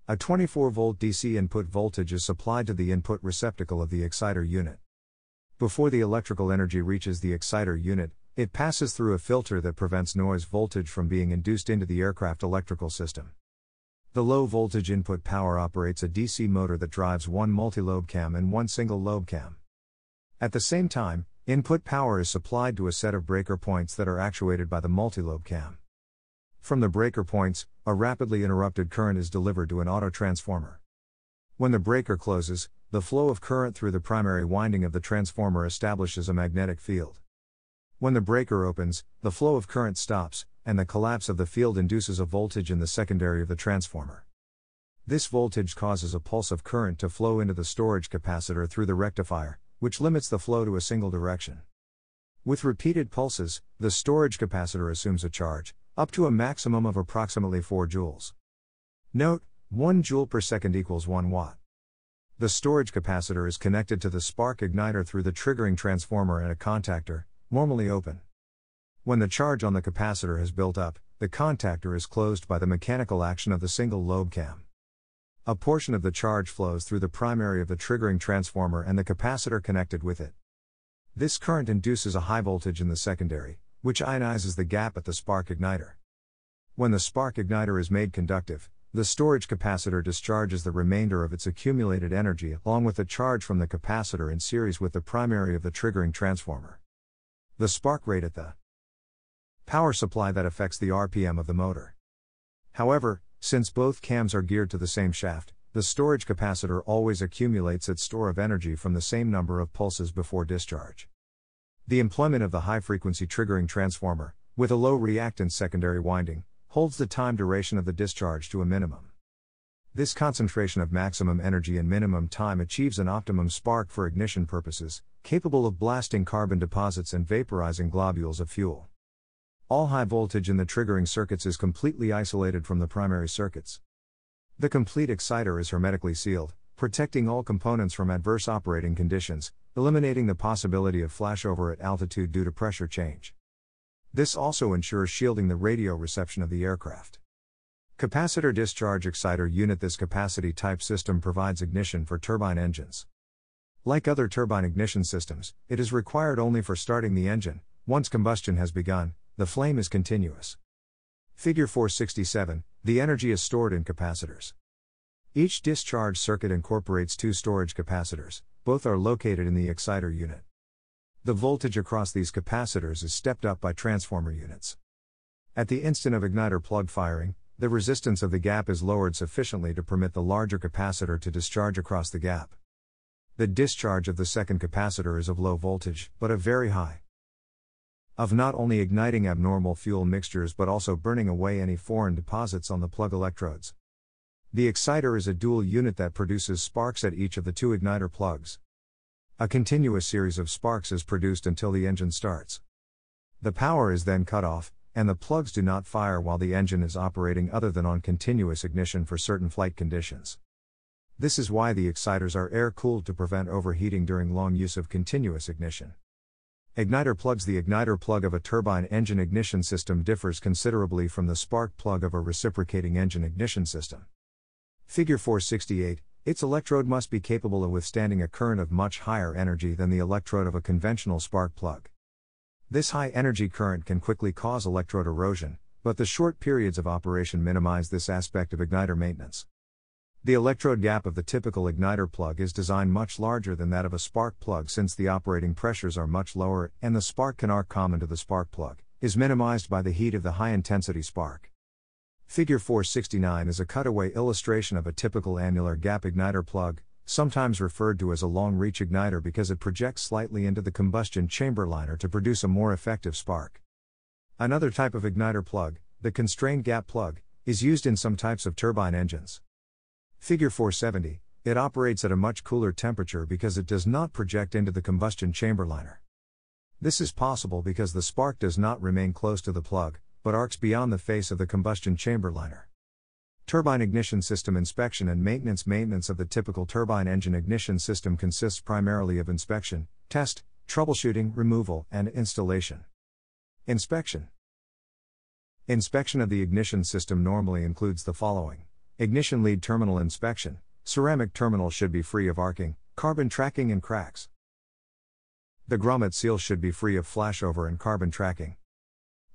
A 24 volt DC input voltage is supplied to the input receptacle of the exciter unit. Before the electrical energy reaches the exciter unit, it passes through a filter that prevents noise voltage from being induced into the aircraft electrical system. The low voltage input power operates a DC motor that drives one multi-lobe cam and one single lobe cam. At the same time, input power is supplied to a set of breaker points that are actuated by the multi-lobe cam. From the breaker points, a rapidly interrupted current is delivered to an autotransformer. When the breaker closes, the flow of current through the primary winding of the transformer establishes a magnetic field. When the breaker opens, the flow of current stops, and the collapse of the field induces a voltage in the secondary of the transformer. This voltage causes a pulse of current to flow into the storage capacitor through the rectifier, which limits the flow to a single direction. With repeated pulses, the storage capacitor assumes a charge, up to a maximum of approximately 4 joules. Note, 1 joule per second equals 1 watt. The storage capacitor is connected to the spark igniter through the triggering transformer and a contactor, normally open. When the charge on the capacitor has built up, the contactor is closed by the mechanical action of the single lobe cam. A portion of the charge flows through the primary of the triggering transformer and the capacitor connected with it. This current induces a high voltage in the secondary, which ionizes the gap at the spark igniter. When the spark igniter is made conductive, the storage capacitor discharges the remainder of its accumulated energy along with the charge from the capacitor in series with the primary of the triggering transformer. The spark rate at the power supply that affects the RPM of the motor. However, since both cams are geared to the same shaft, the storage capacitor always accumulates its store of energy from the same number of pulses before discharge. The employment of the high frequency triggering transformer, with a low reactance secondary winding, holds the time duration of the discharge to a minimum. This concentration of maximum energy and minimum time achieves an optimum spark for ignition purposes, capable of blasting carbon deposits and vaporizing globules of fuel. All high voltage in the triggering circuits is completely isolated from the primary circuits. The complete exciter is hermetically sealed, protecting all components from adverse operating conditions, eliminating the possibility of flashover at altitude due to pressure change. This also ensures shielding the radio reception of the aircraft. Capacitor discharge exciter unit This capacity type system provides ignition for turbine engines. Like other turbine ignition systems, it is required only for starting the engine. Once combustion has begun, the flame is continuous. Figure 467 The energy is stored in capacitors. Each discharge circuit incorporates two storage capacitors, both are located in the exciter unit. The voltage across these capacitors is stepped up by transformer units. At the instant of igniter plug firing, the resistance of the gap is lowered sufficiently to permit the larger capacitor to discharge across the gap. The discharge of the second capacitor is of low voltage, but of very high of not only igniting abnormal fuel mixtures but also burning away any foreign deposits on the plug electrodes. The exciter is a dual unit that produces sparks at each of the two igniter plugs. A continuous series of sparks is produced until the engine starts. The power is then cut off, and the plugs do not fire while the engine is operating other than on continuous ignition for certain flight conditions. This is why the exciters are air cooled to prevent overheating during long use of continuous ignition. Igniter plugs The igniter plug of a turbine engine ignition system differs considerably from the spark plug of a reciprocating engine ignition system. Figure 468 Its electrode must be capable of withstanding a current of much higher energy than the electrode of a conventional spark plug. This high energy current can quickly cause electrode erosion, but the short periods of operation minimize this aspect of igniter maintenance. The electrode gap of the typical igniter plug is designed much larger than that of a spark plug since the operating pressures are much lower and the spark can arc common to the spark plug is minimized by the heat of the high intensity spark. Figure 469 is a cutaway illustration of a typical annular gap igniter plug, sometimes referred to as a long reach igniter because it projects slightly into the combustion chamber liner to produce a more effective spark. Another type of igniter plug, the constrained gap plug, is used in some types of turbine engines. Figure 470, it operates at a much cooler temperature because it does not project into the combustion chamber liner. This is possible because the spark does not remain close to the plug, but arcs beyond the face of the combustion chamber liner. Turbine ignition system inspection and maintenance Maintenance of the typical turbine engine ignition system consists primarily of inspection, test, troubleshooting, removal, and installation. Inspection Inspection of the ignition system normally includes the following Ignition lead terminal inspection. Ceramic terminal should be free of arcing, carbon tracking, and cracks. The grommet seal should be free of flashover and carbon tracking.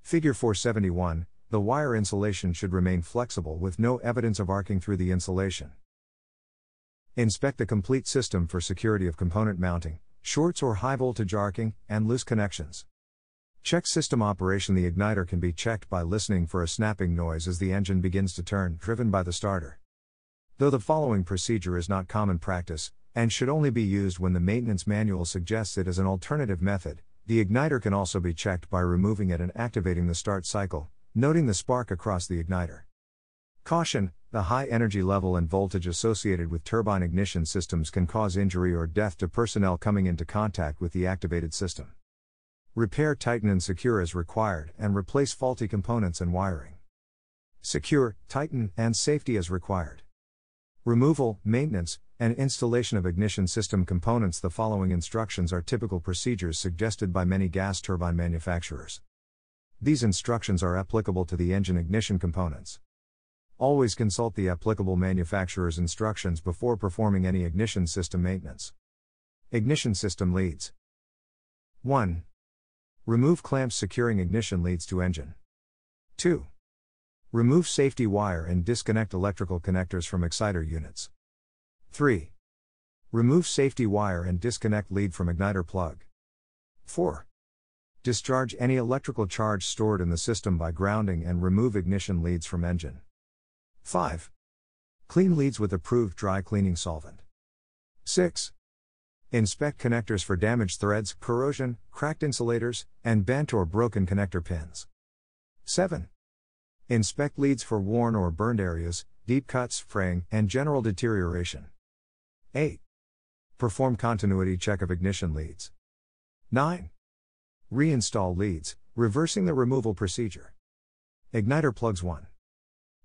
Figure 471 The wire insulation should remain flexible with no evidence of arcing through the insulation. Inspect the complete system for security of component mounting, shorts or high voltage arcing, and loose connections. Check system operation The igniter can be checked by listening for a snapping noise as the engine begins to turn, driven by the starter. Though the following procedure is not common practice, and should only be used when the maintenance manual suggests it as an alternative method, the igniter can also be checked by removing it and activating the start cycle, noting the spark across the igniter. Caution The high energy level and voltage associated with turbine ignition systems can cause injury or death to personnel coming into contact with the activated system. Repair, tighten, and secure as required, and replace faulty components and wiring. Secure, tighten, and safety as required. Removal, maintenance, and installation of ignition system components. The following instructions are typical procedures suggested by many gas turbine manufacturers. These instructions are applicable to the engine ignition components. Always consult the applicable manufacturer's instructions before performing any ignition system maintenance. Ignition system leads 1. Remove clamps securing ignition leads to engine. 2. Remove safety wire and disconnect electrical connectors from exciter units. 3. Remove safety wire and disconnect lead from igniter plug. 4. Discharge any electrical charge stored in the system by grounding and remove ignition leads from engine. 5. Clean leads with approved dry cleaning solvent. 6. Inspect connectors for damaged threads, corrosion, cracked insulators, and bent or broken connector pins. 7. Inspect leads for worn or burned areas, deep cuts, fraying, and general deterioration. 8. Perform continuity check of ignition leads. 9. Reinstall leads, reversing the removal procedure. Igniter plugs 1.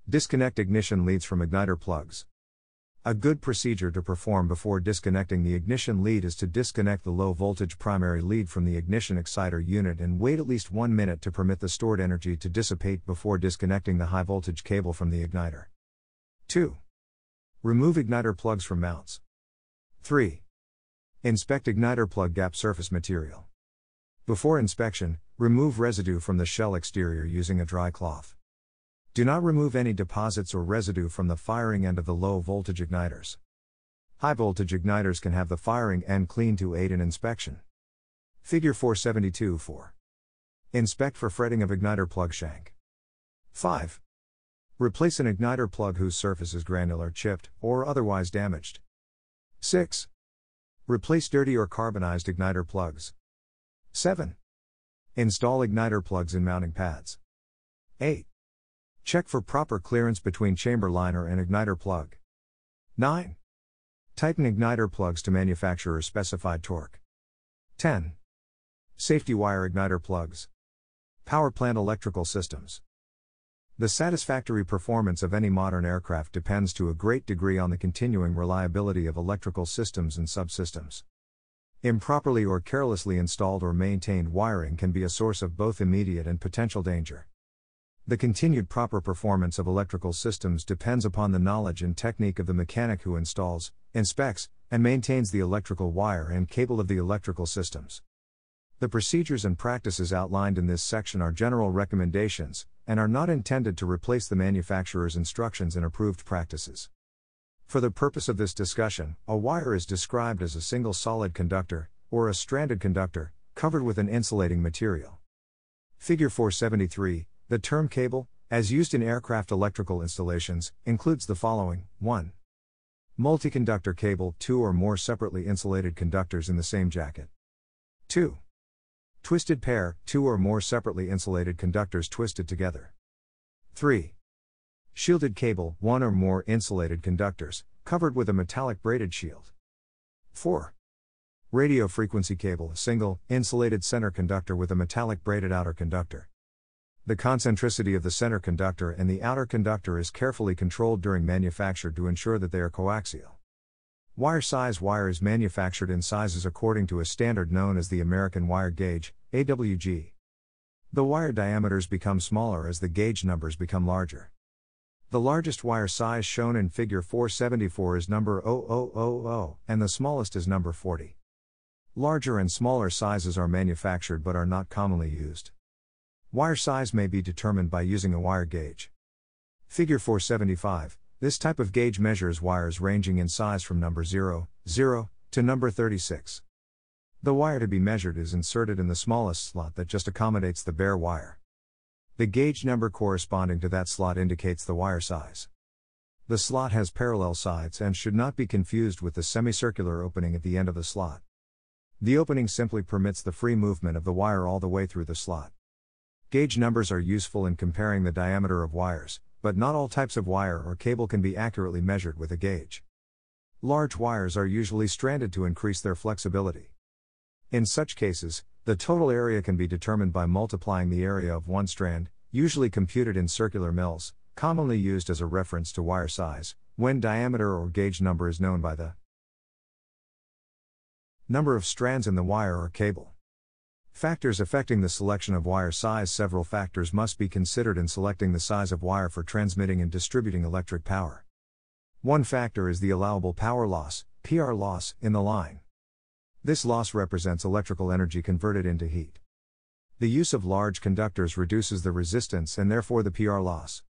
Disconnect ignition leads from igniter plugs. A good procedure to perform before disconnecting the ignition lead is to disconnect the low voltage primary lead from the ignition exciter unit and wait at least one minute to permit the stored energy to dissipate before disconnecting the high voltage cable from the igniter. 2. Remove igniter plugs from mounts. 3. Inspect igniter plug gap surface material. Before inspection, remove residue from the shell exterior using a dry cloth. Do not remove any deposits or residue from the firing end of the low voltage igniters. High voltage igniters can have the firing end clean to aid in inspection. Figure 472 4. Inspect for fretting of igniter plug shank. 5. Replace an igniter plug whose surface is granular, chipped, or otherwise damaged. 6. Replace dirty or carbonized igniter plugs. 7. Install igniter plugs in mounting pads. 8. Check for proper clearance between chamber liner and igniter plug. 9. Tighten igniter plugs to manufacturer specified torque. 10. Safety wire igniter plugs. Power plant electrical systems. The satisfactory performance of any modern aircraft depends to a great degree on the continuing reliability of electrical systems and subsystems. Improperly or carelessly installed or maintained wiring can be a source of both immediate and potential danger. The continued proper performance of electrical systems depends upon the knowledge and technique of the mechanic who installs, inspects, and maintains the electrical wire and cable of the electrical systems. The procedures and practices outlined in this section are general recommendations, and are not intended to replace the manufacturer's instructions and approved practices. For the purpose of this discussion, a wire is described as a single solid conductor, or a stranded conductor, covered with an insulating material. Figure 473 The term cable, as used in aircraft electrical installations, includes the following 1. Multi-conductor cable, two or more separately insulated conductors in the same jacket. 2. Twisted pair, two or more separately insulated conductors twisted together. 3. Shielded cable, one or more insulated conductors, covered with a metallic braided shield. 4. Radio frequency cable, a single, insulated center conductor with a metallic braided outer conductor. The concentricity of the center conductor and the outer conductor is carefully controlled during manufacture to ensure that they are coaxial. Wire size wire is manufactured in sizes according to a standard known as the American Wire Gauge, AWG. The wire diameters become smaller as the gauge numbers become larger. The largest wire size shown in figure 474 is number 0000, and the smallest is number 40. Larger and smaller sizes are manufactured but are not commonly used. Wire size may be determined by using a wire gauge. Figure 475 this type of gauge measures wires ranging in size from number 0, 0, to number 36. The wire to be measured is inserted in the smallest slot that just accommodates the bare wire. The gauge number corresponding to that slot indicates the wire size. The slot has parallel sides and should not be confused with the semicircular opening at the end of the slot. The opening simply permits the free movement of the wire all the way through the slot. Gauge numbers are useful in comparing the diameter of wires, but not all types of wire or cable can be accurately measured with a gauge. Large wires are usually stranded to increase their flexibility. In such cases, the total area can be determined by multiplying the area of one strand, usually computed in circular mils, commonly used as a reference to wire size, when diameter or gauge number is known by the number of strands in the wire or cable. Factors affecting the selection of wire size Several factors must be considered in selecting the size of wire for transmitting and distributing electric power. One factor is the allowable power loss, PR loss, in the line. This loss represents electrical energy converted into heat. The use of large conductors reduces the resistance and therefore the PR loss.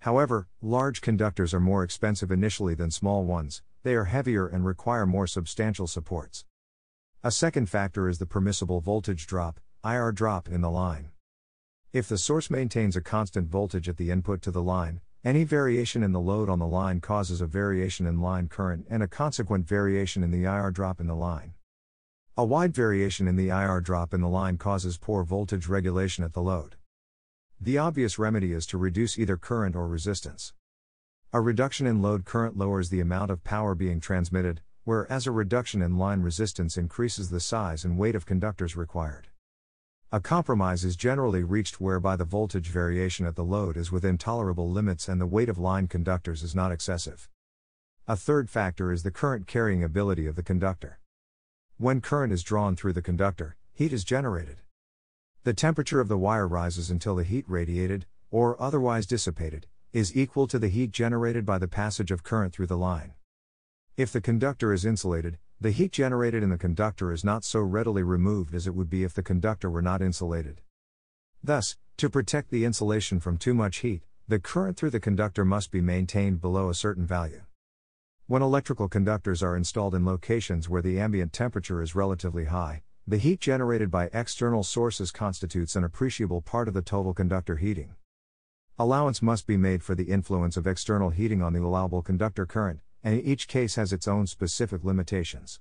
However, large conductors are more expensive initially than small ones, they are heavier and require more substantial supports. A second factor is the permissible voltage drop, IR drop, in the line. If the source maintains a constant voltage at the input to the line, any variation in the load on the line causes a variation in line current and a consequent variation in the IR drop in the line. A wide variation in the IR drop in the line causes poor voltage regulation at the load. The obvious remedy is to reduce either current or resistance. A reduction in load current lowers the amount of power being transmitted, whereas a reduction in line resistance increases the size and weight of conductors required. A compromise is generally reached whereby the voltage variation at the load is within tolerable limits and the weight of line conductors is not excessive. A third factor is the current carrying ability of the conductor. When current is drawn through the conductor, heat is generated. The temperature of the wire rises until the heat radiated, or otherwise dissipated, is equal to the heat generated by the passage of current through the line. If the conductor is insulated, the heat generated in the conductor is not so readily removed as it would be if the conductor were not insulated. Thus, to protect the insulation from too much heat, the current through the conductor must be maintained below a certain value. When electrical conductors are installed in locations where the ambient temperature is relatively high, the heat generated by external sources constitutes an appreciable part of the total conductor heating. Allowance must be made for the influence of external heating on the allowable conductor current, and each case has its own specific limitations.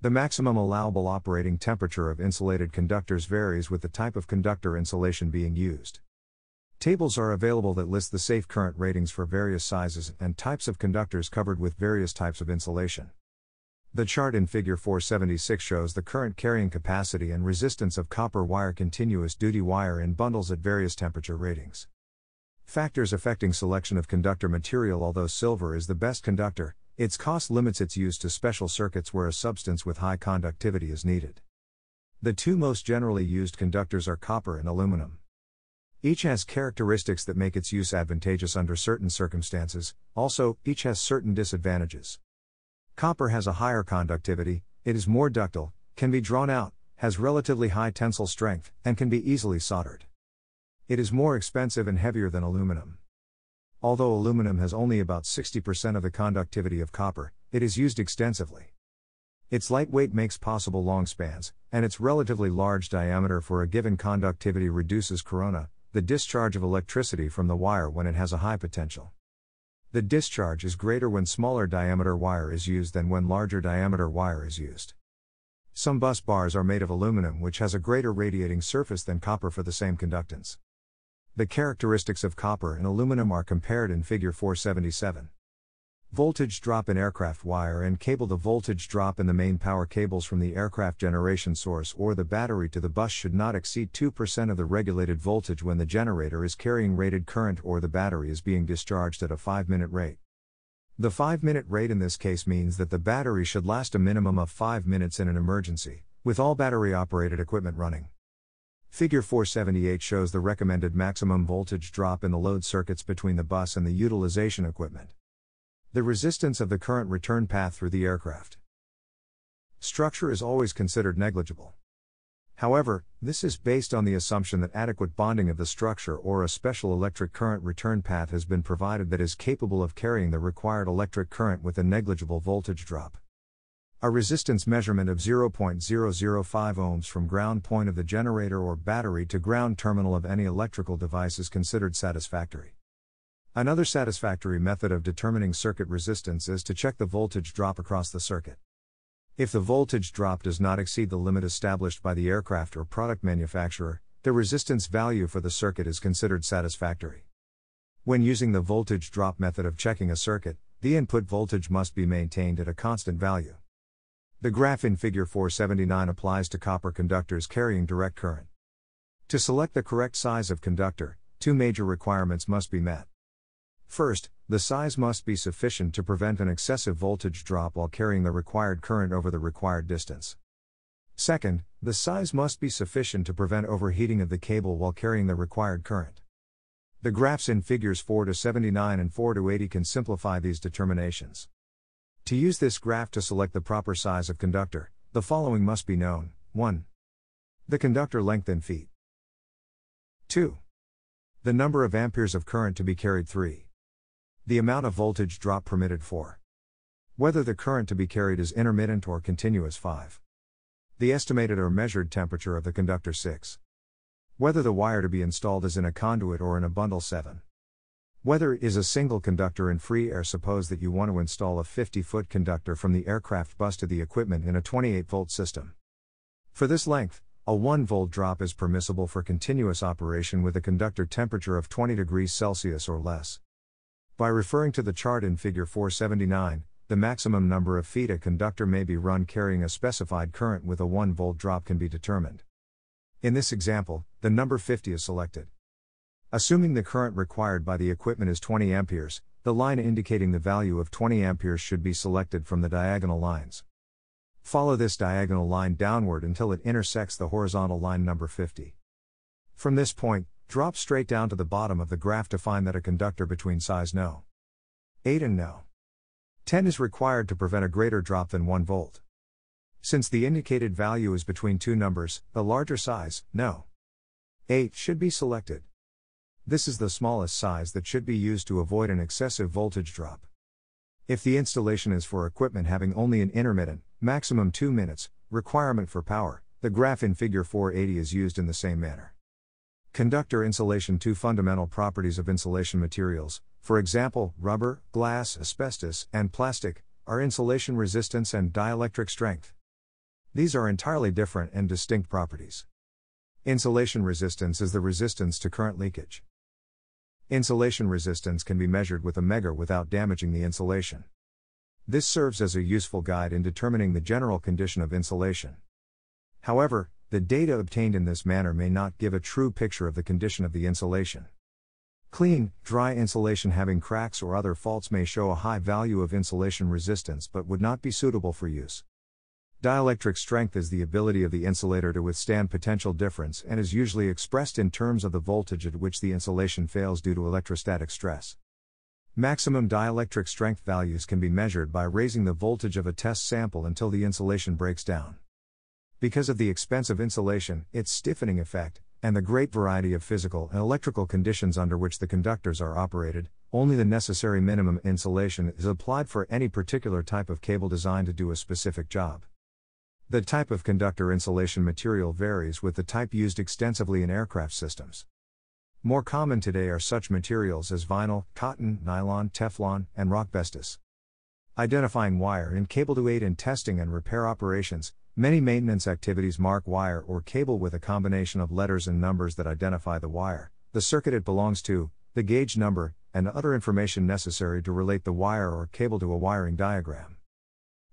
The maximum allowable operating temperature of insulated conductors varies with the type of conductor insulation being used. Tables are available that list the safe current ratings for various sizes and types of conductors covered with various types of insulation. The chart in Figure 476 shows the current carrying capacity and resistance of copper wire continuous duty wire in bundles at various temperature ratings. Factors affecting selection of conductor material Although silver is the best conductor, its cost limits its use to special circuits where a substance with high conductivity is needed. The two most generally used conductors are copper and aluminum. Each has characteristics that make its use advantageous under certain circumstances, also, each has certain disadvantages. Copper has a higher conductivity, it is more ductile, can be drawn out, has relatively high tensile strength, and can be easily soldered. It is more expensive and heavier than aluminum. Although aluminum has only about 60% of the conductivity of copper, it is used extensively. Its lightweight makes possible long spans, and its relatively large diameter for a given conductivity reduces corona, the discharge of electricity from the wire when it has a high potential. The discharge is greater when smaller diameter wire is used than when larger diameter wire is used. Some bus bars are made of aluminum, which has a greater radiating surface than copper for the same conductance. The characteristics of copper and aluminum are compared in Figure 477. Voltage drop in aircraft wire and cable The voltage drop in the main power cables from the aircraft generation source or the battery to the bus should not exceed 2% of the regulated voltage when the generator is carrying rated current or the battery is being discharged at a 5 minute rate. The 5 minute rate in this case means that the battery should last a minimum of 5 minutes in an emergency, with all battery operated equipment running. Figure 478 shows the recommended maximum voltage drop in the load circuits between the bus and the utilization equipment. The resistance of the current return path through the aircraft. Structure is always considered negligible. However, this is based on the assumption that adequate bonding of the structure or a special electric current return path has been provided that is capable of carrying the required electric current with a negligible voltage drop. A resistance measurement of 0.005 ohms from ground point of the generator or battery to ground terminal of any electrical device is considered satisfactory. Another satisfactory method of determining circuit resistance is to check the voltage drop across the circuit. If the voltage drop does not exceed the limit established by the aircraft or product manufacturer, the resistance value for the circuit is considered satisfactory. When using the voltage drop method of checking a circuit, the input voltage must be maintained at a constant value. The graph in Figure 479 applies to copper conductors carrying direct current. To select the correct size of conductor, two major requirements must be met. First, the size must be sufficient to prevent an excessive voltage drop while carrying the required current over the required distance. Second, the size must be sufficient to prevent overheating of the cable while carrying the required current. The graphs in figures 4 to 79 and 4 to 80 can simplify these determinations. To use this graph to select the proper size of conductor, the following must be known 1. The conductor length in feet. 2. The number of amperes of current to be carried 3. The amount of voltage drop permitted 4. Whether the current to be carried is intermittent or continuous 5. The estimated or measured temperature of the conductor 6. Whether the wire to be installed is in a conduit or in a bundle 7. Whether it is a single conductor in free air, suppose that you want to install a 50 foot conductor from the aircraft bus to the equipment in a 28 volt system. For this length, a 1 volt drop is permissible for continuous operation with a conductor temperature of 20 degrees Celsius or less. By referring to the chart in Figure 479, the maximum number of feet a conductor may be run carrying a specified current with a 1 volt drop can be determined. In this example, the number 50 is selected. Assuming the current required by the equipment is 20 amperes, the line indicating the value of 20 amperes should be selected from the diagonal lines. Follow this diagonal line downward until it intersects the horizontal line number 50. From this point, drop straight down to the bottom of the graph to find that a conductor between size no 8 and no 10 is required to prevent a greater drop than 1 volt. Since the indicated value is between two numbers, the larger size, no 8, should be selected. This is the smallest size that should be used to avoid an excessive voltage drop. If the installation is for equipment having only an intermittent, maximum 2 minutes, requirement for power, the graph in Figure 480 is used in the same manner. Conductor insulation Two fundamental properties of insulation materials, for example, rubber, glass, asbestos, and plastic, are insulation resistance and dielectric strength. These are entirely different and distinct properties. Insulation resistance is the resistance to current leakage. Insulation resistance can be measured with a Megger without damaging the insulation. This serves as a useful guide in determining the general condition of insulation. However, the data obtained in this manner may not give a true picture of the condition of the insulation. Clean, dry insulation having cracks or other faults may show a high value of insulation resistance but would not be suitable for use. Dielectric strength is the ability of the insulator to withstand potential difference and is usually expressed in terms of the voltage at which the insulation fails due to electrostatic stress. Maximum dielectric strength values can be measured by raising the voltage of a test sample until the insulation breaks down. Because of the expense of insulation, its stiffening effect, and the great variety of physical and electrical conditions under which the conductors are operated, only the necessary minimum insulation is applied for any particular type of cable designed to do a specific job. The type of conductor insulation material varies with the type used extensively in aircraft systems. More common today are such materials as vinyl, cotton, nylon, Teflon, and rockbestos. Identifying wire and cable to aid in testing and repair operations, many maintenance activities mark wire or cable with a combination of letters and numbers that identify the wire, the circuit it belongs to, the gauge number, and other information necessary to relate the wire or cable to a wiring diagram.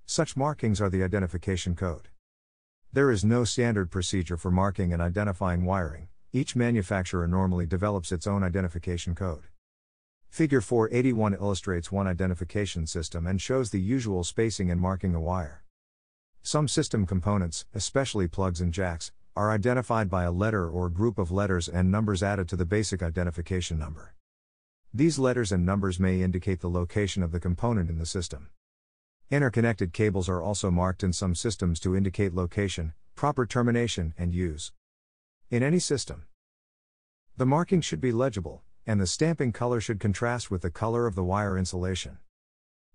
Such markings are the identification code. There is no standard procedure for marking and identifying wiring, each manufacturer normally develops its own identification code. Figure 481 illustrates one identification system and shows the usual spacing and marking a wire. Some system components, especially plugs and jacks, are identified by a letter or group of letters and numbers added to the basic identification number. These letters and numbers may indicate the location of the component in the system. Interconnected cables are also marked in some systems to indicate location, proper termination, and use. In any system, the marking should be legible, and the stamping color should contrast with the color of the wire insulation.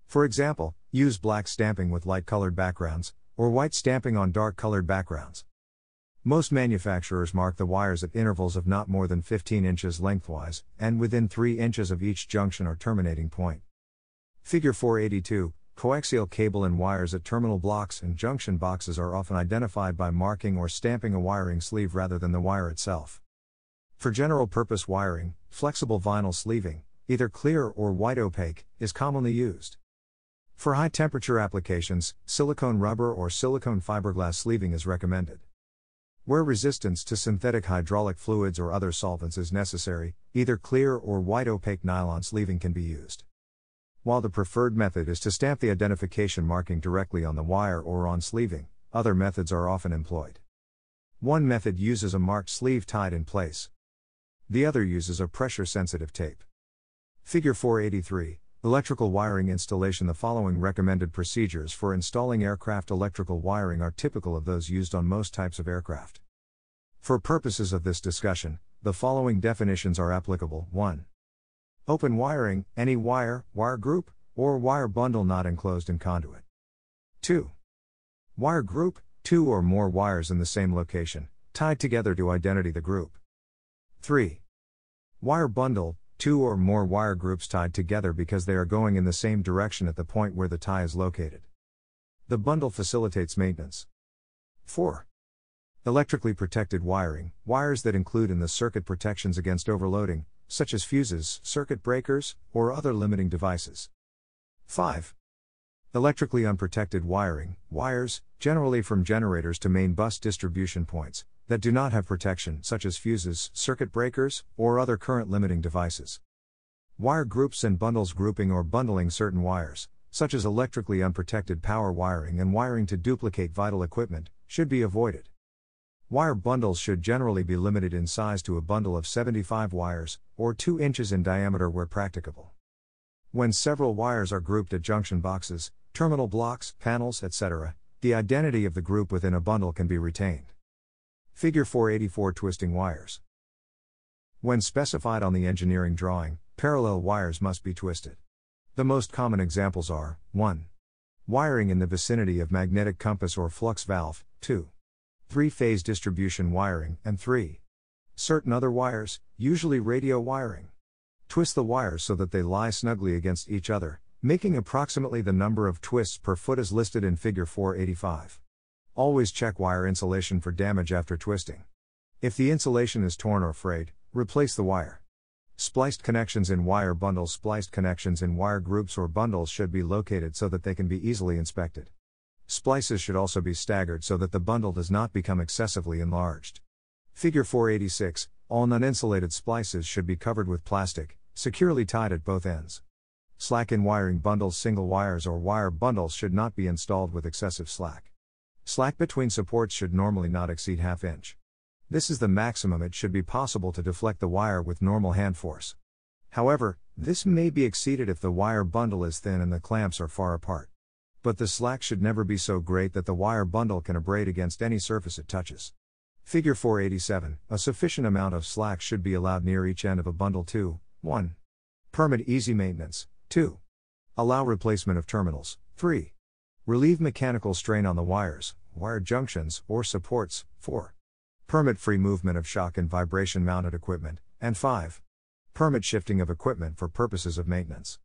For example, use black stamping with light colored backgrounds, or white stamping on dark colored backgrounds. Most manufacturers mark the wires at intervals of not more than 15 inches lengthwise, and within 3 inches of each junction or terminating point. Figure 482 Coaxial cable and wires at terminal blocks and junction boxes are often identified by marking or stamping a wiring sleeve rather than the wire itself. For general purpose wiring, flexible vinyl sleeving, either clear or white opaque, is commonly used. For high temperature applications, silicone rubber or silicone fiberglass sleeving is recommended. Where resistance to synthetic hydraulic fluids or other solvents is necessary, either clear or white opaque nylon sleeving can be used. While the preferred method is to stamp the identification marking directly on the wire or on sleeving, other methods are often employed. One method uses a marked sleeve tied in place. The other uses a pressure sensitive tape. Figure 483 Electrical wiring installation The following recommended procedures for installing aircraft electrical wiring are typical of those used on most types of aircraft. For purposes of this discussion, the following definitions are applicable 1. Open wiring, any wire, wire group, or wire bundle not enclosed in conduit. 2. Wire group, two or more wires in the same location, tied together to identity the group. 3. Wire bundle, two or more wire groups tied together because they are going in the same direction at the point where the tie is located. The bundle facilitates maintenance. 4. Electrically protected wiring, wires that include in the circuit protections against overloading, such as fuses, circuit breakers, or other limiting devices. 5. Electrically unprotected wiring, wires, generally from generators to main bus distribution points, that do not have protection, such as fuses, circuit breakers, or other current limiting devices. Wire groups and bundles grouping or bundling certain wires, such as electrically unprotected power wiring and wiring to duplicate vital equipment, should be avoided. Wire bundles should generally be limited in size to a bundle of 75 wires, or 2 inches in diameter where practicable. When several wires are grouped at junction boxes, terminal blocks, panels, etc., the identity of the group within a bundle can be retained. Figure 484 Twisting wires. When specified on the engineering drawing, parallel wires must be twisted. The most common examples are 1. Wiring in the vicinity of magnetic compass or flux valve, 2. Three phase distribution wiring, and 3. Certain other wires, usually radio wiring. Twist the wires so that they lie snugly against each other, making approximately the number of twists per foot as listed in Figure 485. Always check wire insulation for damage after twisting. If the insulation is torn or frayed, replace the wire. Spliced connections in wire bundles Spliced connections in wire groups or bundles should be located so that they can be easily inspected. Splices should also be staggered so that the bundle does not become excessively enlarged. Figure 486 All non insulated splices should be covered with plastic, securely tied at both ends. Slack in wiring bundles Single wires or wire bundles should not be installed with excessive slack. Slack between supports should normally not exceed half inch. This is the maximum it should be possible to deflect the wire with normal hand force. However, this may be exceeded if the wire bundle is thin and the clamps are far apart. But the slack should never be so great that the wire bundle can abrade against any surface it touches. Figure 487 A sufficient amount of slack should be allowed near each end of a bundle to 1. Permit easy maintenance. 2. Allow replacement of terminals. 3. Relieve mechanical strain on the wires, wire junctions, or supports. 4. Permit free movement of shock and vibration mounted equipment. And 5. Permit shifting of equipment for purposes of maintenance.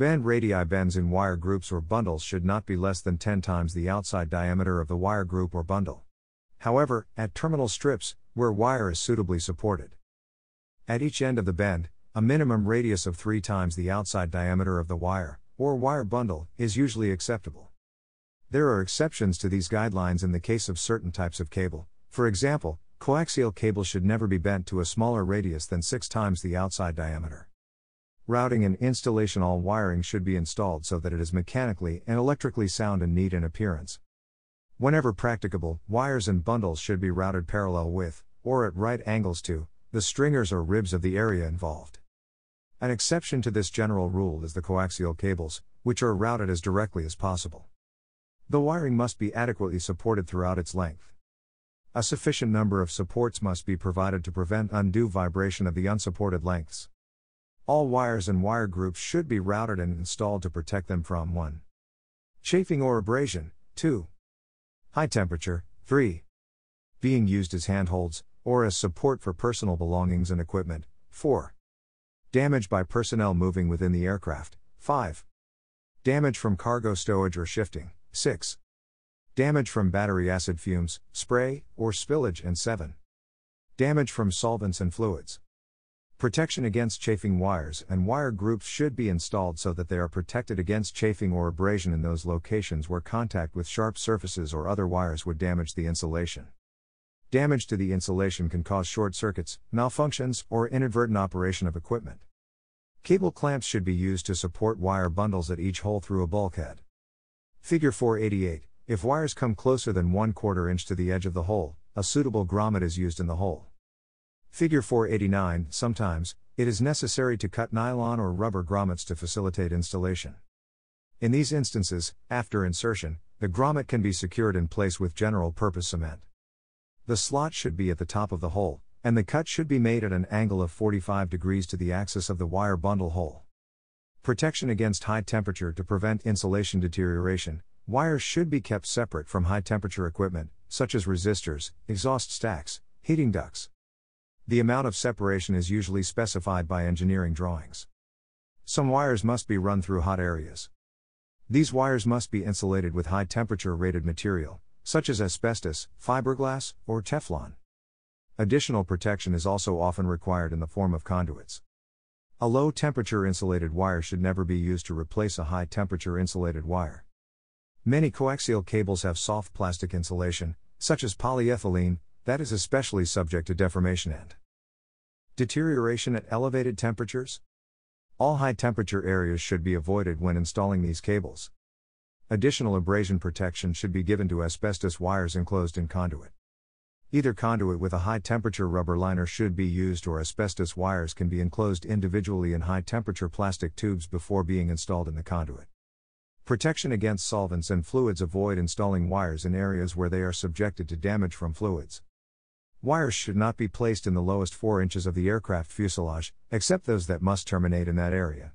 Bend radii bends in wire groups or bundles should not be less than 10 times the outside diameter of the wire group or bundle. However, at terminal strips, where wire is suitably supported, at each end of the bend, a minimum radius of 3 times the outside diameter of the wire, or wire bundle, is usually acceptable. There are exceptions to these guidelines in the case of certain types of cable. For example, coaxial cable should never be bent to a smaller radius than 6 times the outside diameter. Routing and installation all wiring should be installed so that it is mechanically and electrically sound and neat in appearance. Whenever practicable, wires and bundles should be routed parallel with, or at right angles to, the stringers or ribs of the area involved. An exception to this general rule is the coaxial cables, which are routed as directly as possible. The wiring must be adequately supported throughout its length. A sufficient number of supports must be provided to prevent undue vibration of the unsupported lengths. All wires and wire groups should be routed and installed to protect them from 1. Chafing or abrasion, 2. High temperature, 3. Being used as handholds, or as support for personal belongings and equipment, 4. Damage by personnel moving within the aircraft, 5. Damage from cargo stowage or shifting, 6. Damage from battery acid fumes, spray, or spillage, and 7. Damage from solvents and fluids. Protection against chafing wires and wire groups should be installed so that they are protected against chafing or abrasion in those locations where contact with sharp surfaces or other wires would damage the insulation. Damage to the insulation can cause short circuits, malfunctions, or inadvertent operation of equipment. Cable clamps should be used to support wire bundles at each hole through a bulkhead. Figure 488 If wires come closer than 1 quarter inch to the edge of the hole, a suitable grommet is used in the hole. Figure 489 Sometimes, it is necessary to cut nylon or rubber grommets to facilitate installation. In these instances, after insertion, the grommet can be secured in place with general purpose cement. The slot should be at the top of the hole, and the cut should be made at an angle of 45 degrees to the axis of the wire bundle hole. Protection against high temperature to prevent insulation deterioration. Wires should be kept separate from high temperature equipment, such as resistors, exhaust stacks, heating ducts. The amount of separation is usually specified by engineering drawings. Some wires must be run through hot areas. These wires must be insulated with high temperature rated material, such as asbestos, fiberglass, or Teflon. Additional protection is also often required in the form of conduits. A low temperature insulated wire should never be used to replace a high temperature insulated wire. Many coaxial cables have soft plastic insulation, such as polyethylene, that is especially subject to deformation and deterioration at elevated temperatures. All high temperature areas should be avoided when installing these cables. Additional abrasion protection should be given to asbestos wires enclosed in conduit. Either conduit with a high temperature rubber liner should be used or asbestos wires can be enclosed individually in high temperature plastic tubes before being installed in the conduit. Protection against solvents and fluids avoid installing wires in areas where they are subjected to damage from fluids. Wires should not be placed in the lowest 4 inches of the aircraft fuselage, except those that must terminate in that area.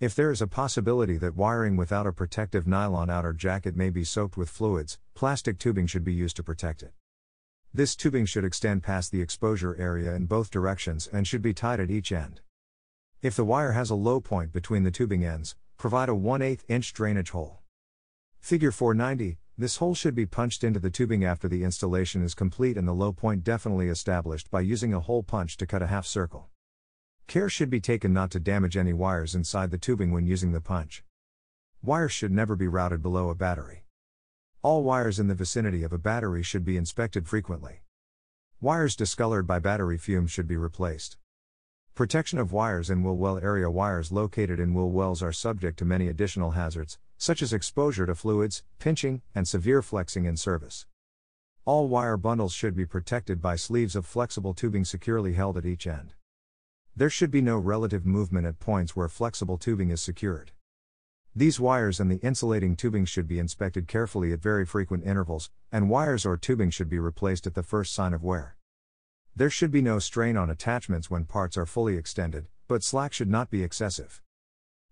If there is a possibility that wiring without a protective nylon outer jacket may be soaked with fluids, plastic tubing should be used to protect it. This tubing should extend past the exposure area in both directions and should be tied at each end. If the wire has a low point between the tubing ends, provide a 1 8 inch drainage hole. Figure 490 This hole should be punched into the tubing after the installation is complete and the low point definitely established by using a hole punch to cut a half circle. Care should be taken not to damage any wires inside the tubing when using the punch. Wires should never be routed below a battery. All wires in the vicinity of a battery should be inspected frequently. Wires discolored by battery fumes should be replaced. Protection of wires in wheel well area wires located in wheel wells are subject to many additional hazards, such as exposure to fluids, pinching, and severe flexing in service. All wire bundles should be protected by sleeves of flexible tubing securely held at each end. There should be no relative movement at points where flexible tubing is secured. These wires and the insulating tubing should be inspected carefully at very frequent intervals, and wires or tubing should be replaced at the first sign of wear. There should be no strain on attachments when parts are fully extended, but slack should not be excessive.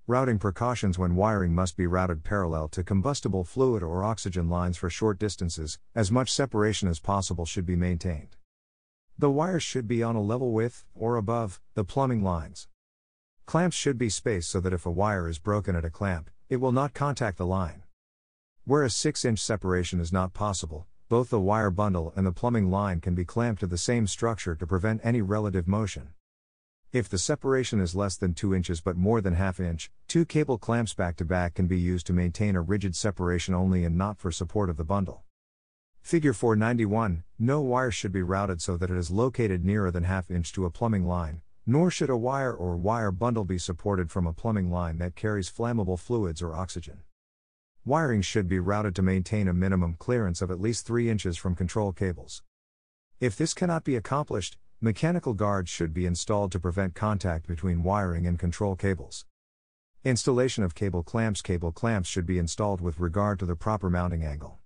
Routing precautions when wiring must be routed parallel to combustible fluid or oxygen lines for short distances, as much separation as possible should be maintained. The wires should be on a level with, or above, the plumbing lines. Clamps should be spaced so that if a wire is broken at a clamp, it will not contact the line. Where a 6 inch separation is not possible, both the wire bundle and the plumbing line can be clamped to the same structure to prevent any relative motion. If the separation is less than 2 inches but more than half inch, two cable clamps back to back can be used to maintain a rigid separation only and not for support of the bundle. Figure 491 No wire should be routed so that it is located nearer than half inch to a plumbing line, nor should a wire or wire bundle be supported from a plumbing line that carries flammable fluids or oxygen. Wiring should be routed to maintain a minimum clearance of at least 3 inches from control cables. If this cannot be accomplished, mechanical guards should be installed to prevent contact between wiring and control cables. Installation of cable clamps Cable clamps should be installed with regard to the proper mounting angle.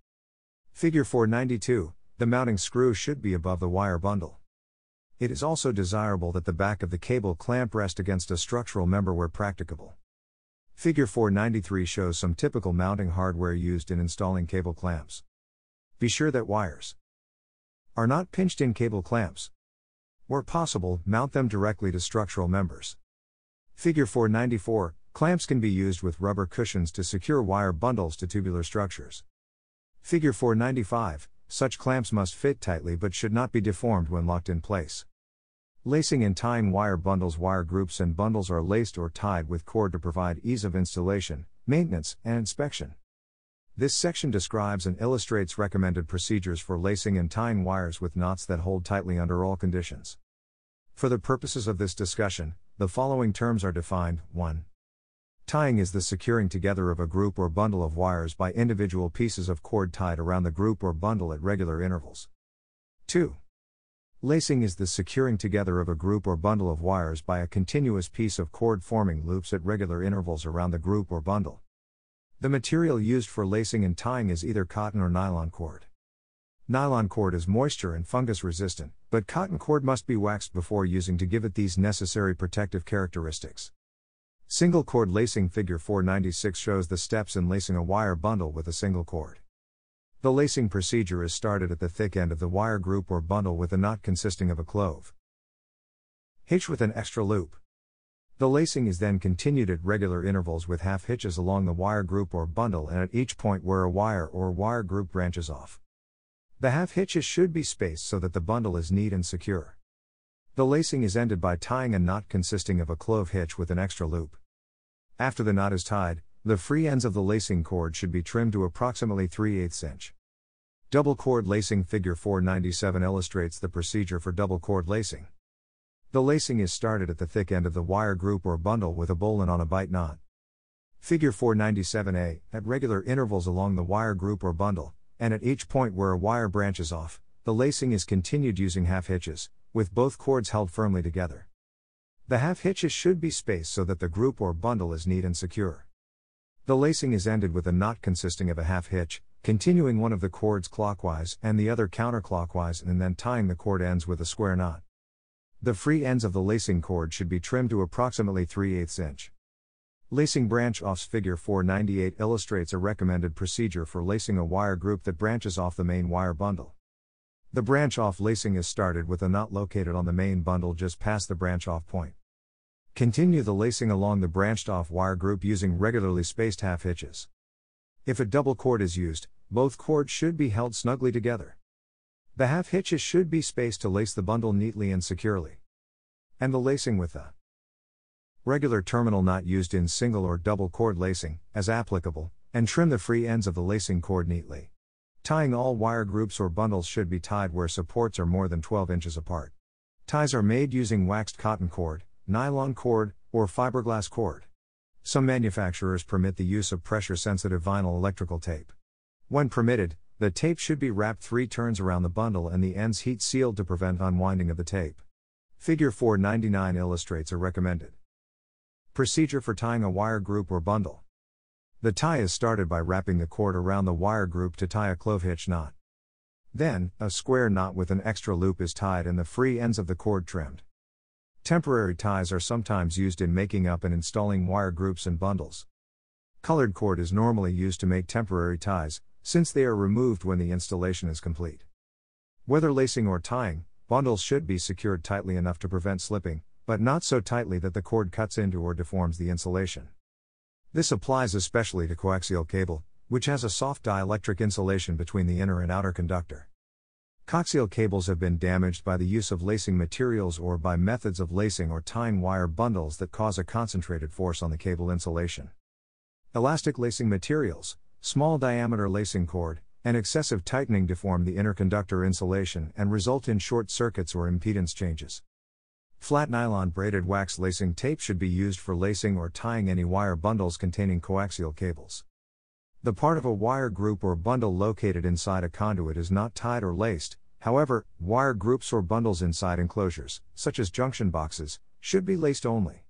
Figure 492 The mounting screw should be above the wire bundle. It is also desirable that the back of the cable clamp rest against a structural member where practicable. Figure 493 shows some typical mounting hardware used in installing cable clamps. Be sure that wires are not pinched in cable clamps. Where possible, mount them directly to structural members. Figure 494 Clamps can be used with rubber cushions to secure wire bundles to tubular structures. Figure 495 Such clamps must fit tightly but should not be deformed when locked in place. Lacing and tying wire bundles Wire groups and bundles are laced or tied with cord to provide ease of installation, maintenance, and inspection. This section describes and illustrates recommended procedures for lacing and tying wires with knots that hold tightly under all conditions. For the purposes of this discussion, the following terms are defined 1. Tying is the securing together of a group or bundle of wires by individual pieces of cord tied around the group or bundle at regular intervals. 2. Lacing is the securing together of a group or bundle of wires by a continuous piece of cord forming loops at regular intervals around the group or bundle. The material used for lacing and tying is either cotton or nylon cord. Nylon cord is moisture and fungus resistant, but cotton cord must be waxed before using to give it these necessary protective characteristics. Single cord lacing figure 496 shows the steps in lacing a wire bundle with a single cord. The lacing procedure is started at the thick end of the wire group or bundle with a knot consisting of a clove hitch with an extra loop. The lacing is then continued at regular intervals with half hitches along the wire group or bundle and at each point where a wire or wire group branches off. The half hitches should be spaced so that the bundle is neat and secure. The lacing is ended by tying a knot consisting of a clove hitch with an extra loop. After the knot is tied, the free ends of the lacing cord should be trimmed to approximately 3 8 inch. Double cord lacing figure 497 illustrates the procedure for double cord lacing. The lacing is started at the thick end of the wire group or bundle with a bowline on a bite knot. Figure 497a, at regular intervals along the wire group or bundle, and at each point where a wire branches off, the lacing is continued using half hitches, with both cords held firmly together. The half hitches should be spaced so that the group or bundle is neat and secure. The lacing is ended with a knot consisting of a half hitch, continuing one of the cords clockwise and the other counterclockwise, and then tying the cord ends with a square knot. The free ends of the lacing cord should be trimmed to approximately 3 8 inch. Lacing branch offs figure 498 illustrates a recommended procedure for lacing a wire group that branches off the main wire bundle. The branch off lacing is started with a knot located on the main bundle just past the branch off point. Continue the lacing along the branched off wire group using regularly spaced half hitches. If a double cord is used, both cords should be held snugly together. The half hitches should be spaced to lace the bundle neatly and securely. And the lacing with the regular terminal knot used in single or double cord lacing, as applicable, and trim the free ends of the lacing cord neatly. Tying all wire groups or bundles should be tied where supports are more than 12 inches apart. Ties are made using waxed cotton cord, nylon cord, or fiberglass cord. Some manufacturers permit the use of pressure sensitive vinyl electrical tape. When permitted, the tape should be wrapped three turns around the bundle and the ends heat sealed to prevent unwinding of the tape. Figure 499 illustrates a recommended Procedure for tying a wire group or bundle. The tie is started by wrapping the cord around the wire group to tie a clove hitch knot. Then, a square knot with an extra loop is tied and the free ends of the cord trimmed. Temporary ties are sometimes used in making up and installing wire groups and bundles. Colored cord is normally used to make temporary ties, since they are removed when the installation is complete. Whether lacing or tying, bundles should be secured tightly enough to prevent slipping, but not so tightly that the cord cuts into or deforms the insulation. This applies especially to coaxial cable, which has a soft dielectric insulation between the inner and outer conductor. Coaxial cables have been damaged by the use of lacing materials or by methods of lacing or tying wire bundles that cause a concentrated force on the cable insulation. Elastic lacing materials, small diameter lacing cord, and excessive tightening deform the inner conductor insulation and result in short circuits or impedance changes. Flat nylon braided wax lacing tape should be used for lacing or tying any wire bundles containing coaxial cables. The part of a wire group or bundle located inside a conduit is not tied or laced, however, wire groups or bundles inside enclosures, such as junction boxes, should be laced only.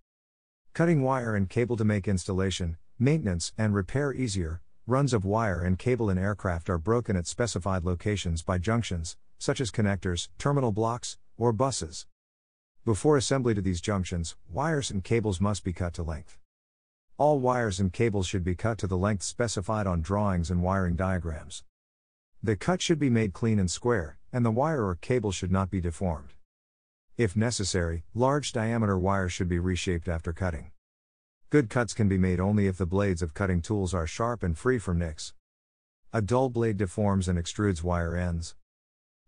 Cutting wire and cable to make installation, maintenance, and repair easier, runs of wire and cable in aircraft are broken at specified locations by junctions, such as connectors, terminal blocks, or buses. Before assembly to these junctions, wires and cables must be cut to length. All wires and cables should be cut to the length specified on drawings and wiring diagrams. The cut should be made clean and square, and the wire or cable should not be deformed. If necessary, large diameter wires should be reshaped after cutting. Good cuts can be made only if the blades of cutting tools are sharp and free from nicks. A dull blade deforms and extrudes wire ends.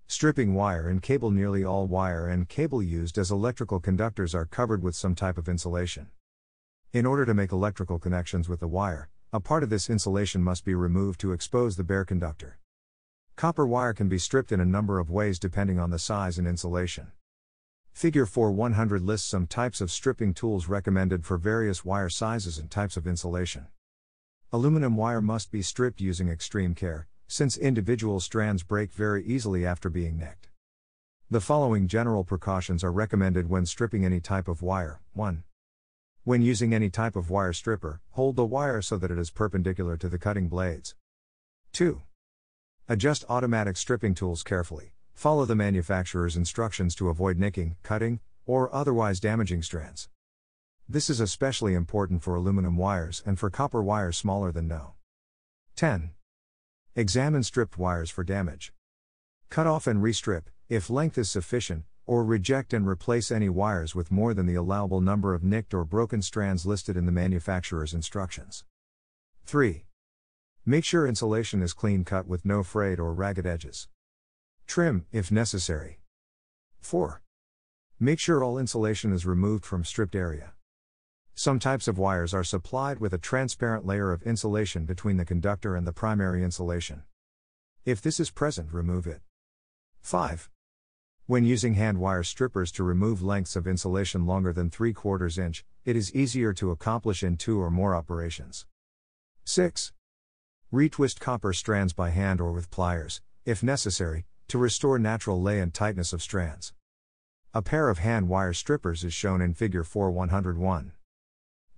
Stripping wire and cable Nearly all wire and cable used as electrical conductors are covered with some type of insulation. In order to make electrical connections with the wire, a part of this insulation must be removed to expose the bare conductor. Copper wire can be stripped in a number of ways depending on the size and insulation. Figure 4 100 lists some types of stripping tools recommended for various wire sizes and types of insulation. Aluminum wire must be stripped using extreme care, since individual strands break very easily after being nicked. The following general precautions are recommended when stripping any type of wire. 1. When using any type of wire stripper, hold the wire so that it is perpendicular to the cutting blades. 2. Adjust automatic stripping tools carefully. Follow the manufacturer's instructions to avoid nicking, cutting, or otherwise damaging strands. This is especially important for aluminum wires and for copper wires smaller than No. 10. Examine stripped wires for damage. Cut off and restrip, if length is sufficient, or reject and replace any wires with more than the allowable number of nicked or broken strands listed in the manufacturer's instructions. 3. Make sure insulation is clean cut with no frayed or ragged edges. Trim, if necessary. 4. Make sure all insulation is removed from stripped area. Some types of wires are supplied with a transparent layer of insulation between the conductor and the primary insulation. If this is present, remove it. 5. When using hand wire strippers to remove lengths of insulation longer than 3 quarters inch, it is easier to accomplish in two or more operations. 6. Retwist copper strands by hand or with pliers, if necessary, to restore natural lay and tightness of strands. A pair of hand wire strippers is shown in Figure 4 101.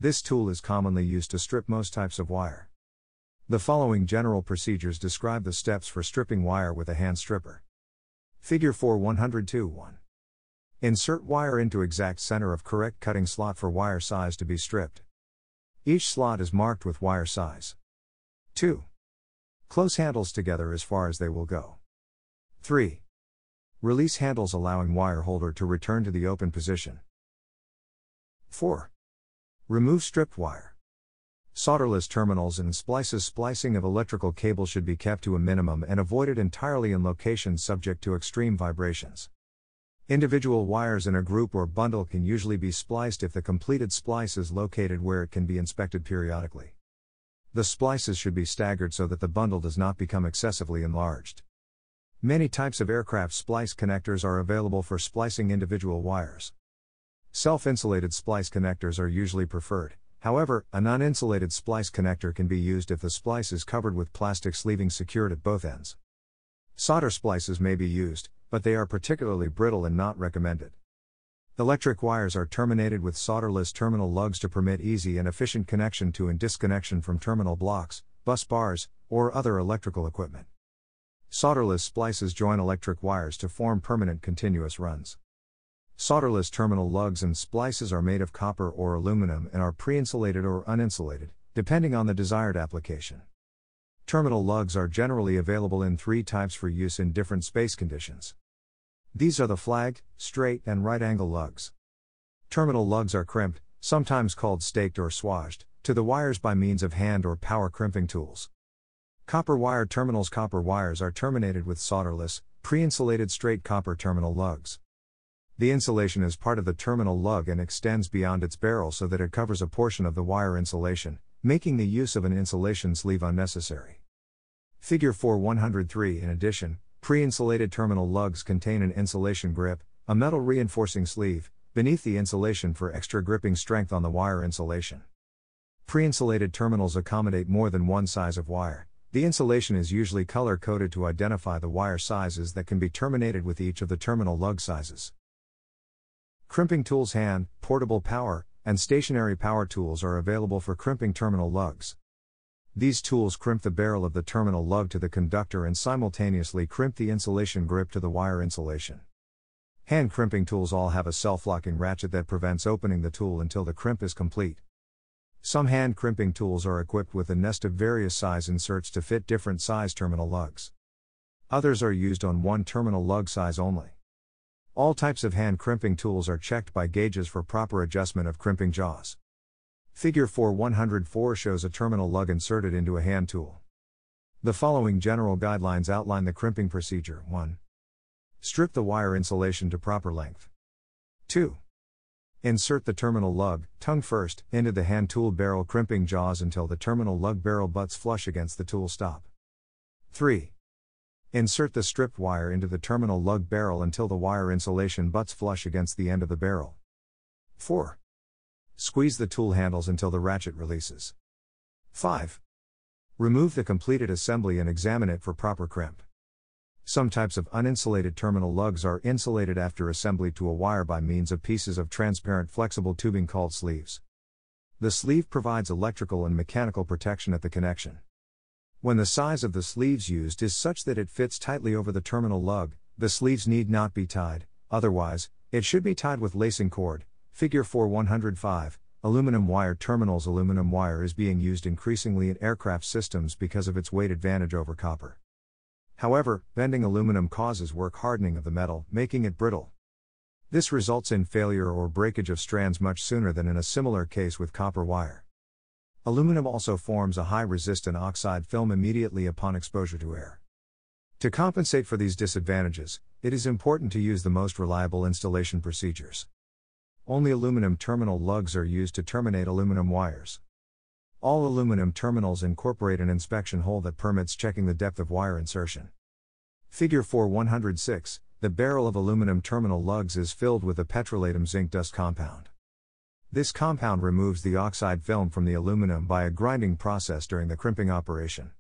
This tool is commonly used to strip most types of wire. The following general procedures describe the steps for stripping wire with a hand stripper. Figure 4 102 1. Insert wire into exact center of correct cutting slot for wire size to be stripped. Each slot is marked with wire size. 2. Close handles together as far as they will go. 3. Release handles allowing wire holder to return to the open position. 4. Remove stripped wire. Solderless terminals and splices splicing of electrical cable should be kept to a minimum and avoided entirely in locations subject to extreme vibrations. Individual wires in a group or bundle can usually be spliced if the completed splice is located where it can be inspected periodically. The splices should be staggered so that the bundle does not become excessively enlarged. Many types of aircraft splice connectors are available for splicing individual wires. Self insulated splice connectors are usually preferred. However, a non insulated splice connector can be used if the splice is covered with plastic sleeving secured at both ends. Solder splices may be used, but they are particularly brittle and not recommended. Electric wires are terminated with solderless terminal lugs to permit easy and efficient connection to and disconnection from terminal blocks, bus bars, or other electrical equipment. Solderless splices join electric wires to form permanent continuous runs. Solderless terminal lugs and splices are made of copper or aluminum and are pre-insulated or uninsulated, depending on the desired application. Terminal lugs are generally available in three types for use in different space conditions. These are the flag, straight, and right angle lugs. Terminal lugs are crimped, sometimes called staked or swaged, to the wires by means of hand or power crimping tools. Copper wire terminals Copper wires are terminated with solderless, pre insulated straight copper terminal lugs. The insulation is part of the terminal lug and extends beyond its barrel so that it covers a portion of the wire insulation, making the use of an insulation sleeve unnecessary. Figure 4 103 In addition, pre insulated terminal lugs contain an insulation grip, a metal reinforcing sleeve, beneath the insulation for extra gripping strength on the wire insulation. Pre insulated terminals accommodate more than one size of wire. The insulation is usually color coded to identify the wire sizes that can be terminated with each of the terminal lug sizes. Crimping tools hand, portable power, and stationary power tools are available for crimping terminal lugs. These tools crimp the barrel of the terminal lug to the conductor and simultaneously crimp the insulation grip to the wire insulation. Hand crimping tools all have a self locking ratchet that prevents opening the tool until the crimp is complete. Some hand crimping tools are equipped with a nest of various size inserts to fit different size terminal lugs. Others are used on one terminal lug size only. All types of hand crimping tools are checked by gauges for proper adjustment of crimping jaws. Figure 4 104 shows a terminal lug inserted into a hand tool. The following general guidelines outline the crimping procedure 1. Strip the wire insulation to proper length. 2. Insert the terminal lug, tongue first, into the hand tool barrel crimping jaws until the terminal lug barrel butts flush against the tool stop. 3. Insert the stripped wire into the terminal lug barrel until the wire insulation butts flush against the end of the barrel. 4. Squeeze the tool handles until the ratchet releases. 5. Remove the completed assembly and examine it for proper crimp. Some types of uninsulated terminal lugs are insulated after assembly to a wire by means of pieces of transparent flexible tubing called sleeves. The sleeve provides electrical and mechanical protection at the connection. When the size of the sleeves used is such that it fits tightly over the terminal lug, the sleeves need not be tied, otherwise, it should be tied with lacing cord. Figure 4 105. Aluminum wire terminals Aluminum wire is being used increasingly in aircraft systems because of its weight advantage over copper. However, bending aluminum causes work hardening of the metal, making it brittle. This results in failure or breakage of strands much sooner than in a similar case with copper wire. Aluminum also forms a high resistant oxide film immediately upon exposure to air. To compensate for these disadvantages, it is important to use the most reliable installation procedures. Only aluminum terminal lugs are used to terminate aluminum wires. All aluminum terminals incorporate an inspection hole that permits checking the depth of wire insertion. Figure 4 106 The barrel of aluminum terminal lugs is filled with a petrolatum zinc dust compound. This compound removes the oxide film from the aluminum by a grinding process during the crimping operation.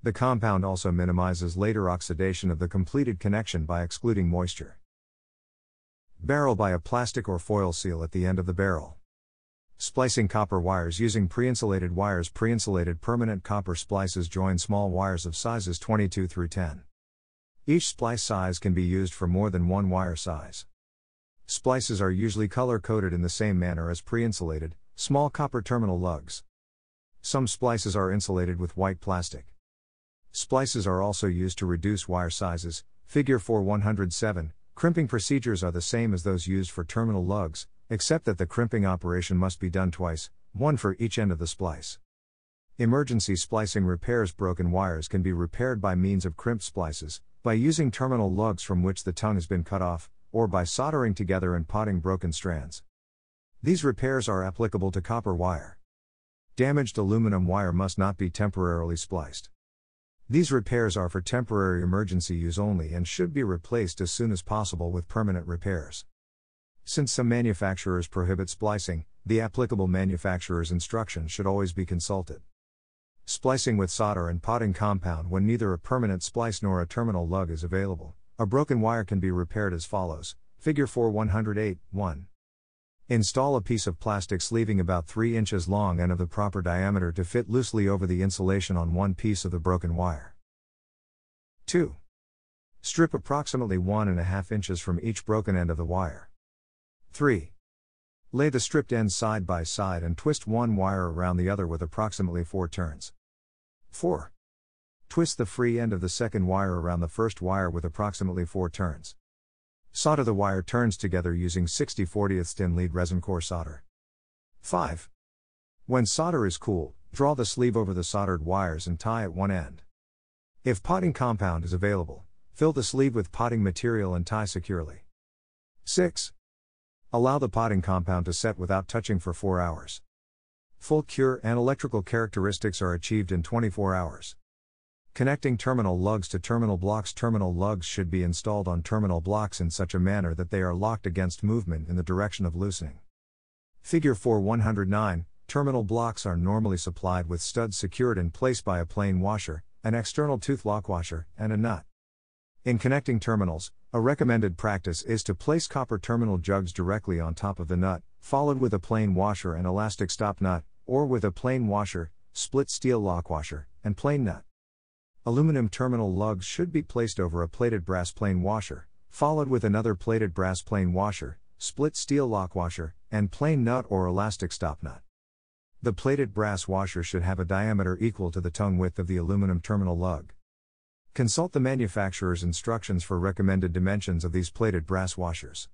The compound also minimizes later oxidation of the completed connection by excluding moisture. Barrel by a plastic or foil seal at the end of the barrel. Splicing copper wires using pre-insulated wires Pre-insulated permanent copper splices join small wires of sizes 22 through 10. Each splice size can be used for more than one wire size. Splices are usually color coded in the same manner as pre-insulated, small copper terminal lugs. Some splices are insulated with white plastic. Splices are also used to reduce wire sizes. Figure 4 107. Crimping procedures are the same as those used for terminal lugs, except that the crimping operation must be done twice, one for each end of the splice. Emergency splicing repairs broken wires can be repaired by means of crimped splices, by using terminal lugs from which the tongue has been cut off, or by soldering together and potting broken strands. These repairs are applicable to copper wire. Damaged aluminum wire must not be temporarily spliced. These repairs are for temporary emergency use only and should be replaced as soon as possible with permanent repairs. Since some manufacturers prohibit splicing, the applicable manufacturer's instructions should always be consulted. Splicing with solder and potting compound when neither a permanent splice nor a terminal lug is available. A broken wire can be repaired as follows Figure 4 108 1. Install a piece of plastic sleeving about 3 inches long and of the proper diameter to fit loosely over the insulation on one piece of the broken wire. 2. Strip approximately 1.5 inches from each broken end of the wire. 3. Lay the stripped ends side by side and twist one wire around the other with approximately 4 turns. 4. Twist the free end of the second wire around the first wire with approximately 4 turns. Solder the wire turns together using 60 40th tin lead resin core solder. 5. When solder is cool, draw the sleeve over the soldered wires and tie at one end. If potting compound is available, fill the sleeve with potting material and tie securely. 6. Allow the potting compound to set without touching for 4 hours. Full cure and electrical characteristics are achieved in 24 hours. Connecting terminal lugs to terminal blocks Terminal lugs should be installed on terminal blocks in such a manner that they are locked against movement in the direction of loosening. Figure 4 109 Terminal blocks are normally supplied with studs secured in place by a plain washer, an external tooth lock washer, and a nut. In connecting terminals, a recommended practice is to place copper terminal lugs directly on top of the nut, followed with a plain washer and elastic stop nut, or with a plain washer, split steel lock washer, and plain nut. Aluminum terminal lugs should be placed over a plated brass plain washer, followed with another plated brass plain washer, split steel lock washer, and plain nut or elastic stop nut. The plated brass washer should have a diameter equal to the tongue width of the aluminum terminal lug. Consult the manufacturer's instructions for recommended dimensions of these plated brass washers.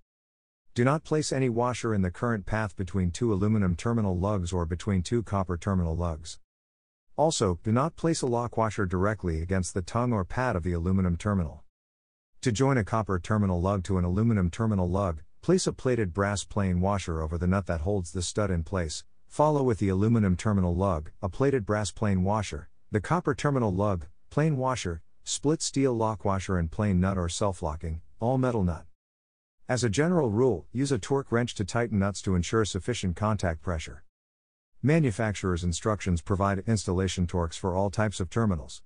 Do not place any washer in the current path between two aluminum terminal lugs or between two copper terminal lugs. Also, do not place a lock washer directly against the tongue or pad of the aluminum terminal. To join a copper terminal lug to an aluminum terminal lug, place a plated brass plain washer over the nut that holds the stud in place. Follow with the aluminum terminal lug, a plated brass plain washer, the copper terminal lug, plain washer, split steel lock washer and plain nut or self-locking, all metal nut. As a general rule, use a torque wrench to tighten nuts to ensure sufficient contact pressure. Manufacturer's instructions provide installation torques for all types of terminals.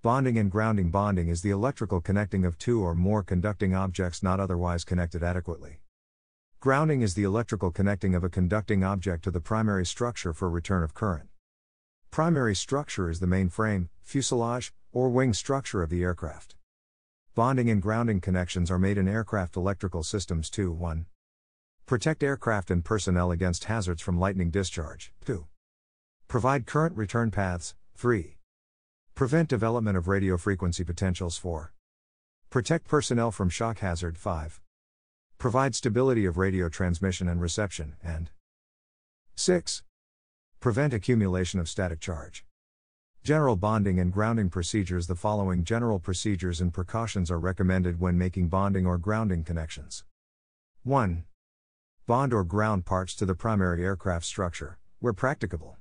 Bonding and grounding bonding is the electrical connecting of two or more conducting objects not otherwise connected adequately. Grounding is the electrical connecting of a conducting object to the primary structure for return of current. Primary structure is the main frame, fuselage, or wing structure of the aircraft. Bonding and grounding connections are made in aircraft electrical systems 2 1. Protect aircraft and personnel against hazards from lightning discharge 2. Provide current return paths 3. Prevent development of radio frequency potentials 4. Protect personnel from shock hazard 5. Provide stability of radio transmission and reception and 6. Prevent accumulation of static charge. General bonding and grounding procedures The following general procedures and precautions are recommended when making bonding or grounding connections. 1. Bond or ground parts to the primary aircraft structure, where practicable.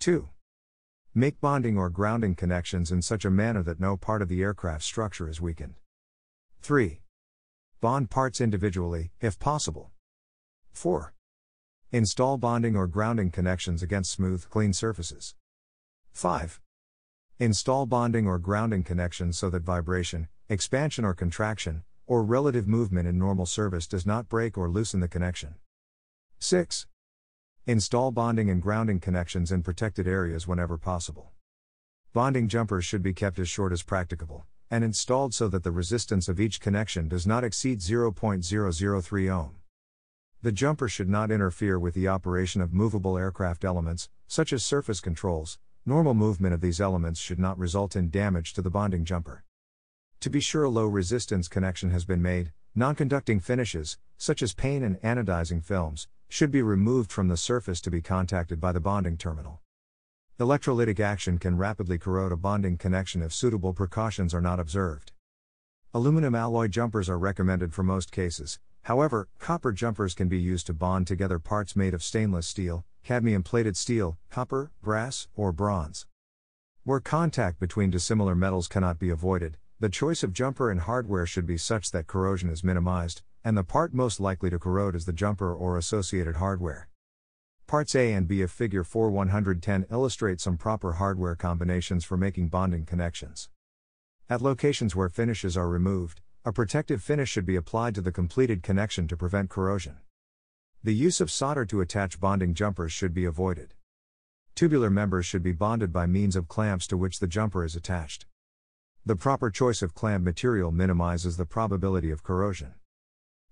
2. Make bonding or grounding connections in such a manner that no part of the aircraft structure is weakened. 3. Bond parts individually, if possible. 4. Install bonding or grounding connections against smooth, clean surfaces. 5. Install bonding or grounding connections so that vibration, expansion or contraction, or relative movement in normal service does not break or loosen the connection. 6. Install bonding and grounding connections in protected areas whenever possible. Bonding jumpers should be kept as short as practicable, and installed so that the resistance of each connection does not exceed 0.003 ohm. The jumper should not interfere with the operation of movable aircraft elements, such as surface controls, Normal movement of these elements should not result in damage to the bonding jumper. To be sure a low resistance connection has been made, non-conducting finishes, such as paint and anodizing films, should be removed from the surface to be contacted by the bonding terminal. Electrolytic action can rapidly corrode a bonding connection if suitable precautions are not observed. Aluminum alloy jumpers are recommended for most cases, however, copper jumpers can be used to bond together parts made of stainless steel, cadmium plated steel, copper, brass, or bronze. Where contact between dissimilar metals cannot be avoided, the choice of jumper and hardware should be such that corrosion is minimized, and the part most likely to corrode is the jumper or associated hardware. Parts A and B of Figure 4 110 illustrate some proper hardware combinations for making bonding connections. At locations where finishes are removed, a protective finish should be applied to the completed connection to prevent corrosion. The use of solder to attach bonding jumpers should be avoided. Tubular members should be bonded by means of clamps to which the jumper is attached. The proper choice of clamp material minimizes the probability of corrosion.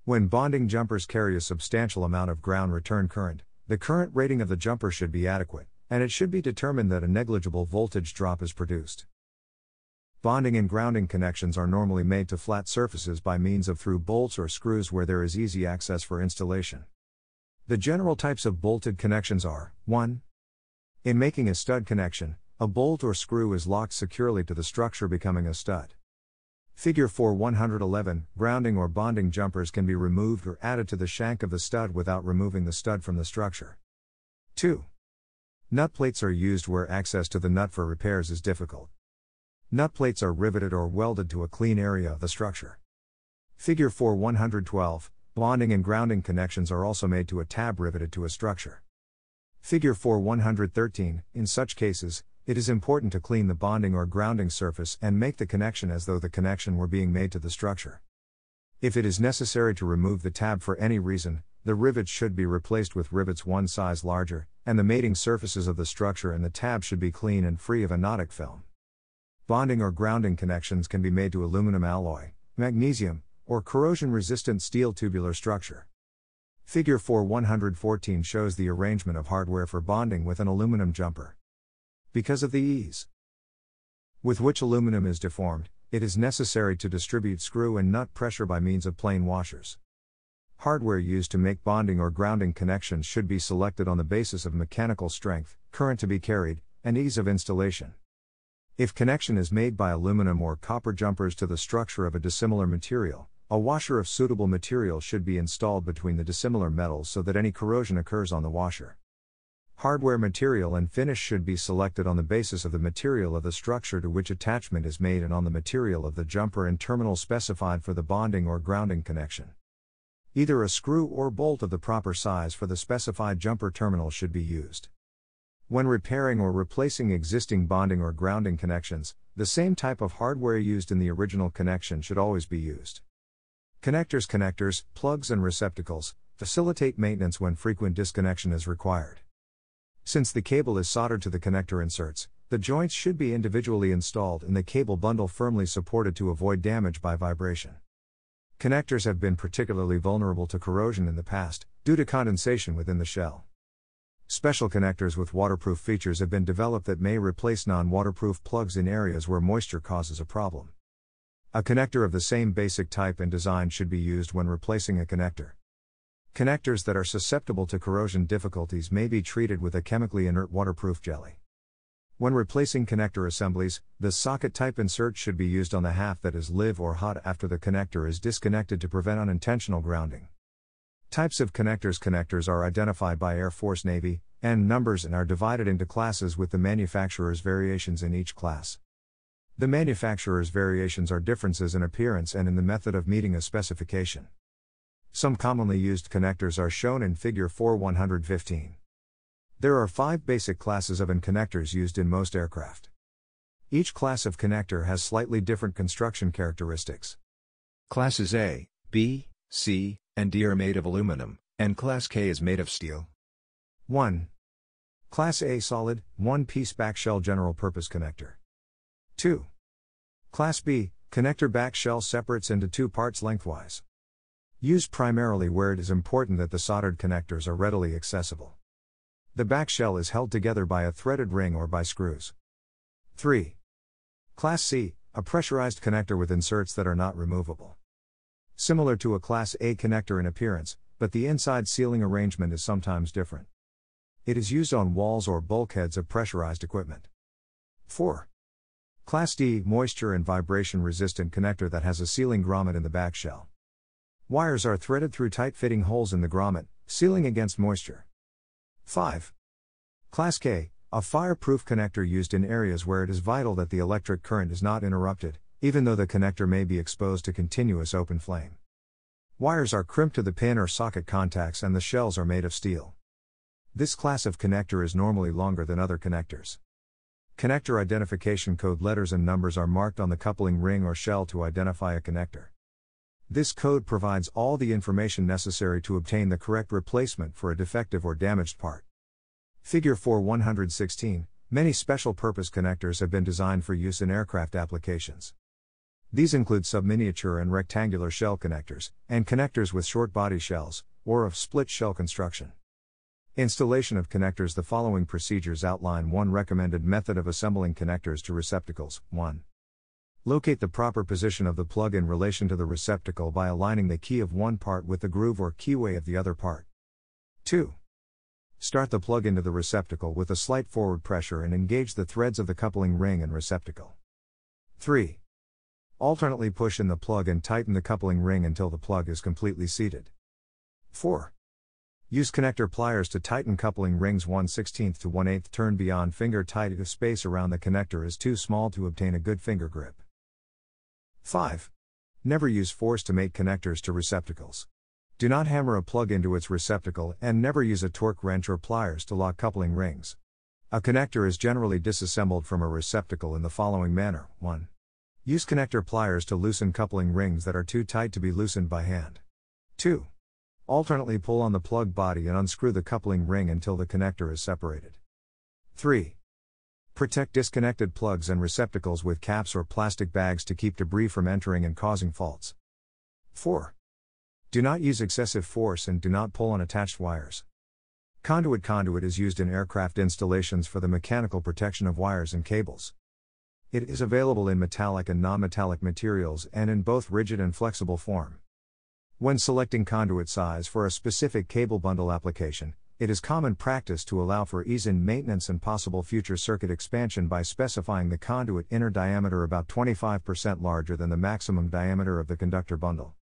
When bonding jumpers carry a substantial amount of ground return current, the current rating of the jumper should be adequate, and it should be determined that a negligible voltage drop is produced. Bonding and grounding connections are normally made to flat surfaces by means of through bolts or screws where there is easy access for installation. The general types of bolted connections are 1. In making a stud connection, a bolt or screw is locked securely to the structure, becoming a stud. Figure 4 111 Grounding or bonding jumpers can be removed or added to the shank of the stud without removing the stud from the structure. 2. Nut plates are used where access to the nut for repairs is difficult. Nut plates are riveted or welded to a clean area of the structure. Figure 4 112 Bonding and grounding connections are also made to a tab riveted to a structure. Figure 4 113 In such cases, it is important to clean the bonding or grounding surface and make the connection as though the connection were being made to the structure. If it is necessary to remove the tab for any reason, the rivets should be replaced with rivets one size larger, and the mating surfaces of the structure and the tab should be clean and free of anodic film. Bonding or grounding connections can be made to aluminum alloy, magnesium, or corrosion resistant steel tubular structure. Figure 4 114 shows the arrangement of hardware for bonding with an aluminum jumper. Because of the ease with which aluminum is deformed, it is necessary to distribute screw and nut pressure by means of plain washers. Hardware used to make bonding or grounding connections should be selected on the basis of mechanical strength, current to be carried, and ease of installation. If connection is made by aluminum or copper jumpers to the structure of a dissimilar material, a washer of suitable material should be installed between the dissimilar metals so that any corrosion occurs on the washer. Hardware material and finish should be selected on the basis of the material of the structure to which attachment is made and on the material of the jumper and terminal specified for the bonding or grounding connection. Either a screw or bolt of the proper size for the specified jumper terminal should be used. When repairing or replacing existing bonding or grounding connections, the same type of hardware used in the original connection should always be used. Connectors, connectors, plugs, and receptacles facilitate maintenance when frequent disconnection is required. Since the cable is soldered to the connector inserts, the joints should be individually installed and the cable bundle firmly supported to avoid damage by vibration. Connectors have been particularly vulnerable to corrosion in the past, due to condensation within the shell. Special connectors with waterproof features have been developed that may replace non waterproof plugs in areas where moisture causes a problem. A connector of the same basic type and design should be used when replacing a connector. Connectors that are susceptible to corrosion difficulties may be treated with a chemically inert waterproof jelly. When replacing connector assemblies, the socket type insert should be used on the half that is live or hot after the connector is disconnected to prevent unintentional grounding. Types of connectors Connectors are identified by Air Force Navy, and numbers and are divided into classes with the manufacturer's variations in each class. The manufacturer's variations are differences in appearance and in the method of meeting a specification. Some commonly used connectors are shown in Figure 4 115. There are five basic classes of AN connectors used in most aircraft. Each class of connector has slightly different construction characteristics. Classes A, B, C, and D are made of aluminum, and Class K is made of steel. 1. Class A solid, one piece back shell general purpose connector. 2. Class B, connector back shell separates into two parts lengthwise. Used primarily where it is important that the soldered connectors are readily accessible. The back shell is held together by a threaded ring or by screws. 3. Class C, a pressurized connector with inserts that are not removable. Similar to a Class A connector in appearance, but the inside sealing arrangement is sometimes different. It is used on walls or bulkheads of pressurized equipment. 4. Class D, moisture and vibration resistant connector that has a sealing grommet in the back shell. Wires are threaded through tight fitting holes in the grommet, sealing against moisture. 5. Class K, a fireproof connector used in areas where it is vital that the electric current is not interrupted, even though the connector may be exposed to continuous open flame. Wires are crimped to the pin or socket contacts and the shells are made of steel. This class of connector is normally longer than other connectors. Connector identification code letters and numbers are marked on the coupling ring or shell to identify a connector. This code provides all the information necessary to obtain the correct replacement for a defective or damaged part. Figure 4 116 Many special purpose connectors have been designed for use in aircraft applications. These include subminiature and rectangular shell connectors, and connectors with short body shells, or of split shell construction. Installation of connectors The following procedures outline one recommended method of assembling connectors to receptacles. 1. Locate the proper position of the plug in relation to the receptacle by aligning the key of one part with the groove or keyway of the other part. 2. Start the plug into the receptacle with a slight forward pressure and engage the threads of the coupling ring and receptacle. 3. Alternately push in the plug and tighten the coupling ring until the plug is completely seated. 4. Use connector pliers to tighten coupling rings 1 16th to 1 8th turn beyond finger tight if space around the connector is too small to obtain a good finger grip. 5. Never use force to mate connectors to receptacles. Do not hammer a plug into its receptacle and never use a torque wrench or pliers to lock coupling rings. A connector is generally disassembled from a receptacle in the following manner 1. Use connector pliers to loosen coupling rings that are too tight to be loosened by hand. 2. Alternately pull on the plug body and unscrew the coupling ring until the connector is separated. 3. Protect disconnected plugs and receptacles with caps or plastic bags to keep debris from entering and causing faults. 4. Do not use excessive force and do not pull on attached wires. Conduit Conduit is used in aircraft installations for the mechanical protection of wires and cables. It is available in metallic and non metallic materials and in both rigid and flexible form. When selecting conduit size for a specific cable bundle application, it is common practice to allow for ease in maintenance and possible future circuit expansion by specifying the conduit inner diameter about 25% larger than the maximum diameter of the conductor bundle.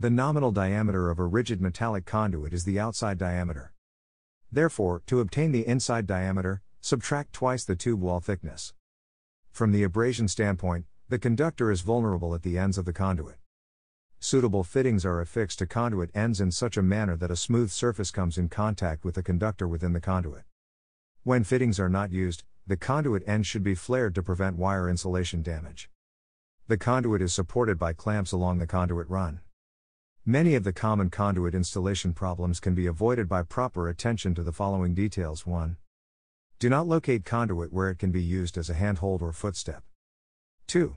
The nominal diameter of a rigid metallic conduit is the outside diameter. Therefore, to obtain the inside diameter, subtract twice the tube wall thickness. From the abrasion standpoint, the conductor is vulnerable at the ends of the conduit. Suitable fittings are affixed to conduit ends in such a manner that a smooth surface comes in contact with the conductor within the conduit. When fittings are not used, the conduit end should be flared to prevent wire insulation damage. The conduit is supported by clamps along the conduit run. Many of the common conduit installation problems can be avoided by proper attention to the following details 1. Do not locate conduit where it can be used as a handhold or footstep. 2.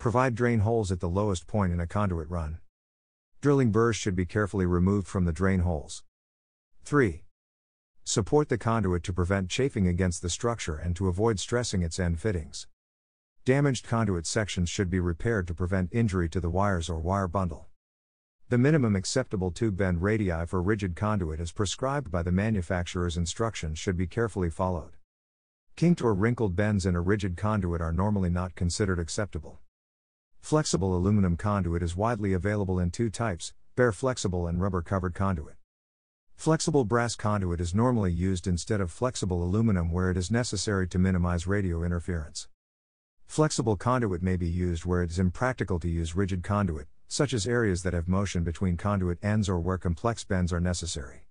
Provide drain holes at the lowest point in a conduit run. Drilling burrs should be carefully removed from the drain holes. 3. Support the conduit to prevent chafing against the structure and to avoid stressing its end fittings. Damaged conduit sections should be repaired to prevent injury to the wires or wire bundle. The minimum acceptable tube bend radii for rigid conduit as prescribed by the manufacturer's instructions should be carefully followed. Kinked or wrinkled bends in a rigid conduit are normally not considered acceptable. Flexible aluminum conduit is widely available in two types bare flexible and rubber covered conduit. Flexible brass conduit is normally used instead of flexible aluminum where it is necessary to minimize radio interference. Flexible conduit may be used where it is impractical to use rigid conduit, such as areas that have motion between conduit ends or where complex bends are necessary.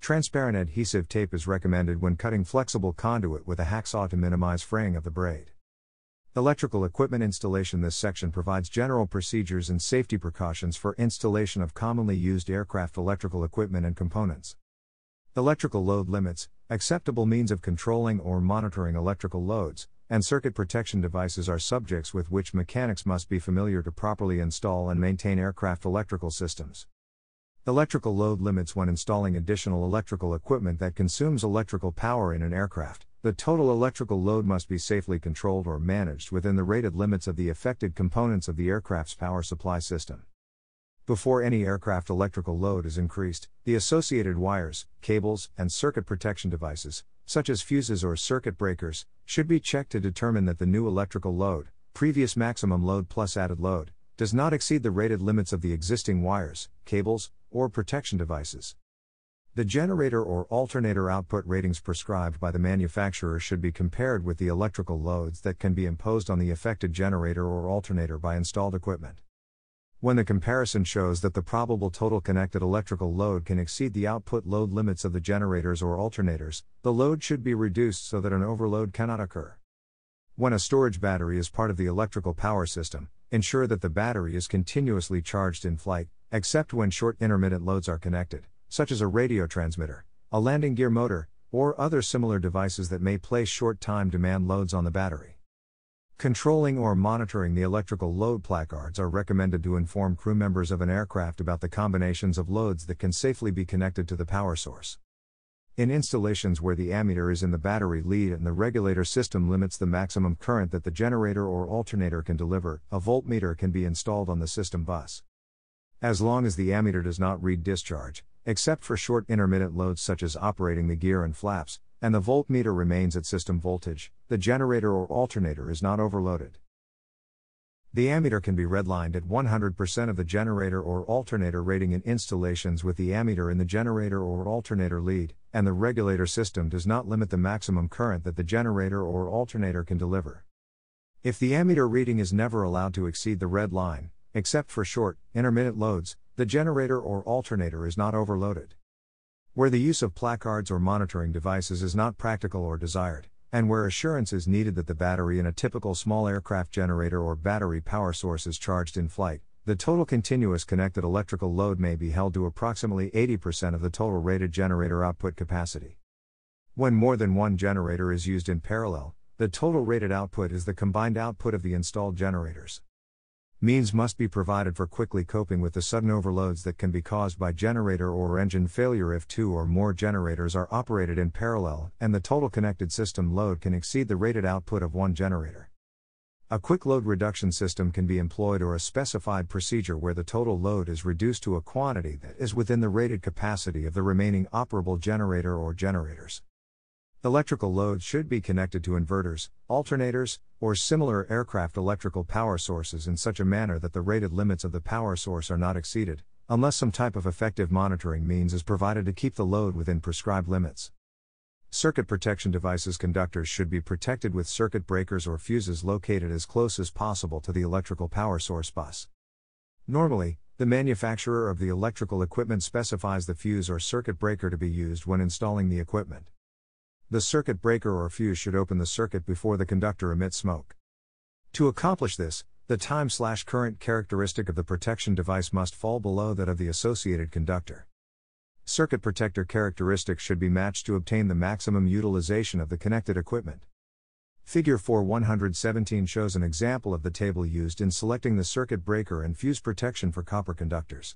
Transparent adhesive tape is recommended when cutting flexible conduit with a hacksaw to minimize fraying of the braid. Electrical equipment installation This section provides general procedures and safety precautions for installation of commonly used aircraft electrical equipment and components. Electrical load limits, acceptable means of controlling or monitoring electrical loads, and circuit protection devices are subjects with which mechanics must be familiar to properly install and maintain aircraft electrical systems. Electrical load limits when installing additional electrical equipment that consumes electrical power in an aircraft. The total electrical load must be safely controlled or managed within the rated limits of the affected components of the aircraft's power supply system. Before any aircraft electrical load is increased, the associated wires, cables, and circuit protection devices, such as fuses or circuit breakers, should be checked to determine that the new electrical load, previous maximum load plus added load, does not exceed the rated limits of the existing wires, cables, or protection devices. The generator or alternator output ratings prescribed by the manufacturer should be compared with the electrical loads that can be imposed on the affected generator or alternator by installed equipment. When the comparison shows that the probable total connected electrical load can exceed the output load limits of the generators or alternators, the load should be reduced so that an overload cannot occur. When a storage battery is part of the electrical power system, ensure that the battery is continuously charged in flight, except when short intermittent loads are connected, such as a radio transmitter, a landing gear motor, or other similar devices that may place short time demand loads on the battery. Controlling or monitoring the electrical load placards are recommended to inform crew members of an aircraft about the combinations of loads that can safely be connected to the power source. In installations where the ammeter is in the battery lead and the regulator system limits the maximum current that the generator or alternator can deliver, a voltmeter can be installed on the system bus. As long as the ammeter does not read discharge, except for short intermittent loads such as operating the gear and flaps, and the voltmeter remains at system voltage, the generator or alternator is not overloaded. The ammeter can be redlined at 100% of the generator or alternator rating in installations with the ammeter in the generator or alternator lead, and the regulator system does not limit the maximum current that the generator or alternator can deliver. If the ammeter reading is never allowed to exceed the red line, except for short, intermittent loads, the generator or alternator is not overloaded. Where the use of placards or monitoring devices is not practical or desired, and where assurance is needed that the battery in a typical small aircraft generator or battery power source is charged in flight, the total continuous connected electrical load may be held to approximately 80% of the total rated generator output capacity. When more than one generator is used in parallel, the total rated output is the combined output of the installed generators. Means must be provided for quickly coping with the sudden overloads that can be caused by generator or engine failure if two or more generators are operated in parallel and the total connected system load can exceed the rated output of one generator. A quick load reduction system can be employed or a specified procedure where the total load is reduced to a quantity that is within the rated capacity of the remaining operable generator or generators. Electrical loads should be connected to inverters, alternators, or similar aircraft electrical power sources in such a manner that the rated limits of the power source are not exceeded, unless some type of effective monitoring means is provided to keep the load within prescribed limits. Circuit protection devices conductors should be protected with circuit breakers or fuses located as close as possible to the electrical power source bus. Normally, the manufacturer of the electrical equipment specifies the fuse or circuit breaker to be used when installing the equipment. The circuit breaker or fuse should open the circuit before the conductor emits smoke. To accomplish this, the time slash current characteristic of the protection device must fall below that of the associated conductor. Circuit protector characteristics should be matched to obtain the maximum utilization of the connected equipment. Figure 4 117 shows an example of the table used in selecting the circuit breaker and fuse protection for copper conductors.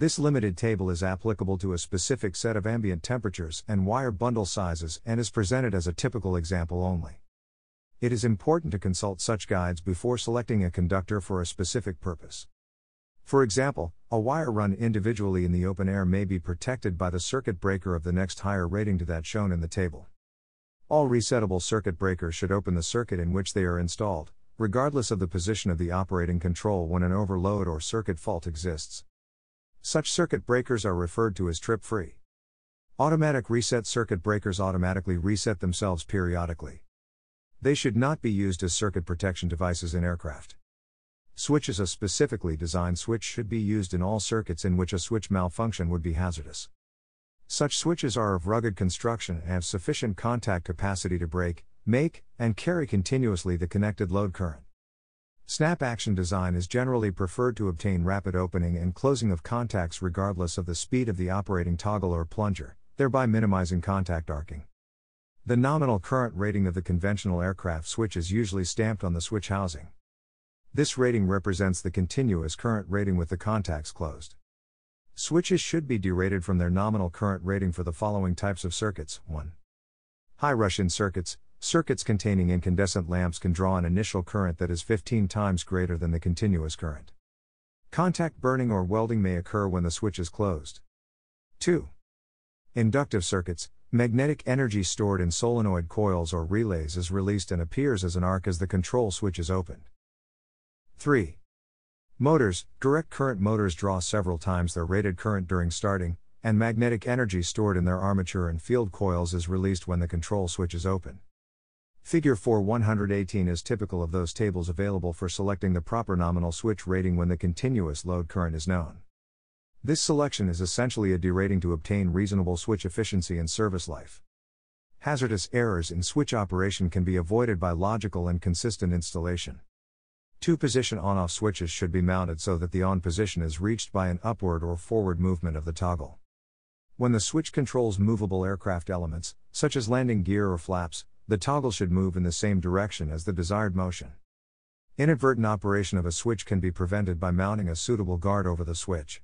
This limited table is applicable to a specific set of ambient temperatures and wire bundle sizes and is presented as a typical example only. It is important to consult such guides before selecting a conductor for a specific purpose. For example, a wire run individually in the open air may be protected by the circuit breaker of the next higher rating to that shown in the table. All resettable circuit breakers should open the circuit in which they are installed, regardless of the position of the operating control when an overload or circuit fault exists. Such circuit breakers are referred to as trip free. Automatic reset circuit breakers automatically reset themselves periodically. They should not be used as circuit protection devices in aircraft. Switches A specifically designed switch should be used in all circuits in which a switch malfunction would be hazardous. Such switches are of rugged construction and have sufficient contact capacity to break, make, and carry continuously the connected load current. Snap action design is generally preferred to obtain rapid opening and closing of contacts regardless of the speed of the operating toggle or plunger, thereby minimizing contact arcing. The nominal current rating of the conventional aircraft switch is usually stamped on the switch housing. This rating represents the continuous current rating with the contacts closed. Switches should be derated from their nominal current rating for the following types of circuits 1. High rush in circuits. Circuits containing incandescent lamps can draw an initial current that is 15 times greater than the continuous current. Contact burning or welding may occur when the switch is closed. 2. Inductive circuits. Magnetic energy stored in solenoid coils or relays is released and appears as an arc as the control switch is opened. 3. Motors Direct current motors draw several times their rated current during starting, and magnetic energy stored in their armature and field coils is released when the control switch is open. Figure 4 118 is typical of those tables available for selecting the proper nominal switch rating when the continuous load current is known. This selection is essentially a derating to obtain reasonable switch efficiency and service life. Hazardous errors in switch operation can be avoided by logical and consistent installation. Two position on off switches should be mounted so that the on position is reached by an upward or forward movement of the toggle. When the switch controls movable aircraft elements, such as landing gear or flaps, the toggle should move in the same direction as the desired motion. Inadvertent operation of a switch can be prevented by mounting a suitable guard over the switch.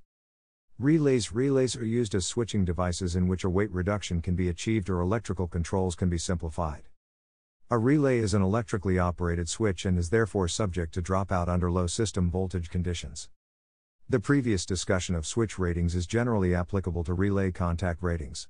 Relays Relays are used as switching devices in which a weight reduction can be achieved or electrical controls can be simplified. A relay is an electrically operated switch and is therefore subject to dropout under low system voltage conditions. The previous discussion of switch ratings is generally applicable to relay contact ratings.